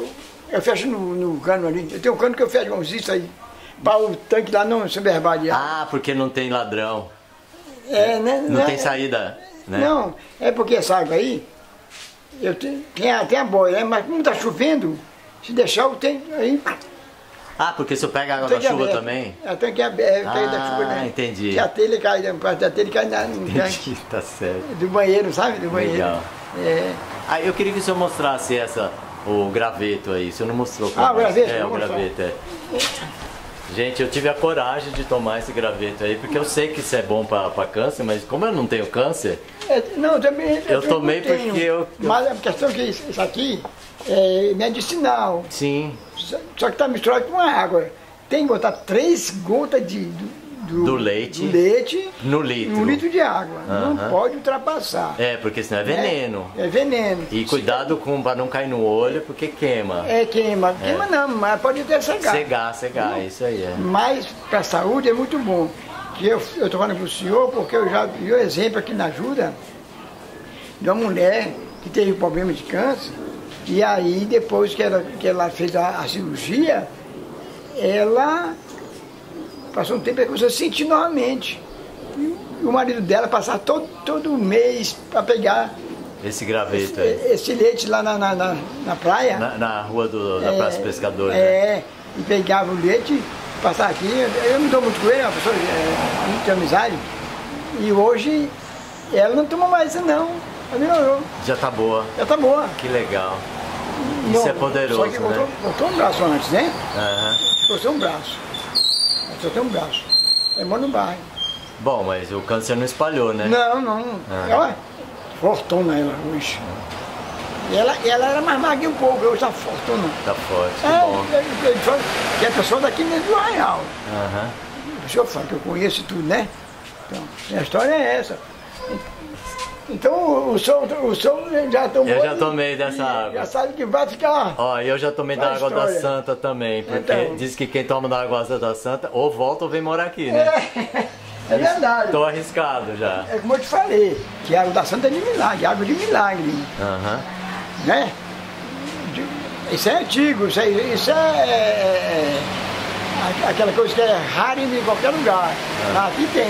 [SPEAKER 1] eu fecho no, no cano ali. Eu tenho um cano que eu fecho uns isso aí. Para o tanque lá não se berbalhar.
[SPEAKER 2] Ah, porque não tem ladrão.
[SPEAKER 1] é, né?
[SPEAKER 2] Não
[SPEAKER 1] né?
[SPEAKER 2] tem saída, né?
[SPEAKER 1] Não, é porque essa água aí, eu tenho, tem, a, tem a boia, né? mas como está chovendo, se deixar eu tenho. Aí,
[SPEAKER 2] Ah, porque você pega água da chuva
[SPEAKER 1] aberto.
[SPEAKER 2] também?
[SPEAKER 1] É, tanque aberto, da
[SPEAKER 2] Ah,
[SPEAKER 1] chuva, né?
[SPEAKER 2] entendi.
[SPEAKER 1] Que a telha cai, né? a telha cai na, no tanque *laughs*
[SPEAKER 2] tá certo.
[SPEAKER 1] do banheiro, sabe? Do banheiro.
[SPEAKER 2] Legal.
[SPEAKER 1] É,
[SPEAKER 2] Ah, eu queria que o senhor mostrasse essa, o graveto aí. O senhor não mostrou
[SPEAKER 1] Ah, o
[SPEAKER 2] nós.
[SPEAKER 1] graveto?
[SPEAKER 2] É, o graveto, é. Gente, eu tive a coragem de tomar esse graveto aí, porque eu sei que isso é bom pra câncer, mas como eu não tenho câncer,
[SPEAKER 1] é, não, também.
[SPEAKER 2] Eu tomei
[SPEAKER 1] tenho,
[SPEAKER 2] porque eu- eu-
[SPEAKER 1] Mas a questão é que isso aqui é medicinal.
[SPEAKER 2] sim,
[SPEAKER 1] Só só que está misturado com água. Tem que botar três gotas de, do,
[SPEAKER 2] Do leite.
[SPEAKER 1] do leite
[SPEAKER 2] no litro.
[SPEAKER 1] um litro de água. Não pode ultrapassar.
[SPEAKER 2] É, porque senão é veneno.
[SPEAKER 1] É, é veneno.
[SPEAKER 2] E cuidado com para não cair no olho, porque queima.
[SPEAKER 1] É queima. Queima não, mas pode até cegar.
[SPEAKER 2] Cegar, cegar, isso aí é.
[SPEAKER 1] Mas para a saúde é muito bom. Que eu estou falando para o senhor porque eu já vi o exemplo aqui na ajuda de uma mulher que teve problema de câncer. E aí, depois que ela, que ela fez a, a cirurgia, ela passou um tempo e começou a sentir novamente. E o marido dela passava todo, todo mês para pegar
[SPEAKER 2] Esse graveto aí.
[SPEAKER 1] esse leite lá na, na, na, na praia.
[SPEAKER 2] Na, na rua do, da Praça Pescador, né?
[SPEAKER 1] É, e pegava o leite, passava aqui, eu não dou muito com ele, é uma pessoa é, muito de amizade. E hoje ela não toma mais isso não. Ela melhorou,
[SPEAKER 2] Já tá boa.
[SPEAKER 1] já tá boa.
[SPEAKER 2] Que legal. Isso
[SPEAKER 1] Não,
[SPEAKER 2] é poderoso,
[SPEAKER 1] Só que
[SPEAKER 2] né?
[SPEAKER 1] botou, botou um braço antes, né? Ficou só um braço. Só tem um braço. É mó no bairro.
[SPEAKER 2] Bom, mas o câncer não espalhou, né?
[SPEAKER 1] Não, não.
[SPEAKER 2] Ah.
[SPEAKER 1] Ela, fortuna ela hoje. E ela, ela era mais magrinha um pouco, hoje tá fortuna.
[SPEAKER 2] Tá forte, que
[SPEAKER 1] É,
[SPEAKER 2] bom.
[SPEAKER 1] que é pessoa daqui mesmo do Arraial.
[SPEAKER 2] Aham.
[SPEAKER 1] O senhor fala que eu conheço tudo, né? Então, a história é essa. Então o, senhor, o senhor já tomou.
[SPEAKER 2] Eu já
[SPEAKER 1] e-
[SPEAKER 2] tomei dessa
[SPEAKER 1] e
[SPEAKER 2] água.
[SPEAKER 1] Já sabe que vai ficar.
[SPEAKER 2] Ó, eu já tomei da água da
[SPEAKER 1] história?
[SPEAKER 2] Santa também, porque
[SPEAKER 1] Então.
[SPEAKER 2] diz que quem toma da água da Santa ou volta ou vem morar aqui, né?
[SPEAKER 1] É, *laughs* é verdade.
[SPEAKER 2] Tô arriscado já.
[SPEAKER 1] É como eu te falei, que a água da Santa é de milagre, água de milagre,
[SPEAKER 2] Aham.
[SPEAKER 1] né? Isso é antigo, isso, é, isso é, é- é aquela coisa que é rara em qualquer lugar. Aqui tem.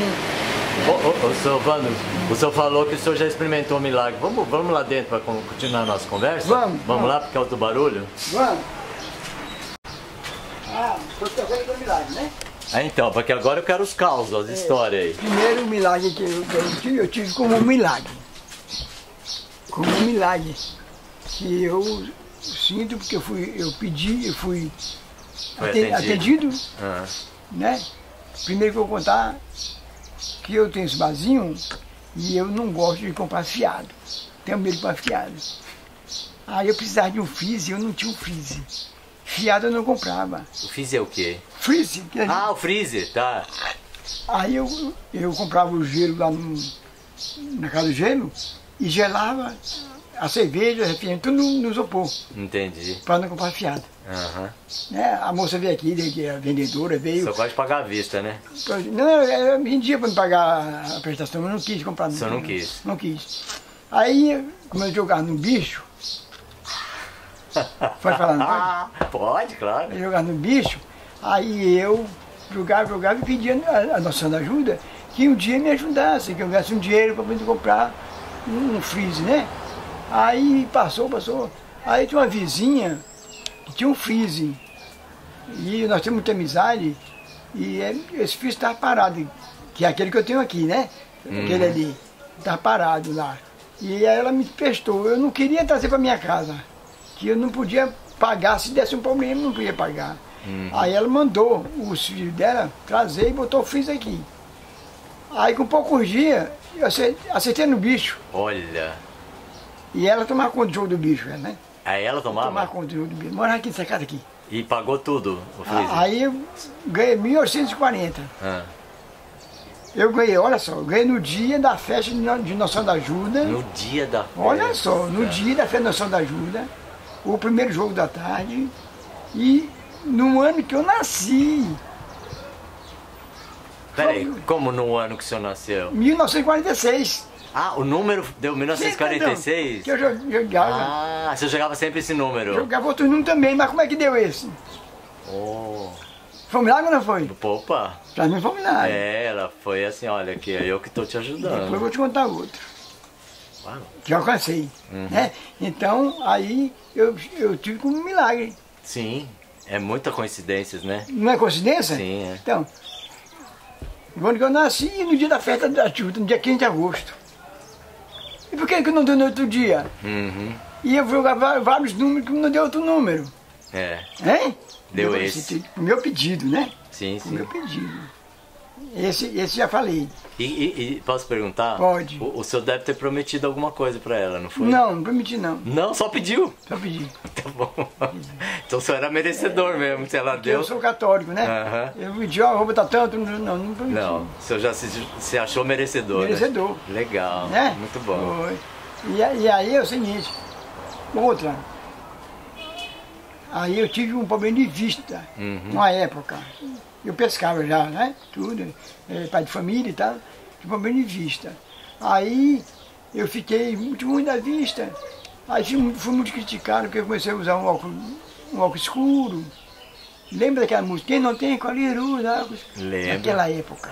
[SPEAKER 2] Ô, ô, ô, senhor Vando, o senhor falou que o senhor já experimentou o milagre. Vamos, vamos lá dentro para continuar a nossa conversa?
[SPEAKER 1] Vamos,
[SPEAKER 2] Vamos
[SPEAKER 1] vamos.
[SPEAKER 2] lá por causa do barulho?
[SPEAKER 1] Vamos. Ah, proteção do milagre, né?
[SPEAKER 2] Ah, então, porque agora eu quero os causos, as histórias aí.
[SPEAKER 1] Primeiro milagre que eu, que eu tive, eu tive como um milagre. Como um milagre. Que eu sinto porque eu fui, eu pedi, eu fui
[SPEAKER 2] Foi
[SPEAKER 1] aten-
[SPEAKER 2] atendido.
[SPEAKER 1] atendido,
[SPEAKER 2] Ah,
[SPEAKER 1] né? Primeiro que eu vou contar que eu tenho esse vasinho e eu não gosto de comprar fiado. Tenho medo de comprar fiado. Aí eu precisava de um freezer, eu não tinha um freezer. Fiado eu não comprava.
[SPEAKER 2] o fiz é o quê?
[SPEAKER 1] Freezer, que gente-
[SPEAKER 2] Ah, o freezer, tá.
[SPEAKER 1] Aí eu, eu comprava o gelo lá no, na casa do gelo e gelava a cerveja, refrigerante, tudo no, no isopor,
[SPEAKER 2] Entendi.
[SPEAKER 1] para não comprar fiado.
[SPEAKER 2] Aham.
[SPEAKER 1] Né? A moça veio aqui, a vendedora veio.
[SPEAKER 2] Só gosta de pagar à vista, né?
[SPEAKER 1] Não, eu vendia para me pagar a prestação, mas não quis comprar.
[SPEAKER 2] O senhor não quis?
[SPEAKER 1] Não quis. Aí, como eu jogava no bicho, *laughs* pode falar, não pode?
[SPEAKER 2] Pode, claro.
[SPEAKER 1] Eu jogava no bicho, aí eu jogava, jogava e pedia a, a noção da ajuda que um dia me ajudasse, que eu ganhasse um dinheiro para poder comprar um, um freezer, né? Aí passou, passou. Aí tinha uma vizinha tinha um freezer. E nós temos muita amizade e é- esse freezer estava parado, que é aquele que eu tenho aqui, né? Aquele ali. Estava parado lá. E aí ela me prestou. Eu não queria trazer para minha casa que eu não podia pagar, se desse um problema, não podia pagar. Aí ela mandou os filhos dela trazer e botou o freezer aqui. Aí com poucos dias, eu ace- acertei no bicho.
[SPEAKER 2] Olha.
[SPEAKER 1] E ela tomava conta do jogo do bicho, né?
[SPEAKER 2] Aí ela
[SPEAKER 1] Tomava
[SPEAKER 2] tomava
[SPEAKER 1] conta do jogo do bicho. Morava aqui nessa casa aqui.
[SPEAKER 2] e pagou tudo o freezer.
[SPEAKER 1] Aí eu ganhei 1.840.
[SPEAKER 2] Ah,
[SPEAKER 1] Eu ganhei, olha só, eu ganhei no dia da festa de Noção da Ajuda.
[SPEAKER 2] no dia da festa.
[SPEAKER 1] Olha só, no dia da festa de Noção da Ajuda, o primeiro jogo da tarde, e no ano que eu nasci,
[SPEAKER 2] Peraí, como no ano que o senhor nasceu?
[SPEAKER 1] 1946.
[SPEAKER 2] Ah, o número deu 1946?
[SPEAKER 1] Que eu jo- jogava.
[SPEAKER 2] Ah, você jogava sempre esse número.
[SPEAKER 1] Jogava outro número também, mas como é que deu esse?
[SPEAKER 2] Oh,
[SPEAKER 1] Foi um milagre ou não foi?
[SPEAKER 2] opa.
[SPEAKER 1] Pra mim foi um milagre.
[SPEAKER 2] É, ela foi assim, olha aqui, é eu que tô te
[SPEAKER 1] Depois eu
[SPEAKER 2] ajudando.
[SPEAKER 1] vou te contar outro,
[SPEAKER 2] Uau.
[SPEAKER 1] que eu alcancei.
[SPEAKER 2] Uhum.
[SPEAKER 1] Né? Então, aí eu, eu tive como um milagre.
[SPEAKER 2] Sim. É muita coincidências, né?
[SPEAKER 1] Não é coincidência?
[SPEAKER 2] Sim, é.
[SPEAKER 1] Então, quando eu nasci, no dia da festa da Juta, no dia 15 de agosto. E por que que não deu no outro dia?
[SPEAKER 2] Uhum.
[SPEAKER 1] E eu jogava vários números que não deu outro número.
[SPEAKER 2] É,
[SPEAKER 1] Hein?
[SPEAKER 2] Deu
[SPEAKER 1] Eu-
[SPEAKER 2] esse.
[SPEAKER 1] O meu pedido, né?
[SPEAKER 2] sim,
[SPEAKER 1] O
[SPEAKER 2] sim.
[SPEAKER 1] meu pedido. Esse, esse já falei.
[SPEAKER 2] E, e- e posso perguntar?
[SPEAKER 1] Pode.
[SPEAKER 2] O, o senhor deve ter prometido alguma coisa pra ela, não foi?
[SPEAKER 1] Não, não prometi não.
[SPEAKER 2] Não, só pediu.
[SPEAKER 1] Só pedi. *laughs*
[SPEAKER 2] Tá bom. Então o senhor era merecedor mesmo, se ela deu.
[SPEAKER 1] eu sou católico, né? Eu pedi, ó, vou botar tanto. Não, não, prometi.
[SPEAKER 2] Não, o senhor já se, se achou merecedor. né?
[SPEAKER 1] Merecedor.
[SPEAKER 2] Legal.
[SPEAKER 1] Né?
[SPEAKER 2] Muito bom.
[SPEAKER 1] E, e aí é o seguinte, outra. Aí eu tive um problema de vista,
[SPEAKER 2] Uhum.
[SPEAKER 1] numa época. Eu pescava já, né? Tudo, eh, pai de família e tal, tive problema de vista. Aí eu fiquei muito ruim da vista. Aí fui, muito- fui muito criticado porque eu comecei a usar um óculos, um óculos escuro. Lembra daquela música? Quem não tem, colher usa óculos.
[SPEAKER 2] Lembro.
[SPEAKER 1] Naquela época.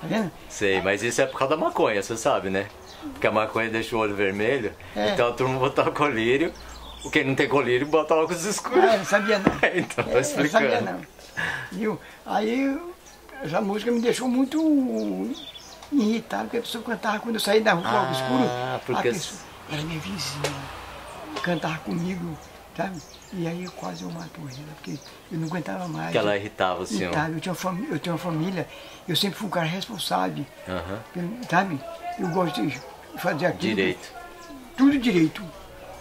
[SPEAKER 1] Tá vendo?
[SPEAKER 2] Sei, mas isso é por causa da maconha, você sabe, né? Porque a maconha deixa o olho vermelho,
[SPEAKER 1] É.
[SPEAKER 2] então a turma botava colírio, o quem não tem colírio bota óculos escuros.
[SPEAKER 1] Ah, eu não sabia não. *laughs*
[SPEAKER 2] então, tô
[SPEAKER 1] É, eu não sabia
[SPEAKER 2] explicando.
[SPEAKER 1] não. *laughs* Viu? Aí essa música me deixou muito irritado, porque a pessoa cantava quando eu saí da rua
[SPEAKER 2] Ah,
[SPEAKER 1] escuro.
[SPEAKER 2] porque-
[SPEAKER 1] A pessoa, era minha vizinha, cantava comigo, sabe? E aí eu quase eu mato ela, porque eu não aguentava mais.
[SPEAKER 2] Que ela irritava o senhor.
[SPEAKER 1] Irritava. Eu, tinha eu tenho uma família, eu sempre fui um cara responsável, sabe? Eu gosto de fazer aquilo.
[SPEAKER 2] Direito.
[SPEAKER 1] Tudo direito.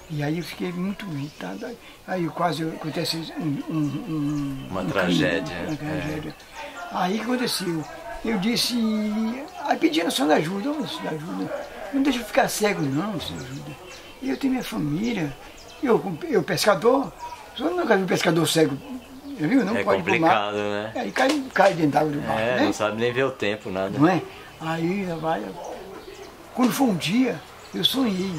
[SPEAKER 1] E aí eu fiquei muito irritado. Aí- Aí quase acontece um, um, um-
[SPEAKER 2] Uma
[SPEAKER 1] um
[SPEAKER 2] tragédia,
[SPEAKER 1] crime, Uma
[SPEAKER 2] é.
[SPEAKER 1] tragédia. Aí o que aconteceu? Eu disse, aí pedi a senhora ajuda, ô, senhora ajuda. Não deixa eu ficar cego não, senhora ajuda. Eu tenho minha família, eu, eu pescador, o senhor nunca viu pescador cego, viu? Não
[SPEAKER 2] É
[SPEAKER 1] pode
[SPEAKER 2] complicado, né?
[SPEAKER 1] Aí cai, cai dentro da água do mar,
[SPEAKER 2] É,
[SPEAKER 1] né?
[SPEAKER 2] não sabe nem ver o tempo, nada.
[SPEAKER 1] Não é? Aí vai. Quando foi um dia, eu sonhei.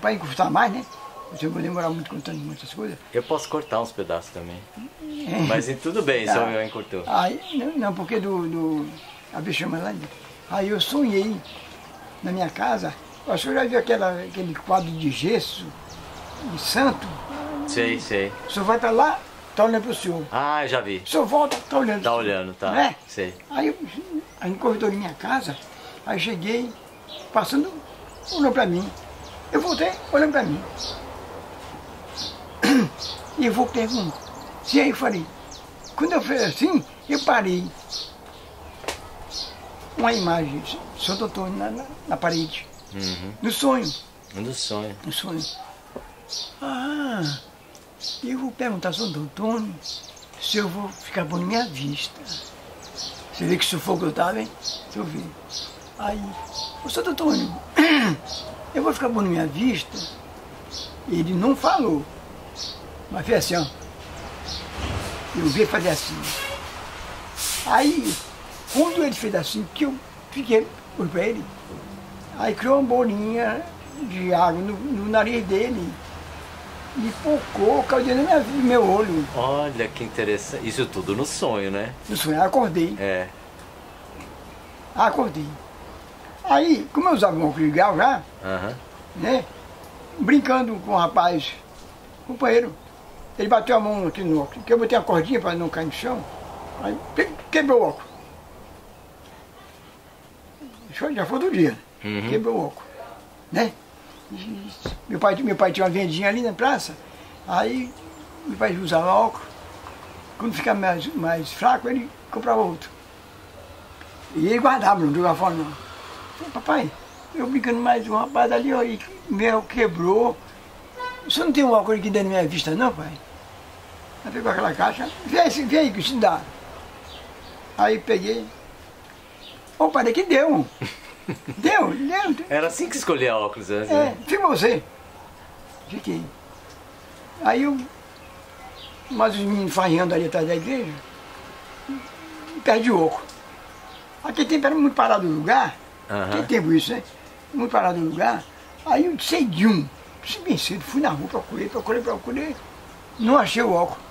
[SPEAKER 1] Para encurtar mais, né? Eu vou demorar muito contando muitas coisas.
[SPEAKER 2] Eu posso cortar uns pedaços também.
[SPEAKER 1] É.
[SPEAKER 2] Mas tudo bem, se
[SPEAKER 1] Tá.
[SPEAKER 2] eu encurtou.
[SPEAKER 1] Aí, não, não, porque do, do. A bicha chama lá. de- Aí eu sonhei na minha casa. O senhor já viu aquela, aquele quadro de gesso, de santo?
[SPEAKER 2] Sei, sei.
[SPEAKER 1] O senhor vai para lá, está olhando para o senhor.
[SPEAKER 2] Ah, já vi.
[SPEAKER 1] O senhor volta, está olhando.
[SPEAKER 2] Tá olhando, tá.
[SPEAKER 1] Né?
[SPEAKER 2] Sei.
[SPEAKER 1] Aí, eu, no corredor da minha casa, aí cheguei, passando, olhou para mim. Eu voltei, olhando para mim. *clears throat* E eu vou perguntar. E aí eu falei, quando eu fiz assim, eu parei. Uma imagem, Santo Antônio na, na, na parede,
[SPEAKER 2] Uhum.
[SPEAKER 1] no sonho,
[SPEAKER 2] dos sonhos.
[SPEAKER 1] no sonho. Ah, eu vou perguntar ao Santo Antônio se eu vou ficar bom na minha vista. Você vê que sufoco eu estava, hein? Eu ver. Aí, ô Santo Antônio, *clears throat* eu vou ficar bom na minha vista? Ele não falou, mas fez assim, ó. Eu vi fazer assim. Aí, quando ele fez assim, que eu fiquei por pra ele, aí criou uma bolinha de água no, no nariz dele e focou, caiu dentro do do meu olho.
[SPEAKER 2] Olha que interessante. Isso tudo no sonho, né?
[SPEAKER 1] No sonho, acordei.
[SPEAKER 2] É.
[SPEAKER 1] Acordei. Aí, como eu usava um óculos de grau já,
[SPEAKER 2] Aham.
[SPEAKER 1] né? Brincando com o rapaz, companheiro, ele bateu a mão aqui no óculos, que eu botei a cordinha para não cair no chão, aí que- quebrou o óculos. Já foi do dia,
[SPEAKER 2] Uhum.
[SPEAKER 1] quebrou o óculos, né? E Meu pai, meu pai tinha uma vendinha ali na praça, aí meu pai usava óculos, quando ficava mais, mais fraco, ele comprava outro. E ele guardava, não jogava fora não. Papai, eu brincando mais um rapaz ali, ó, e meu quebrou. Você não tem um óculos aqui dentro da minha vista não, pai? Aí pegou aquela caixa, vem aí, vem aí que te dá. Aí peguei. Ô pai, daqui deu. *laughs* Deu, deu.
[SPEAKER 2] Era assim que escolhia óculos antes,
[SPEAKER 1] É,
[SPEAKER 2] né?
[SPEAKER 1] fica você. Fiquei. Aí eu, mais os meninos farreando ali atrás da igreja, perdi o oco. Tempo era muito parado no lugar,
[SPEAKER 2] Aham.
[SPEAKER 1] aquele tempo isso, né? Muito parado no lugar. Aí eu sei de um, se bem cedo, fui na rua, procurei, procurei, procurei, não achei o óculos.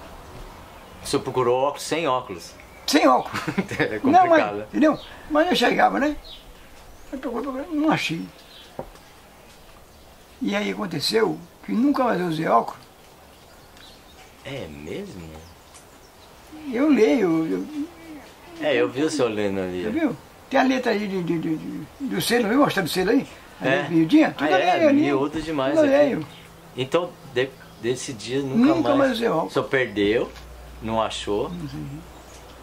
[SPEAKER 2] O senhor procurou óculos sem óculos.
[SPEAKER 1] Sem óculos. *laughs*
[SPEAKER 2] é
[SPEAKER 1] Não,
[SPEAKER 2] complicado.
[SPEAKER 1] mas, entendeu? Mas eu chegava, né? Eu procurei, procurei, não achei. E aí aconteceu que nunca mais eu usei óculos.
[SPEAKER 2] É mesmo?
[SPEAKER 1] Eu leio, eu,
[SPEAKER 2] É, eu vi o senhor lendo
[SPEAKER 1] Você
[SPEAKER 2] ali.
[SPEAKER 1] viu? Tem a letra aí de, de, de- de- do selo, viu? Mostrando o selo aí?
[SPEAKER 2] É.
[SPEAKER 1] Miudinha? Tudo
[SPEAKER 2] Ah, é,
[SPEAKER 1] ali.
[SPEAKER 2] miúdo demais
[SPEAKER 1] Tudo
[SPEAKER 2] aqui. Então, de- desse dia nunca,
[SPEAKER 1] Nunca
[SPEAKER 2] mais.
[SPEAKER 1] mais
[SPEAKER 2] senhor perdeu, não achou.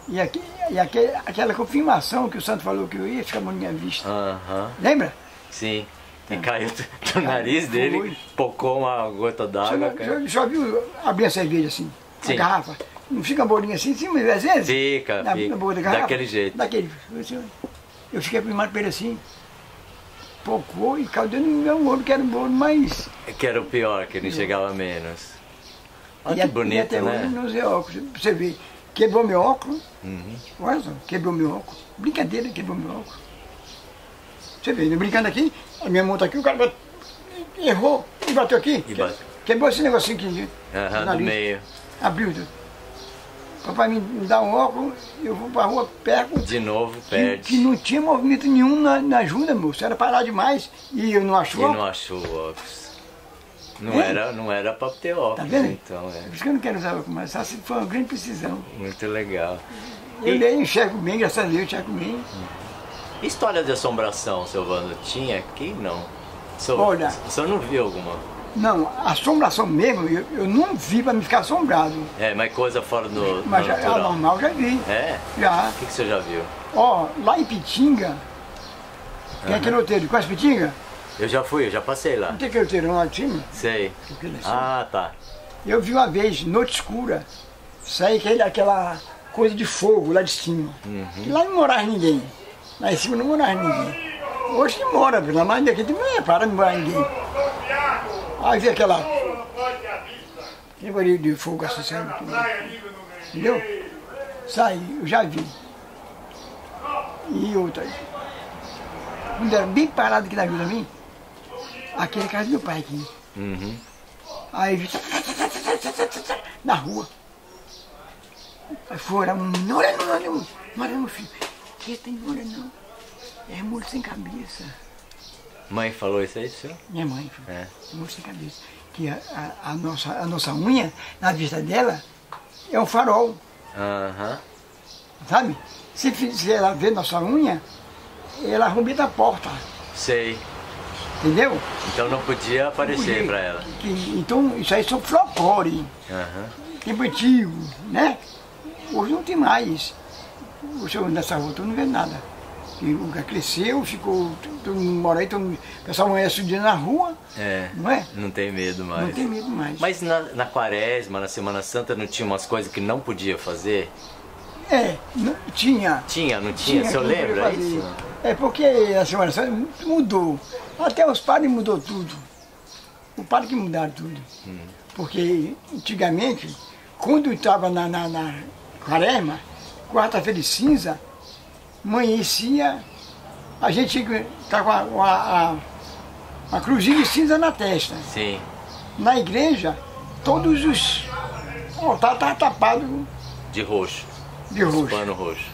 [SPEAKER 1] E, aqui, e aquele, aquela confirmação que o santo falou que eu ia, ficar na minha vista.
[SPEAKER 2] Aham,
[SPEAKER 1] Lembra?
[SPEAKER 2] sim. E caiu do nariz dele,
[SPEAKER 1] Foi.
[SPEAKER 2] pocou uma gota d'água.
[SPEAKER 1] já, já viu abrir a cerveja assim?
[SPEAKER 2] Sim.
[SPEAKER 1] A garrafa. Não fica a bolinha assim em cima, às vezes?
[SPEAKER 2] Fica,
[SPEAKER 1] na,
[SPEAKER 2] fica.
[SPEAKER 1] na boca da garrafa?
[SPEAKER 2] Daquele jeito.
[SPEAKER 1] Daquele. Eu fiquei primado pra ele assim, pocou e caiu dentro do meu olho, que era um bolo mais.
[SPEAKER 2] Que era o pior, que ele chegava menos. Olha
[SPEAKER 1] e,
[SPEAKER 2] que
[SPEAKER 1] a- e
[SPEAKER 2] bonito,
[SPEAKER 1] até hoje
[SPEAKER 2] né?
[SPEAKER 1] não usei óculos. Você ver, quebrou meu óculos.
[SPEAKER 2] Uhum.
[SPEAKER 1] Olha só, quebrou meu óculos. Brincadeira, quebrou meu óculos. Você vê, brincando aqui, a minha mão tá aqui, o cara errou e bateu aqui.
[SPEAKER 2] E bateu.
[SPEAKER 1] Quebrou esse negocinho aqui.
[SPEAKER 2] Aham, do
[SPEAKER 1] nariz.
[SPEAKER 2] meio.
[SPEAKER 1] Abriu. tudo. Papai me dá um óculos, eu vou pra rua, pego.
[SPEAKER 2] De novo,
[SPEAKER 1] Que,
[SPEAKER 2] perde.
[SPEAKER 1] que não tinha movimento nenhum na, na ajuda, moço. Era parar demais. E eu não
[SPEAKER 2] E
[SPEAKER 1] achou.
[SPEAKER 2] não achou o óculos. Não
[SPEAKER 1] É?
[SPEAKER 2] era, não era pra ter óculos,
[SPEAKER 1] Tá vendo?
[SPEAKER 2] então é.
[SPEAKER 1] Por isso que eu não quero usar óculos. Só se for uma grande precisão.
[SPEAKER 2] Muito legal.
[SPEAKER 1] Eu
[SPEAKER 2] E-
[SPEAKER 1] leio, enxergo bem, graças a Deus, eu enxergo bem.
[SPEAKER 2] História de assombração, seu Vando, tinha aqui? Não. O senhor,
[SPEAKER 1] Olha.
[SPEAKER 2] O senhor não viu alguma?
[SPEAKER 1] Não, assombração mesmo, eu, eu não vi pra me ficar assombrado.
[SPEAKER 2] É, mas coisa fora do,
[SPEAKER 1] Mas já, a
[SPEAKER 2] natural.
[SPEAKER 1] normal já vi.
[SPEAKER 2] É?
[SPEAKER 1] Já.
[SPEAKER 2] O que, que você já viu?
[SPEAKER 1] Ó, lá em Pitinga, tem aquele roteiro, conhece Pitinga?
[SPEAKER 2] Eu já fui, eu já passei lá.
[SPEAKER 1] Não tem aquele roteiro lá de cima?
[SPEAKER 2] Sei. Ah, tá.
[SPEAKER 1] Eu vi uma vez, noite escura, sair aquele, aquela coisa de fogo lá de cima.
[SPEAKER 2] Uhum.
[SPEAKER 1] E lá não morava ninguém. Lá em cima não morava ninguém. Hoje que mora, pelo mais daqui não é para não morar ninguém. Aí vi aquela. Barulho de fogo assim aqui. Entendeu? Saí, eu já vi. E outra. Quando era bem parado aqui na vida mim, aqui é a casa do meu pai aqui.
[SPEAKER 2] Uhum.
[SPEAKER 1] Aí vi na rua. Aí fora, não olha não, olha não, não olha não, filho. Que tem, não olha não. É morto sem cabeça.
[SPEAKER 2] Mãe falou isso aí, senhor?
[SPEAKER 1] Minha mãe, filho.
[SPEAKER 2] É.
[SPEAKER 1] Morto sem cabeça. Que a, a, a nossa, a nossa unha, na vista dela, é um farol,
[SPEAKER 2] Aham.
[SPEAKER 1] sabe? Se fizer ela ver nossa unha, ela arrumita a porta,
[SPEAKER 2] Sei.
[SPEAKER 1] entendeu?
[SPEAKER 2] Então não podia aparecer pra ela.
[SPEAKER 1] que- então, isso aí são folclore.
[SPEAKER 2] Aham.
[SPEAKER 1] tempo antigo, né? Hoje não tem mais. Hoje nessa rua tu não vê nada. E o cresceu, ficou, todo mundo mora aí, todo mundo, o pessoal amanhece o dia na rua,
[SPEAKER 2] É.
[SPEAKER 1] não é?
[SPEAKER 2] Não tem medo mais.
[SPEAKER 1] Não tem medo mais.
[SPEAKER 2] Mas na, na quaresma, na Semana Santa, não tinha umas coisas que não podia fazer?
[SPEAKER 1] É, não- tinha.
[SPEAKER 2] Tinha, não tinha? O
[SPEAKER 1] que
[SPEAKER 2] senhor lembra isso?
[SPEAKER 1] É porque a Semana Santa mudou. Até os padres mudou tudo. O padre que mudaram tudo.
[SPEAKER 2] Hum.
[SPEAKER 1] Porque antigamente, quando estava na, na, na quaresma, quarta-feira de cinza, amanhecia, a gente que estar com a, a, a, a cruzinha de cinza na testa.
[SPEAKER 2] Sim.
[SPEAKER 1] Na igreja, todos os altares estavam tapados
[SPEAKER 2] De roxo.
[SPEAKER 1] de roxo.
[SPEAKER 2] Pano roxo.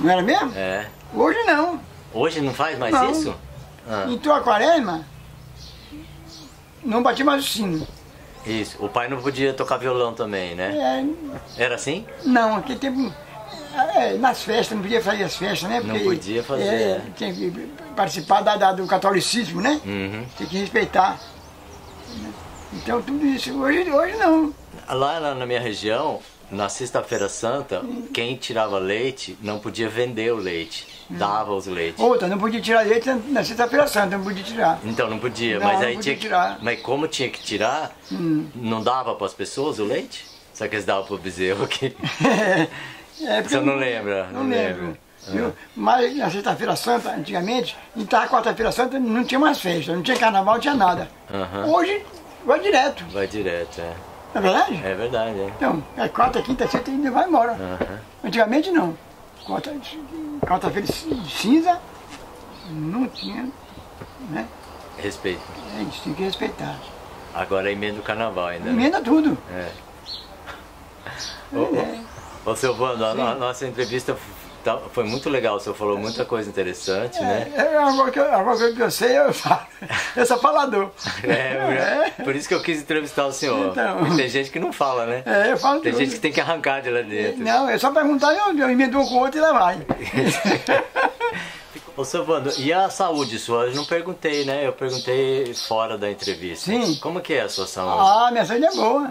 [SPEAKER 1] Não era mesmo?
[SPEAKER 2] É.
[SPEAKER 1] Hoje não.
[SPEAKER 2] Hoje não faz mais
[SPEAKER 1] Não.
[SPEAKER 2] isso? Ah,
[SPEAKER 1] Então a quaresma não batia mais o sino.
[SPEAKER 2] isso. O pai não podia tocar violão também, né?
[SPEAKER 1] É,
[SPEAKER 2] Era assim?
[SPEAKER 1] não, aquele tempo. É, nas festas, não podia fazer as festas, né?
[SPEAKER 2] Não podia fazer,
[SPEAKER 1] é? Tinha que participar da, da- do catolicismo, né?
[SPEAKER 2] Uhum.
[SPEAKER 1] Tem que respeitar. Então tudo isso. Hoje, hoje não.
[SPEAKER 2] Lá na, na minha região, na Sexta-feira Santa, quem tirava leite não podia vender o leite.
[SPEAKER 1] Hum.
[SPEAKER 2] Dava os leites.
[SPEAKER 1] Outra, não podia tirar leite na- sexta-feira santa, não podia tirar.
[SPEAKER 2] Então não podia,
[SPEAKER 1] Não,
[SPEAKER 2] mas aí
[SPEAKER 1] podia
[SPEAKER 2] tinha que.
[SPEAKER 1] tirar. Hum.
[SPEAKER 2] Mas como tinha que tirar, não dava para as pessoas o leite? Só que eles davam pro bezerro aqui. *laughs*
[SPEAKER 1] É,
[SPEAKER 2] Você não lembra?
[SPEAKER 1] Não,
[SPEAKER 2] Não
[SPEAKER 1] lembro.
[SPEAKER 2] lembra.
[SPEAKER 1] viu? Mas na sexta-feira santa, antigamente, então quarta-feira santa não tinha mais festa, não tinha carnaval, não tinha nada.
[SPEAKER 2] Aham.
[SPEAKER 1] Hoje vai direto,
[SPEAKER 2] Vai direto, é.
[SPEAKER 1] não é verdade?
[SPEAKER 2] É verdade, é.
[SPEAKER 1] Então, é quarta, quinta, sexta e vai embora.
[SPEAKER 2] Aham.
[SPEAKER 1] Antigamente não. Quarta- Quarta-feira de cinza não tinha, né?
[SPEAKER 2] Respeito.
[SPEAKER 1] A gente tinha que respeitar.
[SPEAKER 2] Agora é emenda o carnaval ainda. né?
[SPEAKER 1] Emenda tudo.
[SPEAKER 2] É. Ô, ô, ô Silvano, a no- nossa entrevista tá- foi muito legal, o senhor falou muita coisa interessante, né?
[SPEAKER 1] É, agora, que eu, agora que eu sei, eu falo. *laughs* Eu sou falador. *laughs*
[SPEAKER 2] É, por isso que eu quis entrevistar o senhor.
[SPEAKER 1] Então.
[SPEAKER 2] Tem gente que não fala, né?
[SPEAKER 1] É, eu falo
[SPEAKER 2] Tem
[SPEAKER 1] tudo.
[SPEAKER 2] gente que tem que arrancar de lá dentro.
[SPEAKER 1] Não, é só perguntar eu, eu emendo um com o outro e lá vai. *laughs*
[SPEAKER 2] Ô, seu Vando, e a saúde sua? Eu não perguntei, né? Eu perguntei fora da entrevista.
[SPEAKER 1] Sim.
[SPEAKER 2] Como que é a sua saúde?
[SPEAKER 1] Ah, minha saúde é boa.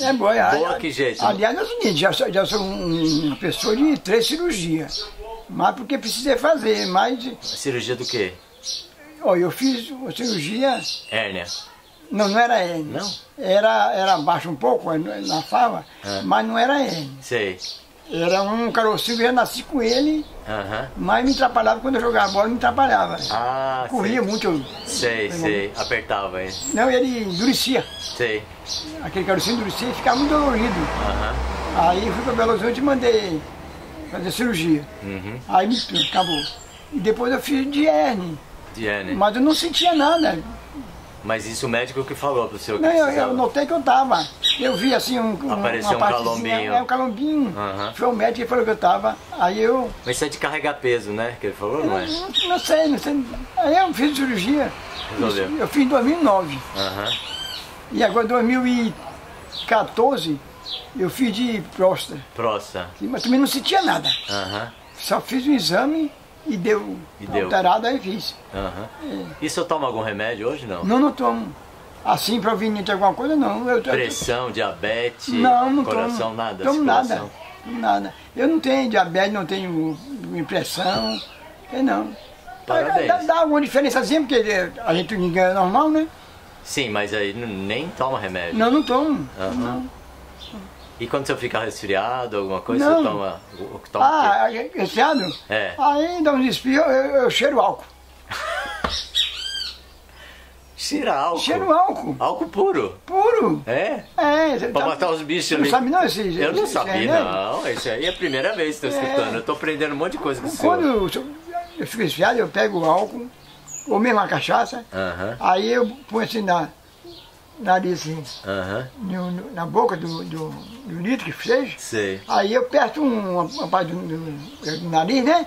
[SPEAKER 1] É boa.
[SPEAKER 2] Boa
[SPEAKER 1] Ah,
[SPEAKER 2] que jeito?
[SPEAKER 1] Aliás, é o seguinte, já sou, já sou um- uma pessoa de três cirurgias. Mas porque precisei fazer, mas...
[SPEAKER 2] Cirurgia do quê?
[SPEAKER 1] Ó, eu fiz uma cirurgia...
[SPEAKER 2] Hérnia.
[SPEAKER 1] Não, não era hérnia.
[SPEAKER 2] Não?
[SPEAKER 1] Era, era baixo um pouco, na fava,
[SPEAKER 2] É.
[SPEAKER 1] mas não era hérnia.
[SPEAKER 2] Sei.
[SPEAKER 1] Era um carocinho que eu já nasci com ele,
[SPEAKER 2] Aham.
[SPEAKER 1] mas me atrapalhava quando eu jogava bola, me atrapalhava.
[SPEAKER 2] Ah,
[SPEAKER 1] Corria
[SPEAKER 2] sei.
[SPEAKER 1] muito. eu-
[SPEAKER 2] Sei, sei. Apertava, hein?
[SPEAKER 1] Não, ele endurecia.
[SPEAKER 2] Sei.
[SPEAKER 1] Aquele carocinho endurecia e ficava muito dolorido.
[SPEAKER 2] Aham.
[SPEAKER 1] Aí fui para Belo Horizonte e mandei fazer cirurgia.
[SPEAKER 2] Uhum.
[SPEAKER 1] Aí me acabou. E depois eu fiz de hérnia,
[SPEAKER 2] De hérnia.
[SPEAKER 1] mas eu não sentia nada.
[SPEAKER 2] Mas isso o médico que falou pro senhor que
[SPEAKER 1] Não, eu, eu notei que eu tava. Eu vi assim um, um,
[SPEAKER 2] Apareceu
[SPEAKER 1] uma
[SPEAKER 2] um calombinho.
[SPEAKER 1] É, um calombinho.
[SPEAKER 2] Aham.
[SPEAKER 1] Foi o médico que falou que eu tava. Aí eu.
[SPEAKER 2] Mas isso é de carregar peso, né? Que ele falou,
[SPEAKER 1] Eu
[SPEAKER 2] não é?
[SPEAKER 1] não, não sei, não sei. Aí eu fiz cirurgia.
[SPEAKER 2] Resolveu.
[SPEAKER 1] Eu fiz em 2009.
[SPEAKER 2] Aham.
[SPEAKER 1] E agora em 2014 eu fiz de próstata.
[SPEAKER 2] Próstata.
[SPEAKER 1] Mas também não sentia nada.
[SPEAKER 2] Aham.
[SPEAKER 1] Só fiz o exame e deu,
[SPEAKER 2] E deu.
[SPEAKER 1] alterado, aí fiz.
[SPEAKER 2] Aham. E o senhor toma algum remédio hoje, não?
[SPEAKER 1] Não, não tomo. Assim, proveniente de alguma coisa, não. Eu, eu-
[SPEAKER 2] Pressão, diabetes,
[SPEAKER 1] não, não
[SPEAKER 2] coração,
[SPEAKER 1] tomo.
[SPEAKER 2] nada?
[SPEAKER 1] Tomo nada. nada. Eu não tenho diabetes, não tenho impressão. Eu não.
[SPEAKER 2] Parabéns.
[SPEAKER 1] Dá, dá alguma diferençazinha, porque a gente ninguém é normal, né?
[SPEAKER 2] Sim, mas aí nem toma remédio.
[SPEAKER 1] Não, não tomo.
[SPEAKER 2] Aham.
[SPEAKER 1] Não.
[SPEAKER 2] E quando você fica resfriado, alguma coisa,
[SPEAKER 1] Não.
[SPEAKER 2] você toma, o- toma
[SPEAKER 1] Ah, esse ano?
[SPEAKER 2] É.
[SPEAKER 1] Aí dá uns espirros, eu, eu cheiro álcool. *laughs*
[SPEAKER 2] Cheira álcool.
[SPEAKER 1] Cheiro álcool.
[SPEAKER 2] Álcool puro.
[SPEAKER 1] Puro.
[SPEAKER 2] É?
[SPEAKER 1] É,
[SPEAKER 2] Pra
[SPEAKER 1] tá-
[SPEAKER 2] matar os bichos ali.
[SPEAKER 1] não sabe não esse
[SPEAKER 2] Eu não
[SPEAKER 1] esse
[SPEAKER 2] sabia,
[SPEAKER 1] remédio?
[SPEAKER 2] não. Isso aí é a primeira vez que estou
[SPEAKER 1] É.
[SPEAKER 2] escutando. Eu tô aprendendo um monte de coisa com o.
[SPEAKER 1] Quando eu, eu fico esfriado, eu pego o álcool, ou mesmo a cachaça,
[SPEAKER 2] Aham,
[SPEAKER 1] aí eu ponho assim na nariz, assim,
[SPEAKER 2] aham,
[SPEAKER 1] no- na boca do, do, do litro que seja.
[SPEAKER 2] sei.
[SPEAKER 1] Aí eu aperto um- uma parte do, do- do nariz, né?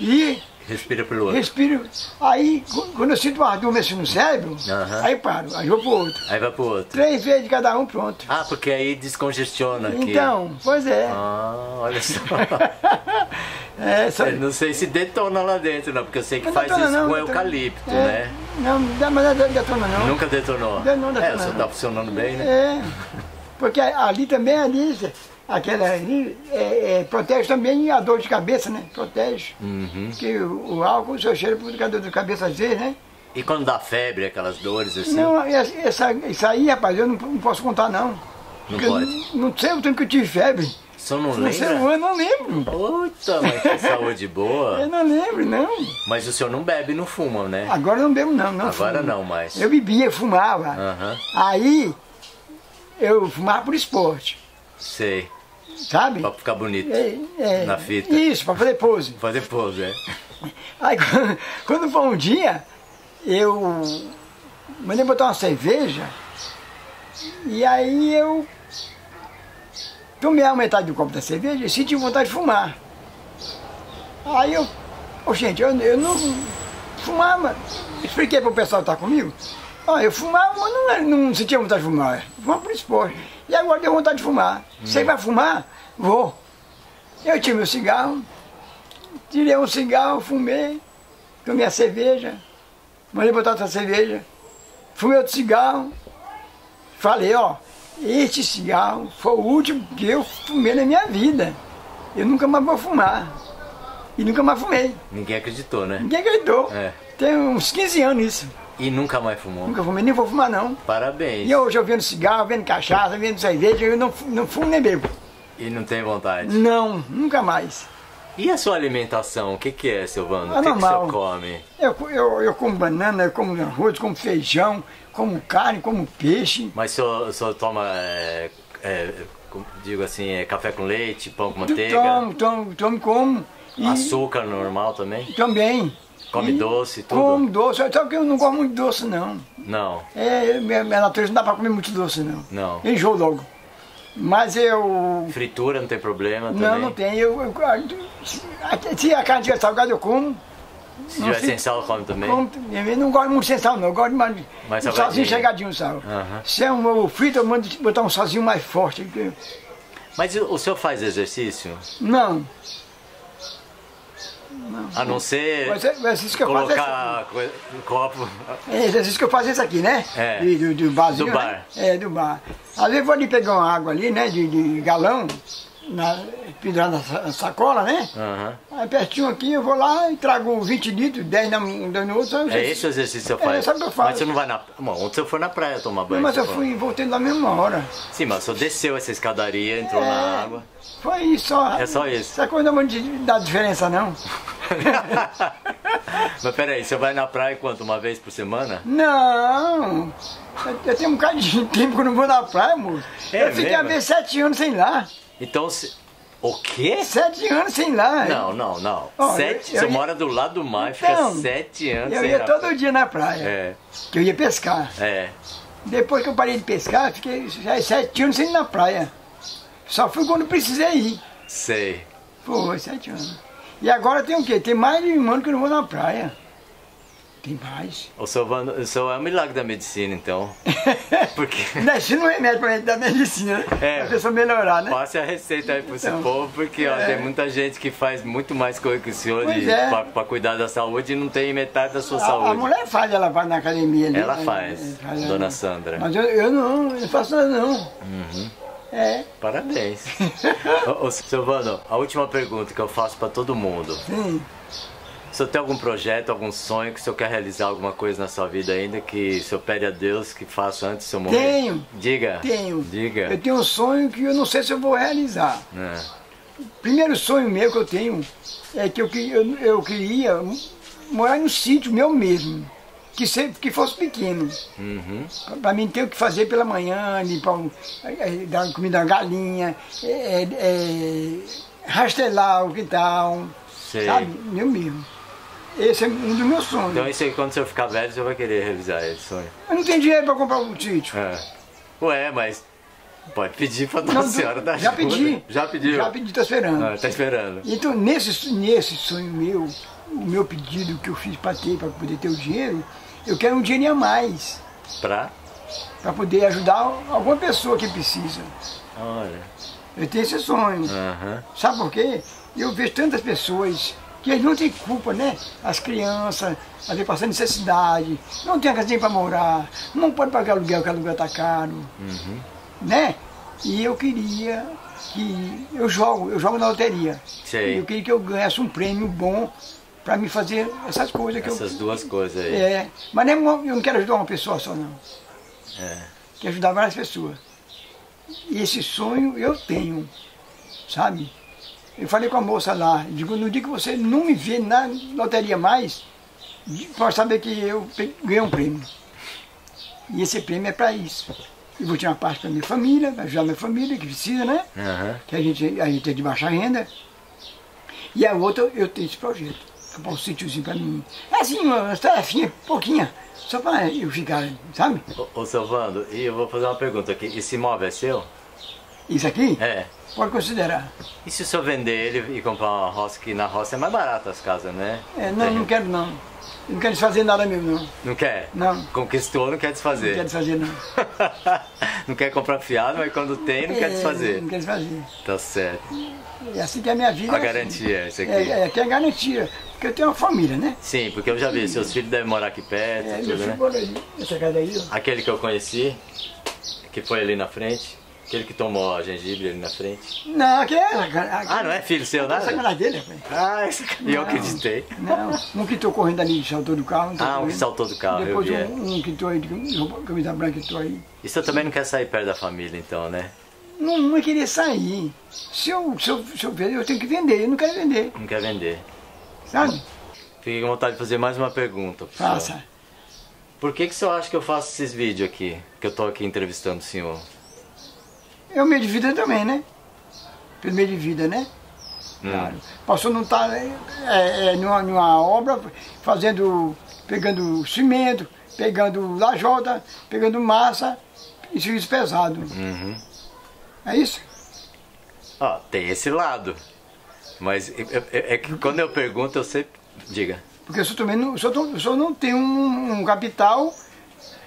[SPEAKER 1] E
[SPEAKER 2] Respira pelo outro.
[SPEAKER 1] respiro. Aí, qu- quando eu sinto uma dor assim no cérebro,
[SPEAKER 2] Aham.
[SPEAKER 1] aí paro, aí vou pro outro.
[SPEAKER 2] Aí vai pro outro.
[SPEAKER 1] Três vezes de cada um, pronto.
[SPEAKER 2] Ah, porque aí descongestiona aqui.
[SPEAKER 1] Então, pois é.
[SPEAKER 2] Ah, olha só. *laughs*
[SPEAKER 1] é só,
[SPEAKER 2] Eu não sei se detona lá dentro, não, porque eu sei que
[SPEAKER 1] Não
[SPEAKER 2] faz
[SPEAKER 1] detona
[SPEAKER 2] isso
[SPEAKER 1] não,
[SPEAKER 2] com
[SPEAKER 1] detona.
[SPEAKER 2] eucalipto,
[SPEAKER 1] É,
[SPEAKER 2] né?
[SPEAKER 1] Não, mas não detona não.
[SPEAKER 2] Nunca detonou.
[SPEAKER 1] Não, não
[SPEAKER 2] é,
[SPEAKER 1] detona,
[SPEAKER 2] senhor
[SPEAKER 1] não.
[SPEAKER 2] tá funcionando bem, né?
[SPEAKER 1] É, porque ali também, ali, aquela ali, é, é, protege também a dor de cabeça, né? Protege.
[SPEAKER 2] Uhum.
[SPEAKER 1] Porque o, o álcool, o seu cheiro por dor de cabeça às vezes, né?
[SPEAKER 2] E quando dá febre, aquelas dores assim?
[SPEAKER 1] Não, essa, essa- isso aí, rapaz, eu não, não posso contar não.
[SPEAKER 2] Não
[SPEAKER 1] Porque eu
[SPEAKER 2] pode?
[SPEAKER 1] Não, não sei o tempo que eu tive febre.
[SPEAKER 2] Senhor não
[SPEAKER 1] Não sei o
[SPEAKER 2] lembra?
[SPEAKER 1] ano, não lembro.
[SPEAKER 2] Puta, mas que saúde
[SPEAKER 1] Eu
[SPEAKER 2] boa.
[SPEAKER 1] não lembro, não.
[SPEAKER 2] Mas o senhor não bebe e não fuma, né?
[SPEAKER 1] Agora eu não bebo não, não
[SPEAKER 2] Agora
[SPEAKER 1] fumo.
[SPEAKER 2] não mais.
[SPEAKER 1] Eu bebia, fumava.
[SPEAKER 2] Aham,
[SPEAKER 1] Aí, eu fumava por esporte,
[SPEAKER 2] sei.
[SPEAKER 1] Sabe?
[SPEAKER 2] Pra ficar bonito.
[SPEAKER 1] É, é,
[SPEAKER 2] Na fita.
[SPEAKER 1] Isso, para fazer pose. *laughs*
[SPEAKER 2] Fazer pose, é.
[SPEAKER 1] Aí quando, quando foi um dia, eu mandei botar uma cerveja e aí eu tomei a metade do copo da cerveja e senti vontade de fumar. Aí eu, ô gente, eu, eu não fumava. Expliquei para o pessoal que está comigo. Ah, eu fumava, mas não, não sentia vontade de fumar. Fumava por esporte. E agora deu vontade de fumar. Você vai fumar? Vou. Eu tive meu cigarro, tirei um cigarro, fumei, tomei a cerveja, mandei botar outra cerveja, fumei outro cigarro, falei, ó, este cigarro foi o último que eu fumei na minha vida. Eu nunca mais vou fumar. E nunca mais fumei.
[SPEAKER 2] Ninguém acreditou, né?
[SPEAKER 1] Ninguém acreditou.
[SPEAKER 2] É.
[SPEAKER 1] Tem uns 15 anos isso.
[SPEAKER 2] E nunca mais fumou.
[SPEAKER 1] Nunca fumei, nem vou fumar não.
[SPEAKER 2] Parabéns.
[SPEAKER 1] E hoje eu vendo cigarro, vendo cachaça, vendo cerveja, eu não, não fumo nem bebo.
[SPEAKER 2] E não tem vontade.
[SPEAKER 1] Não, nunca mais.
[SPEAKER 2] E a sua alimentação? O que, que é, Silvano?
[SPEAKER 1] É
[SPEAKER 2] o que, que senhor come?
[SPEAKER 1] Eu, eu, eu como banana, eu como arroz, como feijão, como carne, como peixe.
[SPEAKER 2] Mas o senhor, o senhor toma, é, é, digo assim, é, café com leite, pão com manteiga,
[SPEAKER 1] Tomo, tomo, tomo, como. E
[SPEAKER 2] açúcar normal também?
[SPEAKER 1] também.
[SPEAKER 2] Come
[SPEAKER 1] E
[SPEAKER 2] doce, tudo?
[SPEAKER 1] Como doce, só que eu não gosto muito de doce, não.
[SPEAKER 2] Não,
[SPEAKER 1] É, minha, minha natureza não dá pra comer muito doce, não.
[SPEAKER 2] não.
[SPEAKER 1] Eu enjoo logo. Mas eu.
[SPEAKER 2] Fritura não tem problema também?
[SPEAKER 1] Não, não tem. Eu, eu, se a carne tiver salgada, eu como.
[SPEAKER 2] Se tiver sem sal, come também?
[SPEAKER 1] Como, eu não gosto muito sem sal, não. Eu gosto de mais,
[SPEAKER 2] Mais
[SPEAKER 1] um salzinho chegadinho, sal. Se é um ovo frito, eu mando botar um salzinho mais forte.
[SPEAKER 2] Mas o o senhor faz exercício?
[SPEAKER 1] Não.
[SPEAKER 2] A não ser
[SPEAKER 1] O exercício que eu faço é esse aqui.
[SPEAKER 2] colocar um copo.
[SPEAKER 1] É, exercício que eu faço é esse aqui, né?
[SPEAKER 2] É.
[SPEAKER 1] De- do, do barzinho,
[SPEAKER 2] Do bar.
[SPEAKER 1] Né? É, do bar. Às vezes eu vou ali pegar uma água ali, né? De, de galão, na, pendurada na sa- sacola, né?
[SPEAKER 2] Aham.
[SPEAKER 1] Aí pertinho aqui eu vou lá e trago 20 litros, 10 na, um no outro.
[SPEAKER 2] É esse o exercício que você
[SPEAKER 1] É,
[SPEAKER 2] faz?
[SPEAKER 1] sabe o que eu faço?
[SPEAKER 2] Mas você não vai na. Bom, ontem você foi na praia tomar banho.
[SPEAKER 1] Mas eu
[SPEAKER 2] falou.
[SPEAKER 1] fui e voltei na mesma hora.
[SPEAKER 2] Sim, mas você desceu essa escadaria, entrou
[SPEAKER 1] É.
[SPEAKER 2] na água.
[SPEAKER 1] Foi isso só.
[SPEAKER 2] É só isso.
[SPEAKER 1] Essa coisa não dá diferença, não. *laughs*
[SPEAKER 2] mas peraí, você vai na praia quanto? Uma vez por semana?
[SPEAKER 1] Não! Eu, eu tenho um bocado de tempo que eu não vou na praia, moço.
[SPEAKER 2] É
[SPEAKER 1] eu fiquei
[SPEAKER 2] mesmo?
[SPEAKER 1] a ver sete anos sem ir lá.
[SPEAKER 2] Então se. O quê?
[SPEAKER 1] Sete anos sem ir lá.
[SPEAKER 2] Não, não, não.
[SPEAKER 1] Ó,
[SPEAKER 2] sete,
[SPEAKER 1] eu-
[SPEAKER 2] você
[SPEAKER 1] eu ia-
[SPEAKER 2] mora do lado do mar
[SPEAKER 1] Então,
[SPEAKER 2] fica sete anos
[SPEAKER 1] Eu ia todo dia na praia,
[SPEAKER 2] É,
[SPEAKER 1] que eu ia pescar.
[SPEAKER 2] é.
[SPEAKER 1] Depois que eu parei de pescar, fiquei já sete anos sem ir na praia. Só fui quando precisei ir.
[SPEAKER 2] Sei.
[SPEAKER 1] Foi, sete anos. E agora tem o quê? Tem mais de um ano que eu não vou na praia. Tem mais.
[SPEAKER 2] O senhor, Vando- o senhor é um milagre da medicina, então. *laughs* Porque.
[SPEAKER 1] Não é remédio pra gente da medicina, né?
[SPEAKER 2] É.
[SPEAKER 1] Pra pessoa melhorar, né?
[SPEAKER 2] Passe a receita aí pro
[SPEAKER 1] Então,
[SPEAKER 2] povo, porque ó,
[SPEAKER 1] é.
[SPEAKER 2] tem muita gente que faz muito mais coisa que o senhor
[SPEAKER 1] Pois
[SPEAKER 2] de,
[SPEAKER 1] é.
[SPEAKER 2] pra, pra cuidar da saúde e não tem metade da sua
[SPEAKER 1] A, a
[SPEAKER 2] saúde.
[SPEAKER 1] mulher faz, ela vai na academia ali.
[SPEAKER 2] Ela
[SPEAKER 1] né?
[SPEAKER 2] faz,
[SPEAKER 1] É, faz,
[SPEAKER 2] dona
[SPEAKER 1] é.
[SPEAKER 2] Sandra.
[SPEAKER 1] Mas eu, eu não, eu não faço nada não.
[SPEAKER 2] Uhum.
[SPEAKER 1] É,
[SPEAKER 2] Parabéns. *laughs* ô, ô, Silvano, a última pergunta que eu faço pra todo mundo.
[SPEAKER 1] sim.
[SPEAKER 2] O senhor tem algum projeto, algum sonho que o senhor quer realizar alguma coisa na sua vida ainda que o senhor pede a Deus que faça antes do seu morrer?
[SPEAKER 1] Tenho.
[SPEAKER 2] Diga.
[SPEAKER 1] Tenho.
[SPEAKER 2] Diga.
[SPEAKER 1] Eu tenho um sonho que eu não sei se eu vou realizar.
[SPEAKER 2] É.
[SPEAKER 1] Primeiro sonho meu que eu tenho é que eu, eu, eu queria morar num sítio meu mesmo. Que, se, que fosse pequeno.
[SPEAKER 2] Uhum.
[SPEAKER 1] Para mim ter o que fazer pela manhã, limpar, um- eh, dar comida uma galinha, eh, eh, rastelar o quintal,
[SPEAKER 2] Sei.
[SPEAKER 1] sabe? Eu mesmo. Esse é um dos meus sonhos.
[SPEAKER 2] Então isso aí, quando senhor ficar velho, senhor vai querer realizar esse sonho.
[SPEAKER 1] Eu não tenho dinheiro para comprar um sítio.
[SPEAKER 2] É. Ué, mas pode pedir pra
[SPEAKER 1] Não,
[SPEAKER 2] Nossa Senhora da
[SPEAKER 1] já
[SPEAKER 2] ajuda.
[SPEAKER 1] pedi.
[SPEAKER 2] Já pediu?
[SPEAKER 1] Já pedi, estou esperando.
[SPEAKER 2] Ah, tá esperando.
[SPEAKER 1] Então, nesse, nesse sonho meu, o meu pedido que eu fiz para ter, para poder ter o dinheiro, eu quero um dinheirinho a mais,
[SPEAKER 2] Pra?
[SPEAKER 1] para poder ajudar alguma pessoa que precisa.
[SPEAKER 2] Olha.
[SPEAKER 1] Eu tenho esse sonho.
[SPEAKER 2] Aham.
[SPEAKER 1] Sabe por quê? Eu vejo tantas pessoas que eles não têm culpa, né? As crianças, às vezes passando necessidade, não tem a casinha para morar, não pode pagar aluguel, que aluguel está caro,
[SPEAKER 2] Uhum.
[SPEAKER 1] né? E eu queria que. Eu jogo, eu jogo na loteria.
[SPEAKER 2] Sei.
[SPEAKER 1] Eu queria que eu ganhasse um prêmio bom para me fazer essas coisas que
[SPEAKER 2] Essas
[SPEAKER 1] eu.
[SPEAKER 2] duas coisas aí.
[SPEAKER 1] É, mas não é eu não quero ajudar uma pessoa só, não.
[SPEAKER 2] É.
[SPEAKER 1] Quero ajudar várias pessoas. E esse sonho eu tenho, sabe? Eu falei com a moça lá, digo, no dia que você não me vê na loteria mais, pode saber que eu ganhei um prêmio. E esse prêmio é para isso. Eu vou tirar uma parte para minha família, para ajudar minha família, que precisa, né?
[SPEAKER 2] Aham.
[SPEAKER 1] Que a gente, a gente é de baixa renda. E a outra, eu tenho esse projeto. Comprar um sítiozinho para mim. É assim, uma tarefinha, pouquinha, só para eu ficar, sabe?
[SPEAKER 2] Ô, ô Silvando, e eu vou fazer uma pergunta aqui. Esse imóvel é seu?
[SPEAKER 1] Isso aqui,
[SPEAKER 2] É.
[SPEAKER 1] pode considerar.
[SPEAKER 2] E se o senhor vender ele e comprar uma roça, que na roça é mais barato as casas, né?
[SPEAKER 1] É, não, não quero não. Não quero desfazer nada meu, não.
[SPEAKER 2] Não quer?
[SPEAKER 1] Não.
[SPEAKER 2] Conquistou, não quer
[SPEAKER 1] Não
[SPEAKER 2] desfazer.
[SPEAKER 1] quero desfazer, não. *laughs*
[SPEAKER 2] não quer comprar fiado, mas quando tem, não quer
[SPEAKER 1] É,
[SPEAKER 2] desfazer.
[SPEAKER 1] Não quero desfazer.
[SPEAKER 2] Tá certo.
[SPEAKER 1] É assim que é a minha vida.
[SPEAKER 2] A
[SPEAKER 1] é assim.
[SPEAKER 2] garantia, esse aqui.
[SPEAKER 1] É, é, que é a garantia. Porque eu tenho uma família, né?
[SPEAKER 2] Sim, porque eu já vi, seus filhos devem morar aqui perto,
[SPEAKER 1] É, meu
[SPEAKER 2] tudo,
[SPEAKER 1] filho
[SPEAKER 2] né?
[SPEAKER 1] mora aí. Essa casa aí, ó.
[SPEAKER 2] Aquele que eu conheci, que foi ali na frente, aquele que tomou a gengibre ali na frente.
[SPEAKER 1] Não, aqui é. Aqui,
[SPEAKER 2] Ah, não é filho seu,
[SPEAKER 1] Essa
[SPEAKER 2] nada?
[SPEAKER 1] sacanagem dele, rapaz.
[SPEAKER 2] Ah, esse... e eu
[SPEAKER 1] Não.
[SPEAKER 2] acreditei.
[SPEAKER 1] Não, um que tô correndo ali, saltou do carro.
[SPEAKER 2] Ah, um que saltou do carro, eu
[SPEAKER 1] Depois
[SPEAKER 2] vi. é.
[SPEAKER 1] um, um que tô aí, de camisa branca que tô aí.
[SPEAKER 2] E você também não quer sair perto da família, então, né?
[SPEAKER 1] Não, não é querer sair. Se eu, se, eu, se eu vender, eu tenho que vender. Eu não quero vender,
[SPEAKER 2] Não quer vender.
[SPEAKER 1] sabe?
[SPEAKER 2] Fiquei com vontade de fazer mais uma pergunta.
[SPEAKER 1] Faça.
[SPEAKER 2] Por que, que o senhor acha que eu faço esses vídeos aqui? Que eu tô aqui entrevistando o senhor?
[SPEAKER 1] É o meio de vida também, né? Pelo meio de vida, né?
[SPEAKER 2] Hum.
[SPEAKER 1] Claro. Passou não estar é, é, numa, numa obra, fazendo, pegando cimento, pegando lajota, pegando massa e serviço pesado.
[SPEAKER 2] Uhum.
[SPEAKER 1] É isso?
[SPEAKER 2] Ó, tem esse lado. Mas é, é- é que quando eu pergunto, eu sempre. Diga.
[SPEAKER 1] Porque o senhor também não, o senhor, não- o senhor não tem um, um capital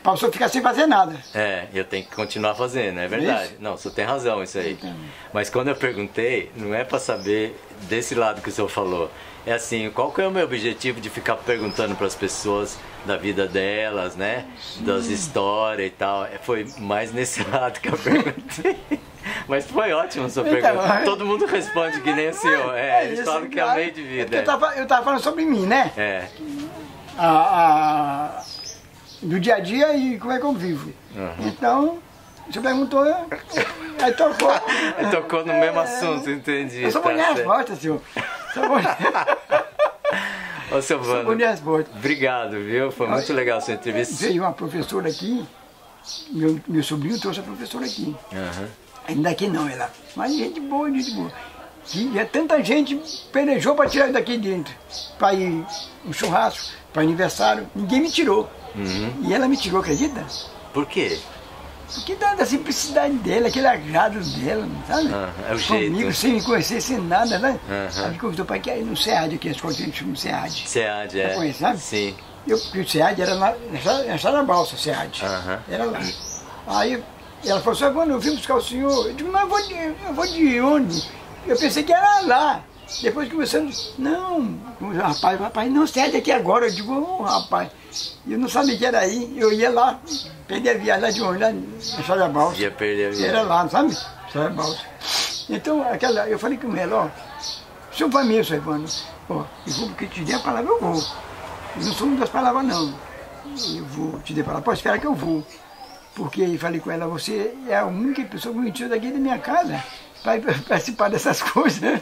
[SPEAKER 1] para o senhor ficar sem fazer nada.
[SPEAKER 2] É, eu tenho que continuar fazendo, é verdade.
[SPEAKER 1] Isso?
[SPEAKER 2] Não, o senhor tem razão isso aí.
[SPEAKER 1] Então.
[SPEAKER 2] Mas quando eu perguntei, não é pra saber desse lado que o senhor falou. É assim, qual que é o meu objetivo de ficar perguntando para as pessoas da vida delas, né? Das histórias e tal. É, Foi mais nesse *laughs* lado que eu perguntei. Mas foi ótimo a sua
[SPEAKER 1] Então,
[SPEAKER 2] pergunta.
[SPEAKER 1] é-
[SPEAKER 2] Todo mundo responde que nem o senhor. É, eles
[SPEAKER 1] isso,
[SPEAKER 2] falam que é meio de vida.
[SPEAKER 1] Eu tava, eu tava falando sobre mim, né?
[SPEAKER 2] É.
[SPEAKER 1] A, a- do dia a dia e como é que eu vivo.
[SPEAKER 2] Uhum.
[SPEAKER 1] Então, você perguntou, aí tocou.
[SPEAKER 2] Aí *laughs* Tocou no mesmo assunto, entendi.
[SPEAKER 1] Eu sou
[SPEAKER 2] tá
[SPEAKER 1] bom de
[SPEAKER 2] certo.
[SPEAKER 1] resposta, senhor. Sou bom *laughs*
[SPEAKER 2] Ô, seu
[SPEAKER 1] sou bom
[SPEAKER 2] Vando,
[SPEAKER 1] resposta.
[SPEAKER 2] obrigado, viu? Foi muito legal a sua entrevista.
[SPEAKER 1] Veio uma professora aqui, meu, meu sobrinho trouxe a professora aqui.
[SPEAKER 2] Aham.
[SPEAKER 1] Ainda daqui não, ela. Mas gente boa, gente boa. Que é tanta gente pelejou para tirar daqui dentro. Para ir um churrasco, para aniversário. Ninguém me tirou.
[SPEAKER 2] Uhum.
[SPEAKER 1] E ela me tirou, acredita?
[SPEAKER 2] Por quê?
[SPEAKER 1] Porque da, da simplicidade dela, aquele agrado dela, sabe?
[SPEAKER 2] Ah, é o
[SPEAKER 1] Comigo,
[SPEAKER 2] jeito.
[SPEAKER 1] sem me conhecer, sem nada, né?
[SPEAKER 2] Aham.
[SPEAKER 1] Ela me convidou para ir no SEAD, aqui, as coisas que a gente chama SEAD.
[SPEAKER 2] SEAD, é.
[SPEAKER 1] Você conhece, sabe?
[SPEAKER 2] Sim.
[SPEAKER 1] Eu, porque o SEAD era lá, na na balsa, SEAD.
[SPEAKER 2] Aham.
[SPEAKER 1] Era lá. Aí ela falou assim, quando eu vim buscar o senhor, eu digo, mas eu vou de, eu vou de onde? Eu pensei que era lá. Depois começando, não, o rapaz, o rapaz, não sai daqui agora. Eu digo, ô rapaz, eu não sabia que era aí. Eu ia lá, perdi a viagem lá de onde? Lá na da balsa.
[SPEAKER 2] Ia perder a
[SPEAKER 1] Era
[SPEAKER 2] viagem.
[SPEAKER 1] lá, sabe? Estrada da balsa. Então, aquela, eu falei com ela, ó, o senhor vai mesmo, seu Evandro, ó, eu vou porque te der a palavra, eu vou. Eu não sou um das palavras, não. Eu vou te dar a palavra, pode esperar que eu vou. Porque eu falei com ela, você é a única pessoa que me tirou daqui da minha casa para participar dessas *laughs* coisas.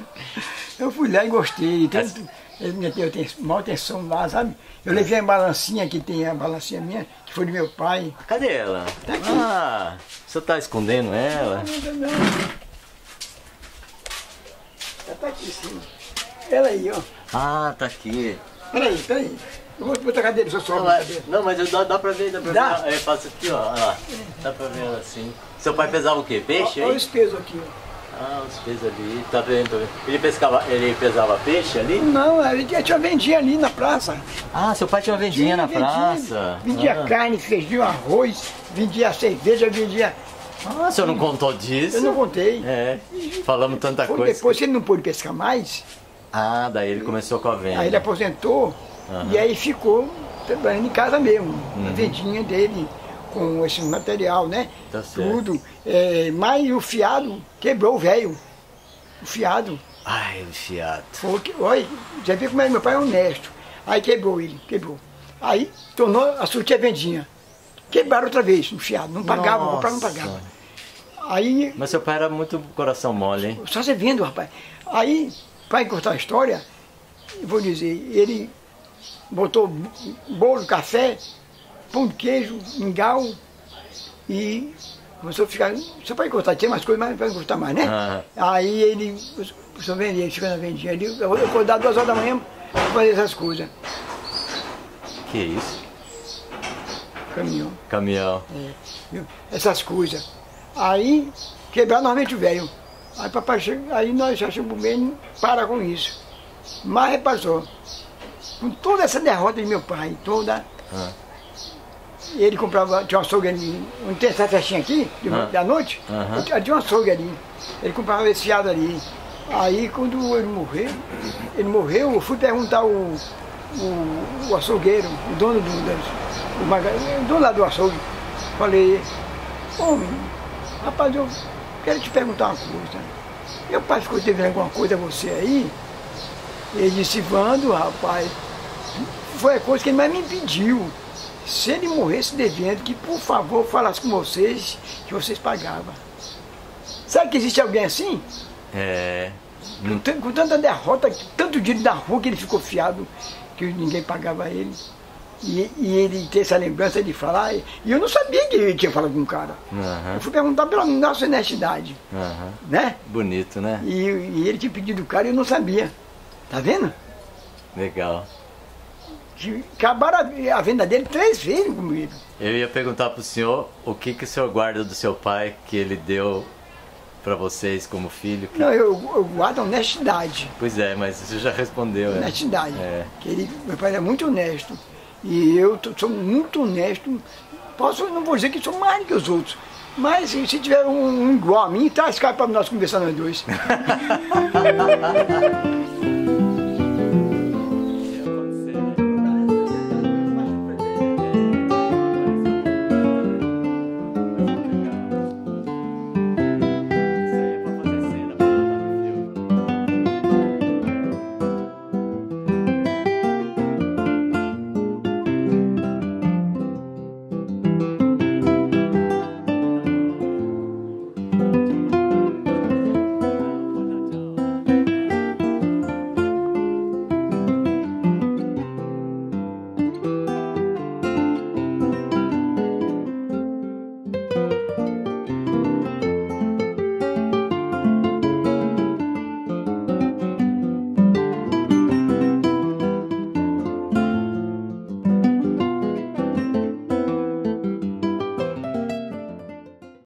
[SPEAKER 1] Eu fui lá e gostei. Tanto, eu, tenho maior atenção lá, sabe? Eu levei a balancinha, que tem a balancinha minha, que foi do meu pai.
[SPEAKER 2] Cadê ela?
[SPEAKER 1] Tá aqui.
[SPEAKER 2] Ah, o senhor tá escondendo ela?
[SPEAKER 1] Ela tá aqui em cima. Ela aí, ó.
[SPEAKER 2] Ah, tá aqui.
[SPEAKER 1] Peraí, peraí. Eu vou botar a cadeira, eu sobe
[SPEAKER 2] Não, mas, não, eu- dá, dá pra ver, dá pra
[SPEAKER 1] Dá?
[SPEAKER 2] ver. Eu faço aqui, ó. lá. Dá pra ver ela assim. Seu pai pesava o quê? Peixe
[SPEAKER 1] Olha
[SPEAKER 2] aí?
[SPEAKER 1] os pesos aqui, ó.
[SPEAKER 2] Ah, os pesos ali. Tá vendo? Ele, pescava, ele pesava peixe ali?
[SPEAKER 1] Não, gente tinha vendinha ali na praça.
[SPEAKER 2] Ah, seu pai tinha uma vendinha na
[SPEAKER 1] Vendia-
[SPEAKER 2] praça.
[SPEAKER 1] Vendia
[SPEAKER 2] ah.
[SPEAKER 1] carne, feijão, arroz, vendia cerveja, vendia.
[SPEAKER 2] Ah, o senhor não contou disso?
[SPEAKER 1] Eu não contei.
[SPEAKER 2] É, falamos tanta
[SPEAKER 1] Foi
[SPEAKER 2] coisa.
[SPEAKER 1] depois que ele não pôde pescar mais,
[SPEAKER 2] Ah, daí ele começou com a venda.
[SPEAKER 1] aí ele aposentou
[SPEAKER 2] Aham.
[SPEAKER 1] e aí ficou trabalhando em casa mesmo,
[SPEAKER 2] Uhum.
[SPEAKER 1] vendinha dele, com esse material, né?
[SPEAKER 2] Tá.
[SPEAKER 1] Tudo. É, mas o fiado quebrou o velho. O fiado.
[SPEAKER 2] Ai, o fiado.
[SPEAKER 1] Foi olha, já viu como é meu pai é honesto. Aí quebrou ele, quebrou. Aí tornou a surtia vendinha. Quebraram outra vez o fiado, não pagava,
[SPEAKER 2] Nossa.
[SPEAKER 1] não pagava. Aí,
[SPEAKER 2] Mas seu pai era muito coração mole, hein?
[SPEAKER 1] só você vendo, rapaz. Aí, para encurtar a história, vou dizer, ele botou bolo, café, pão de queijo, mingau e começou a ficar. Só para encurtar, tinha mais coisas, mas para encurtar mais, né?
[SPEAKER 2] Ah.
[SPEAKER 1] Aí ele, só vendia, ele fica na vendinha. Ele, eu vou acordar duas horas da manhã para fazer essas coisas.
[SPEAKER 2] Que isso?
[SPEAKER 1] Caminhão.
[SPEAKER 2] Caminhão.
[SPEAKER 1] É, essas coisas. Aí quebrar normalmente o velho. Aí papai chega, aí nós já chegamos bem, para com isso. Mas repassou. Com toda essa derrota de meu pai, toda,
[SPEAKER 2] Ah.
[SPEAKER 1] Ele comprava, tinha um açougue ali, não tem essa festinha aqui, de,
[SPEAKER 2] Ah.
[SPEAKER 1] da noite,
[SPEAKER 2] Aham.
[SPEAKER 1] ele tinha um açougue ali. Ele comprava esse fiado ali. Aí quando ele morreu, ele morreu, eu fui perguntar o, o, o açougueiro, o dono do, das- o, maga- o dono lá do açougue. Falei, homem, rapaz, eu quero te perguntar uma coisa. Meu pai ficou devendo alguma coisa a você aí? Ele disse, Vando, rapaz, foi a coisa que ele mais me pediu. Se ele morresse devendo, que por favor falasse com vocês que vocês pagavam. Sabe que existe alguém assim?
[SPEAKER 2] É.
[SPEAKER 1] Com, com tanta derrota, tanto dinheiro da rua que ele ficou fiado, que ninguém pagava ele. E, e ele ter essa lembrança de falar, e eu não sabia que ele tinha falado com um cara.
[SPEAKER 2] Aham.
[SPEAKER 1] Eu fui perguntar pela nossa honestidade,
[SPEAKER 2] Aham.
[SPEAKER 1] né?
[SPEAKER 2] Bonito, né?
[SPEAKER 1] E, e ele tinha pedido o cara e eu não sabia. Tá vendo?
[SPEAKER 2] Legal.
[SPEAKER 1] Que acabaram a, a venda dele três vezes comigo.
[SPEAKER 2] Eu ia perguntar pro senhor o que, que o senhor guarda do seu pai que ele deu para vocês como filho? Que...
[SPEAKER 1] Não, eu, eu guardo honestidade.
[SPEAKER 2] Pois é, mas você já respondeu, né?
[SPEAKER 1] Honestidade.
[SPEAKER 2] É.
[SPEAKER 1] Que ele, meu pai é muito honesto. E eu tô- sou muito honesto. Posso, não vou dizer que sou mais do que os outros. Mas se tiver um, um igual a mim, traz cá para nós conversar nós dois. *laughs*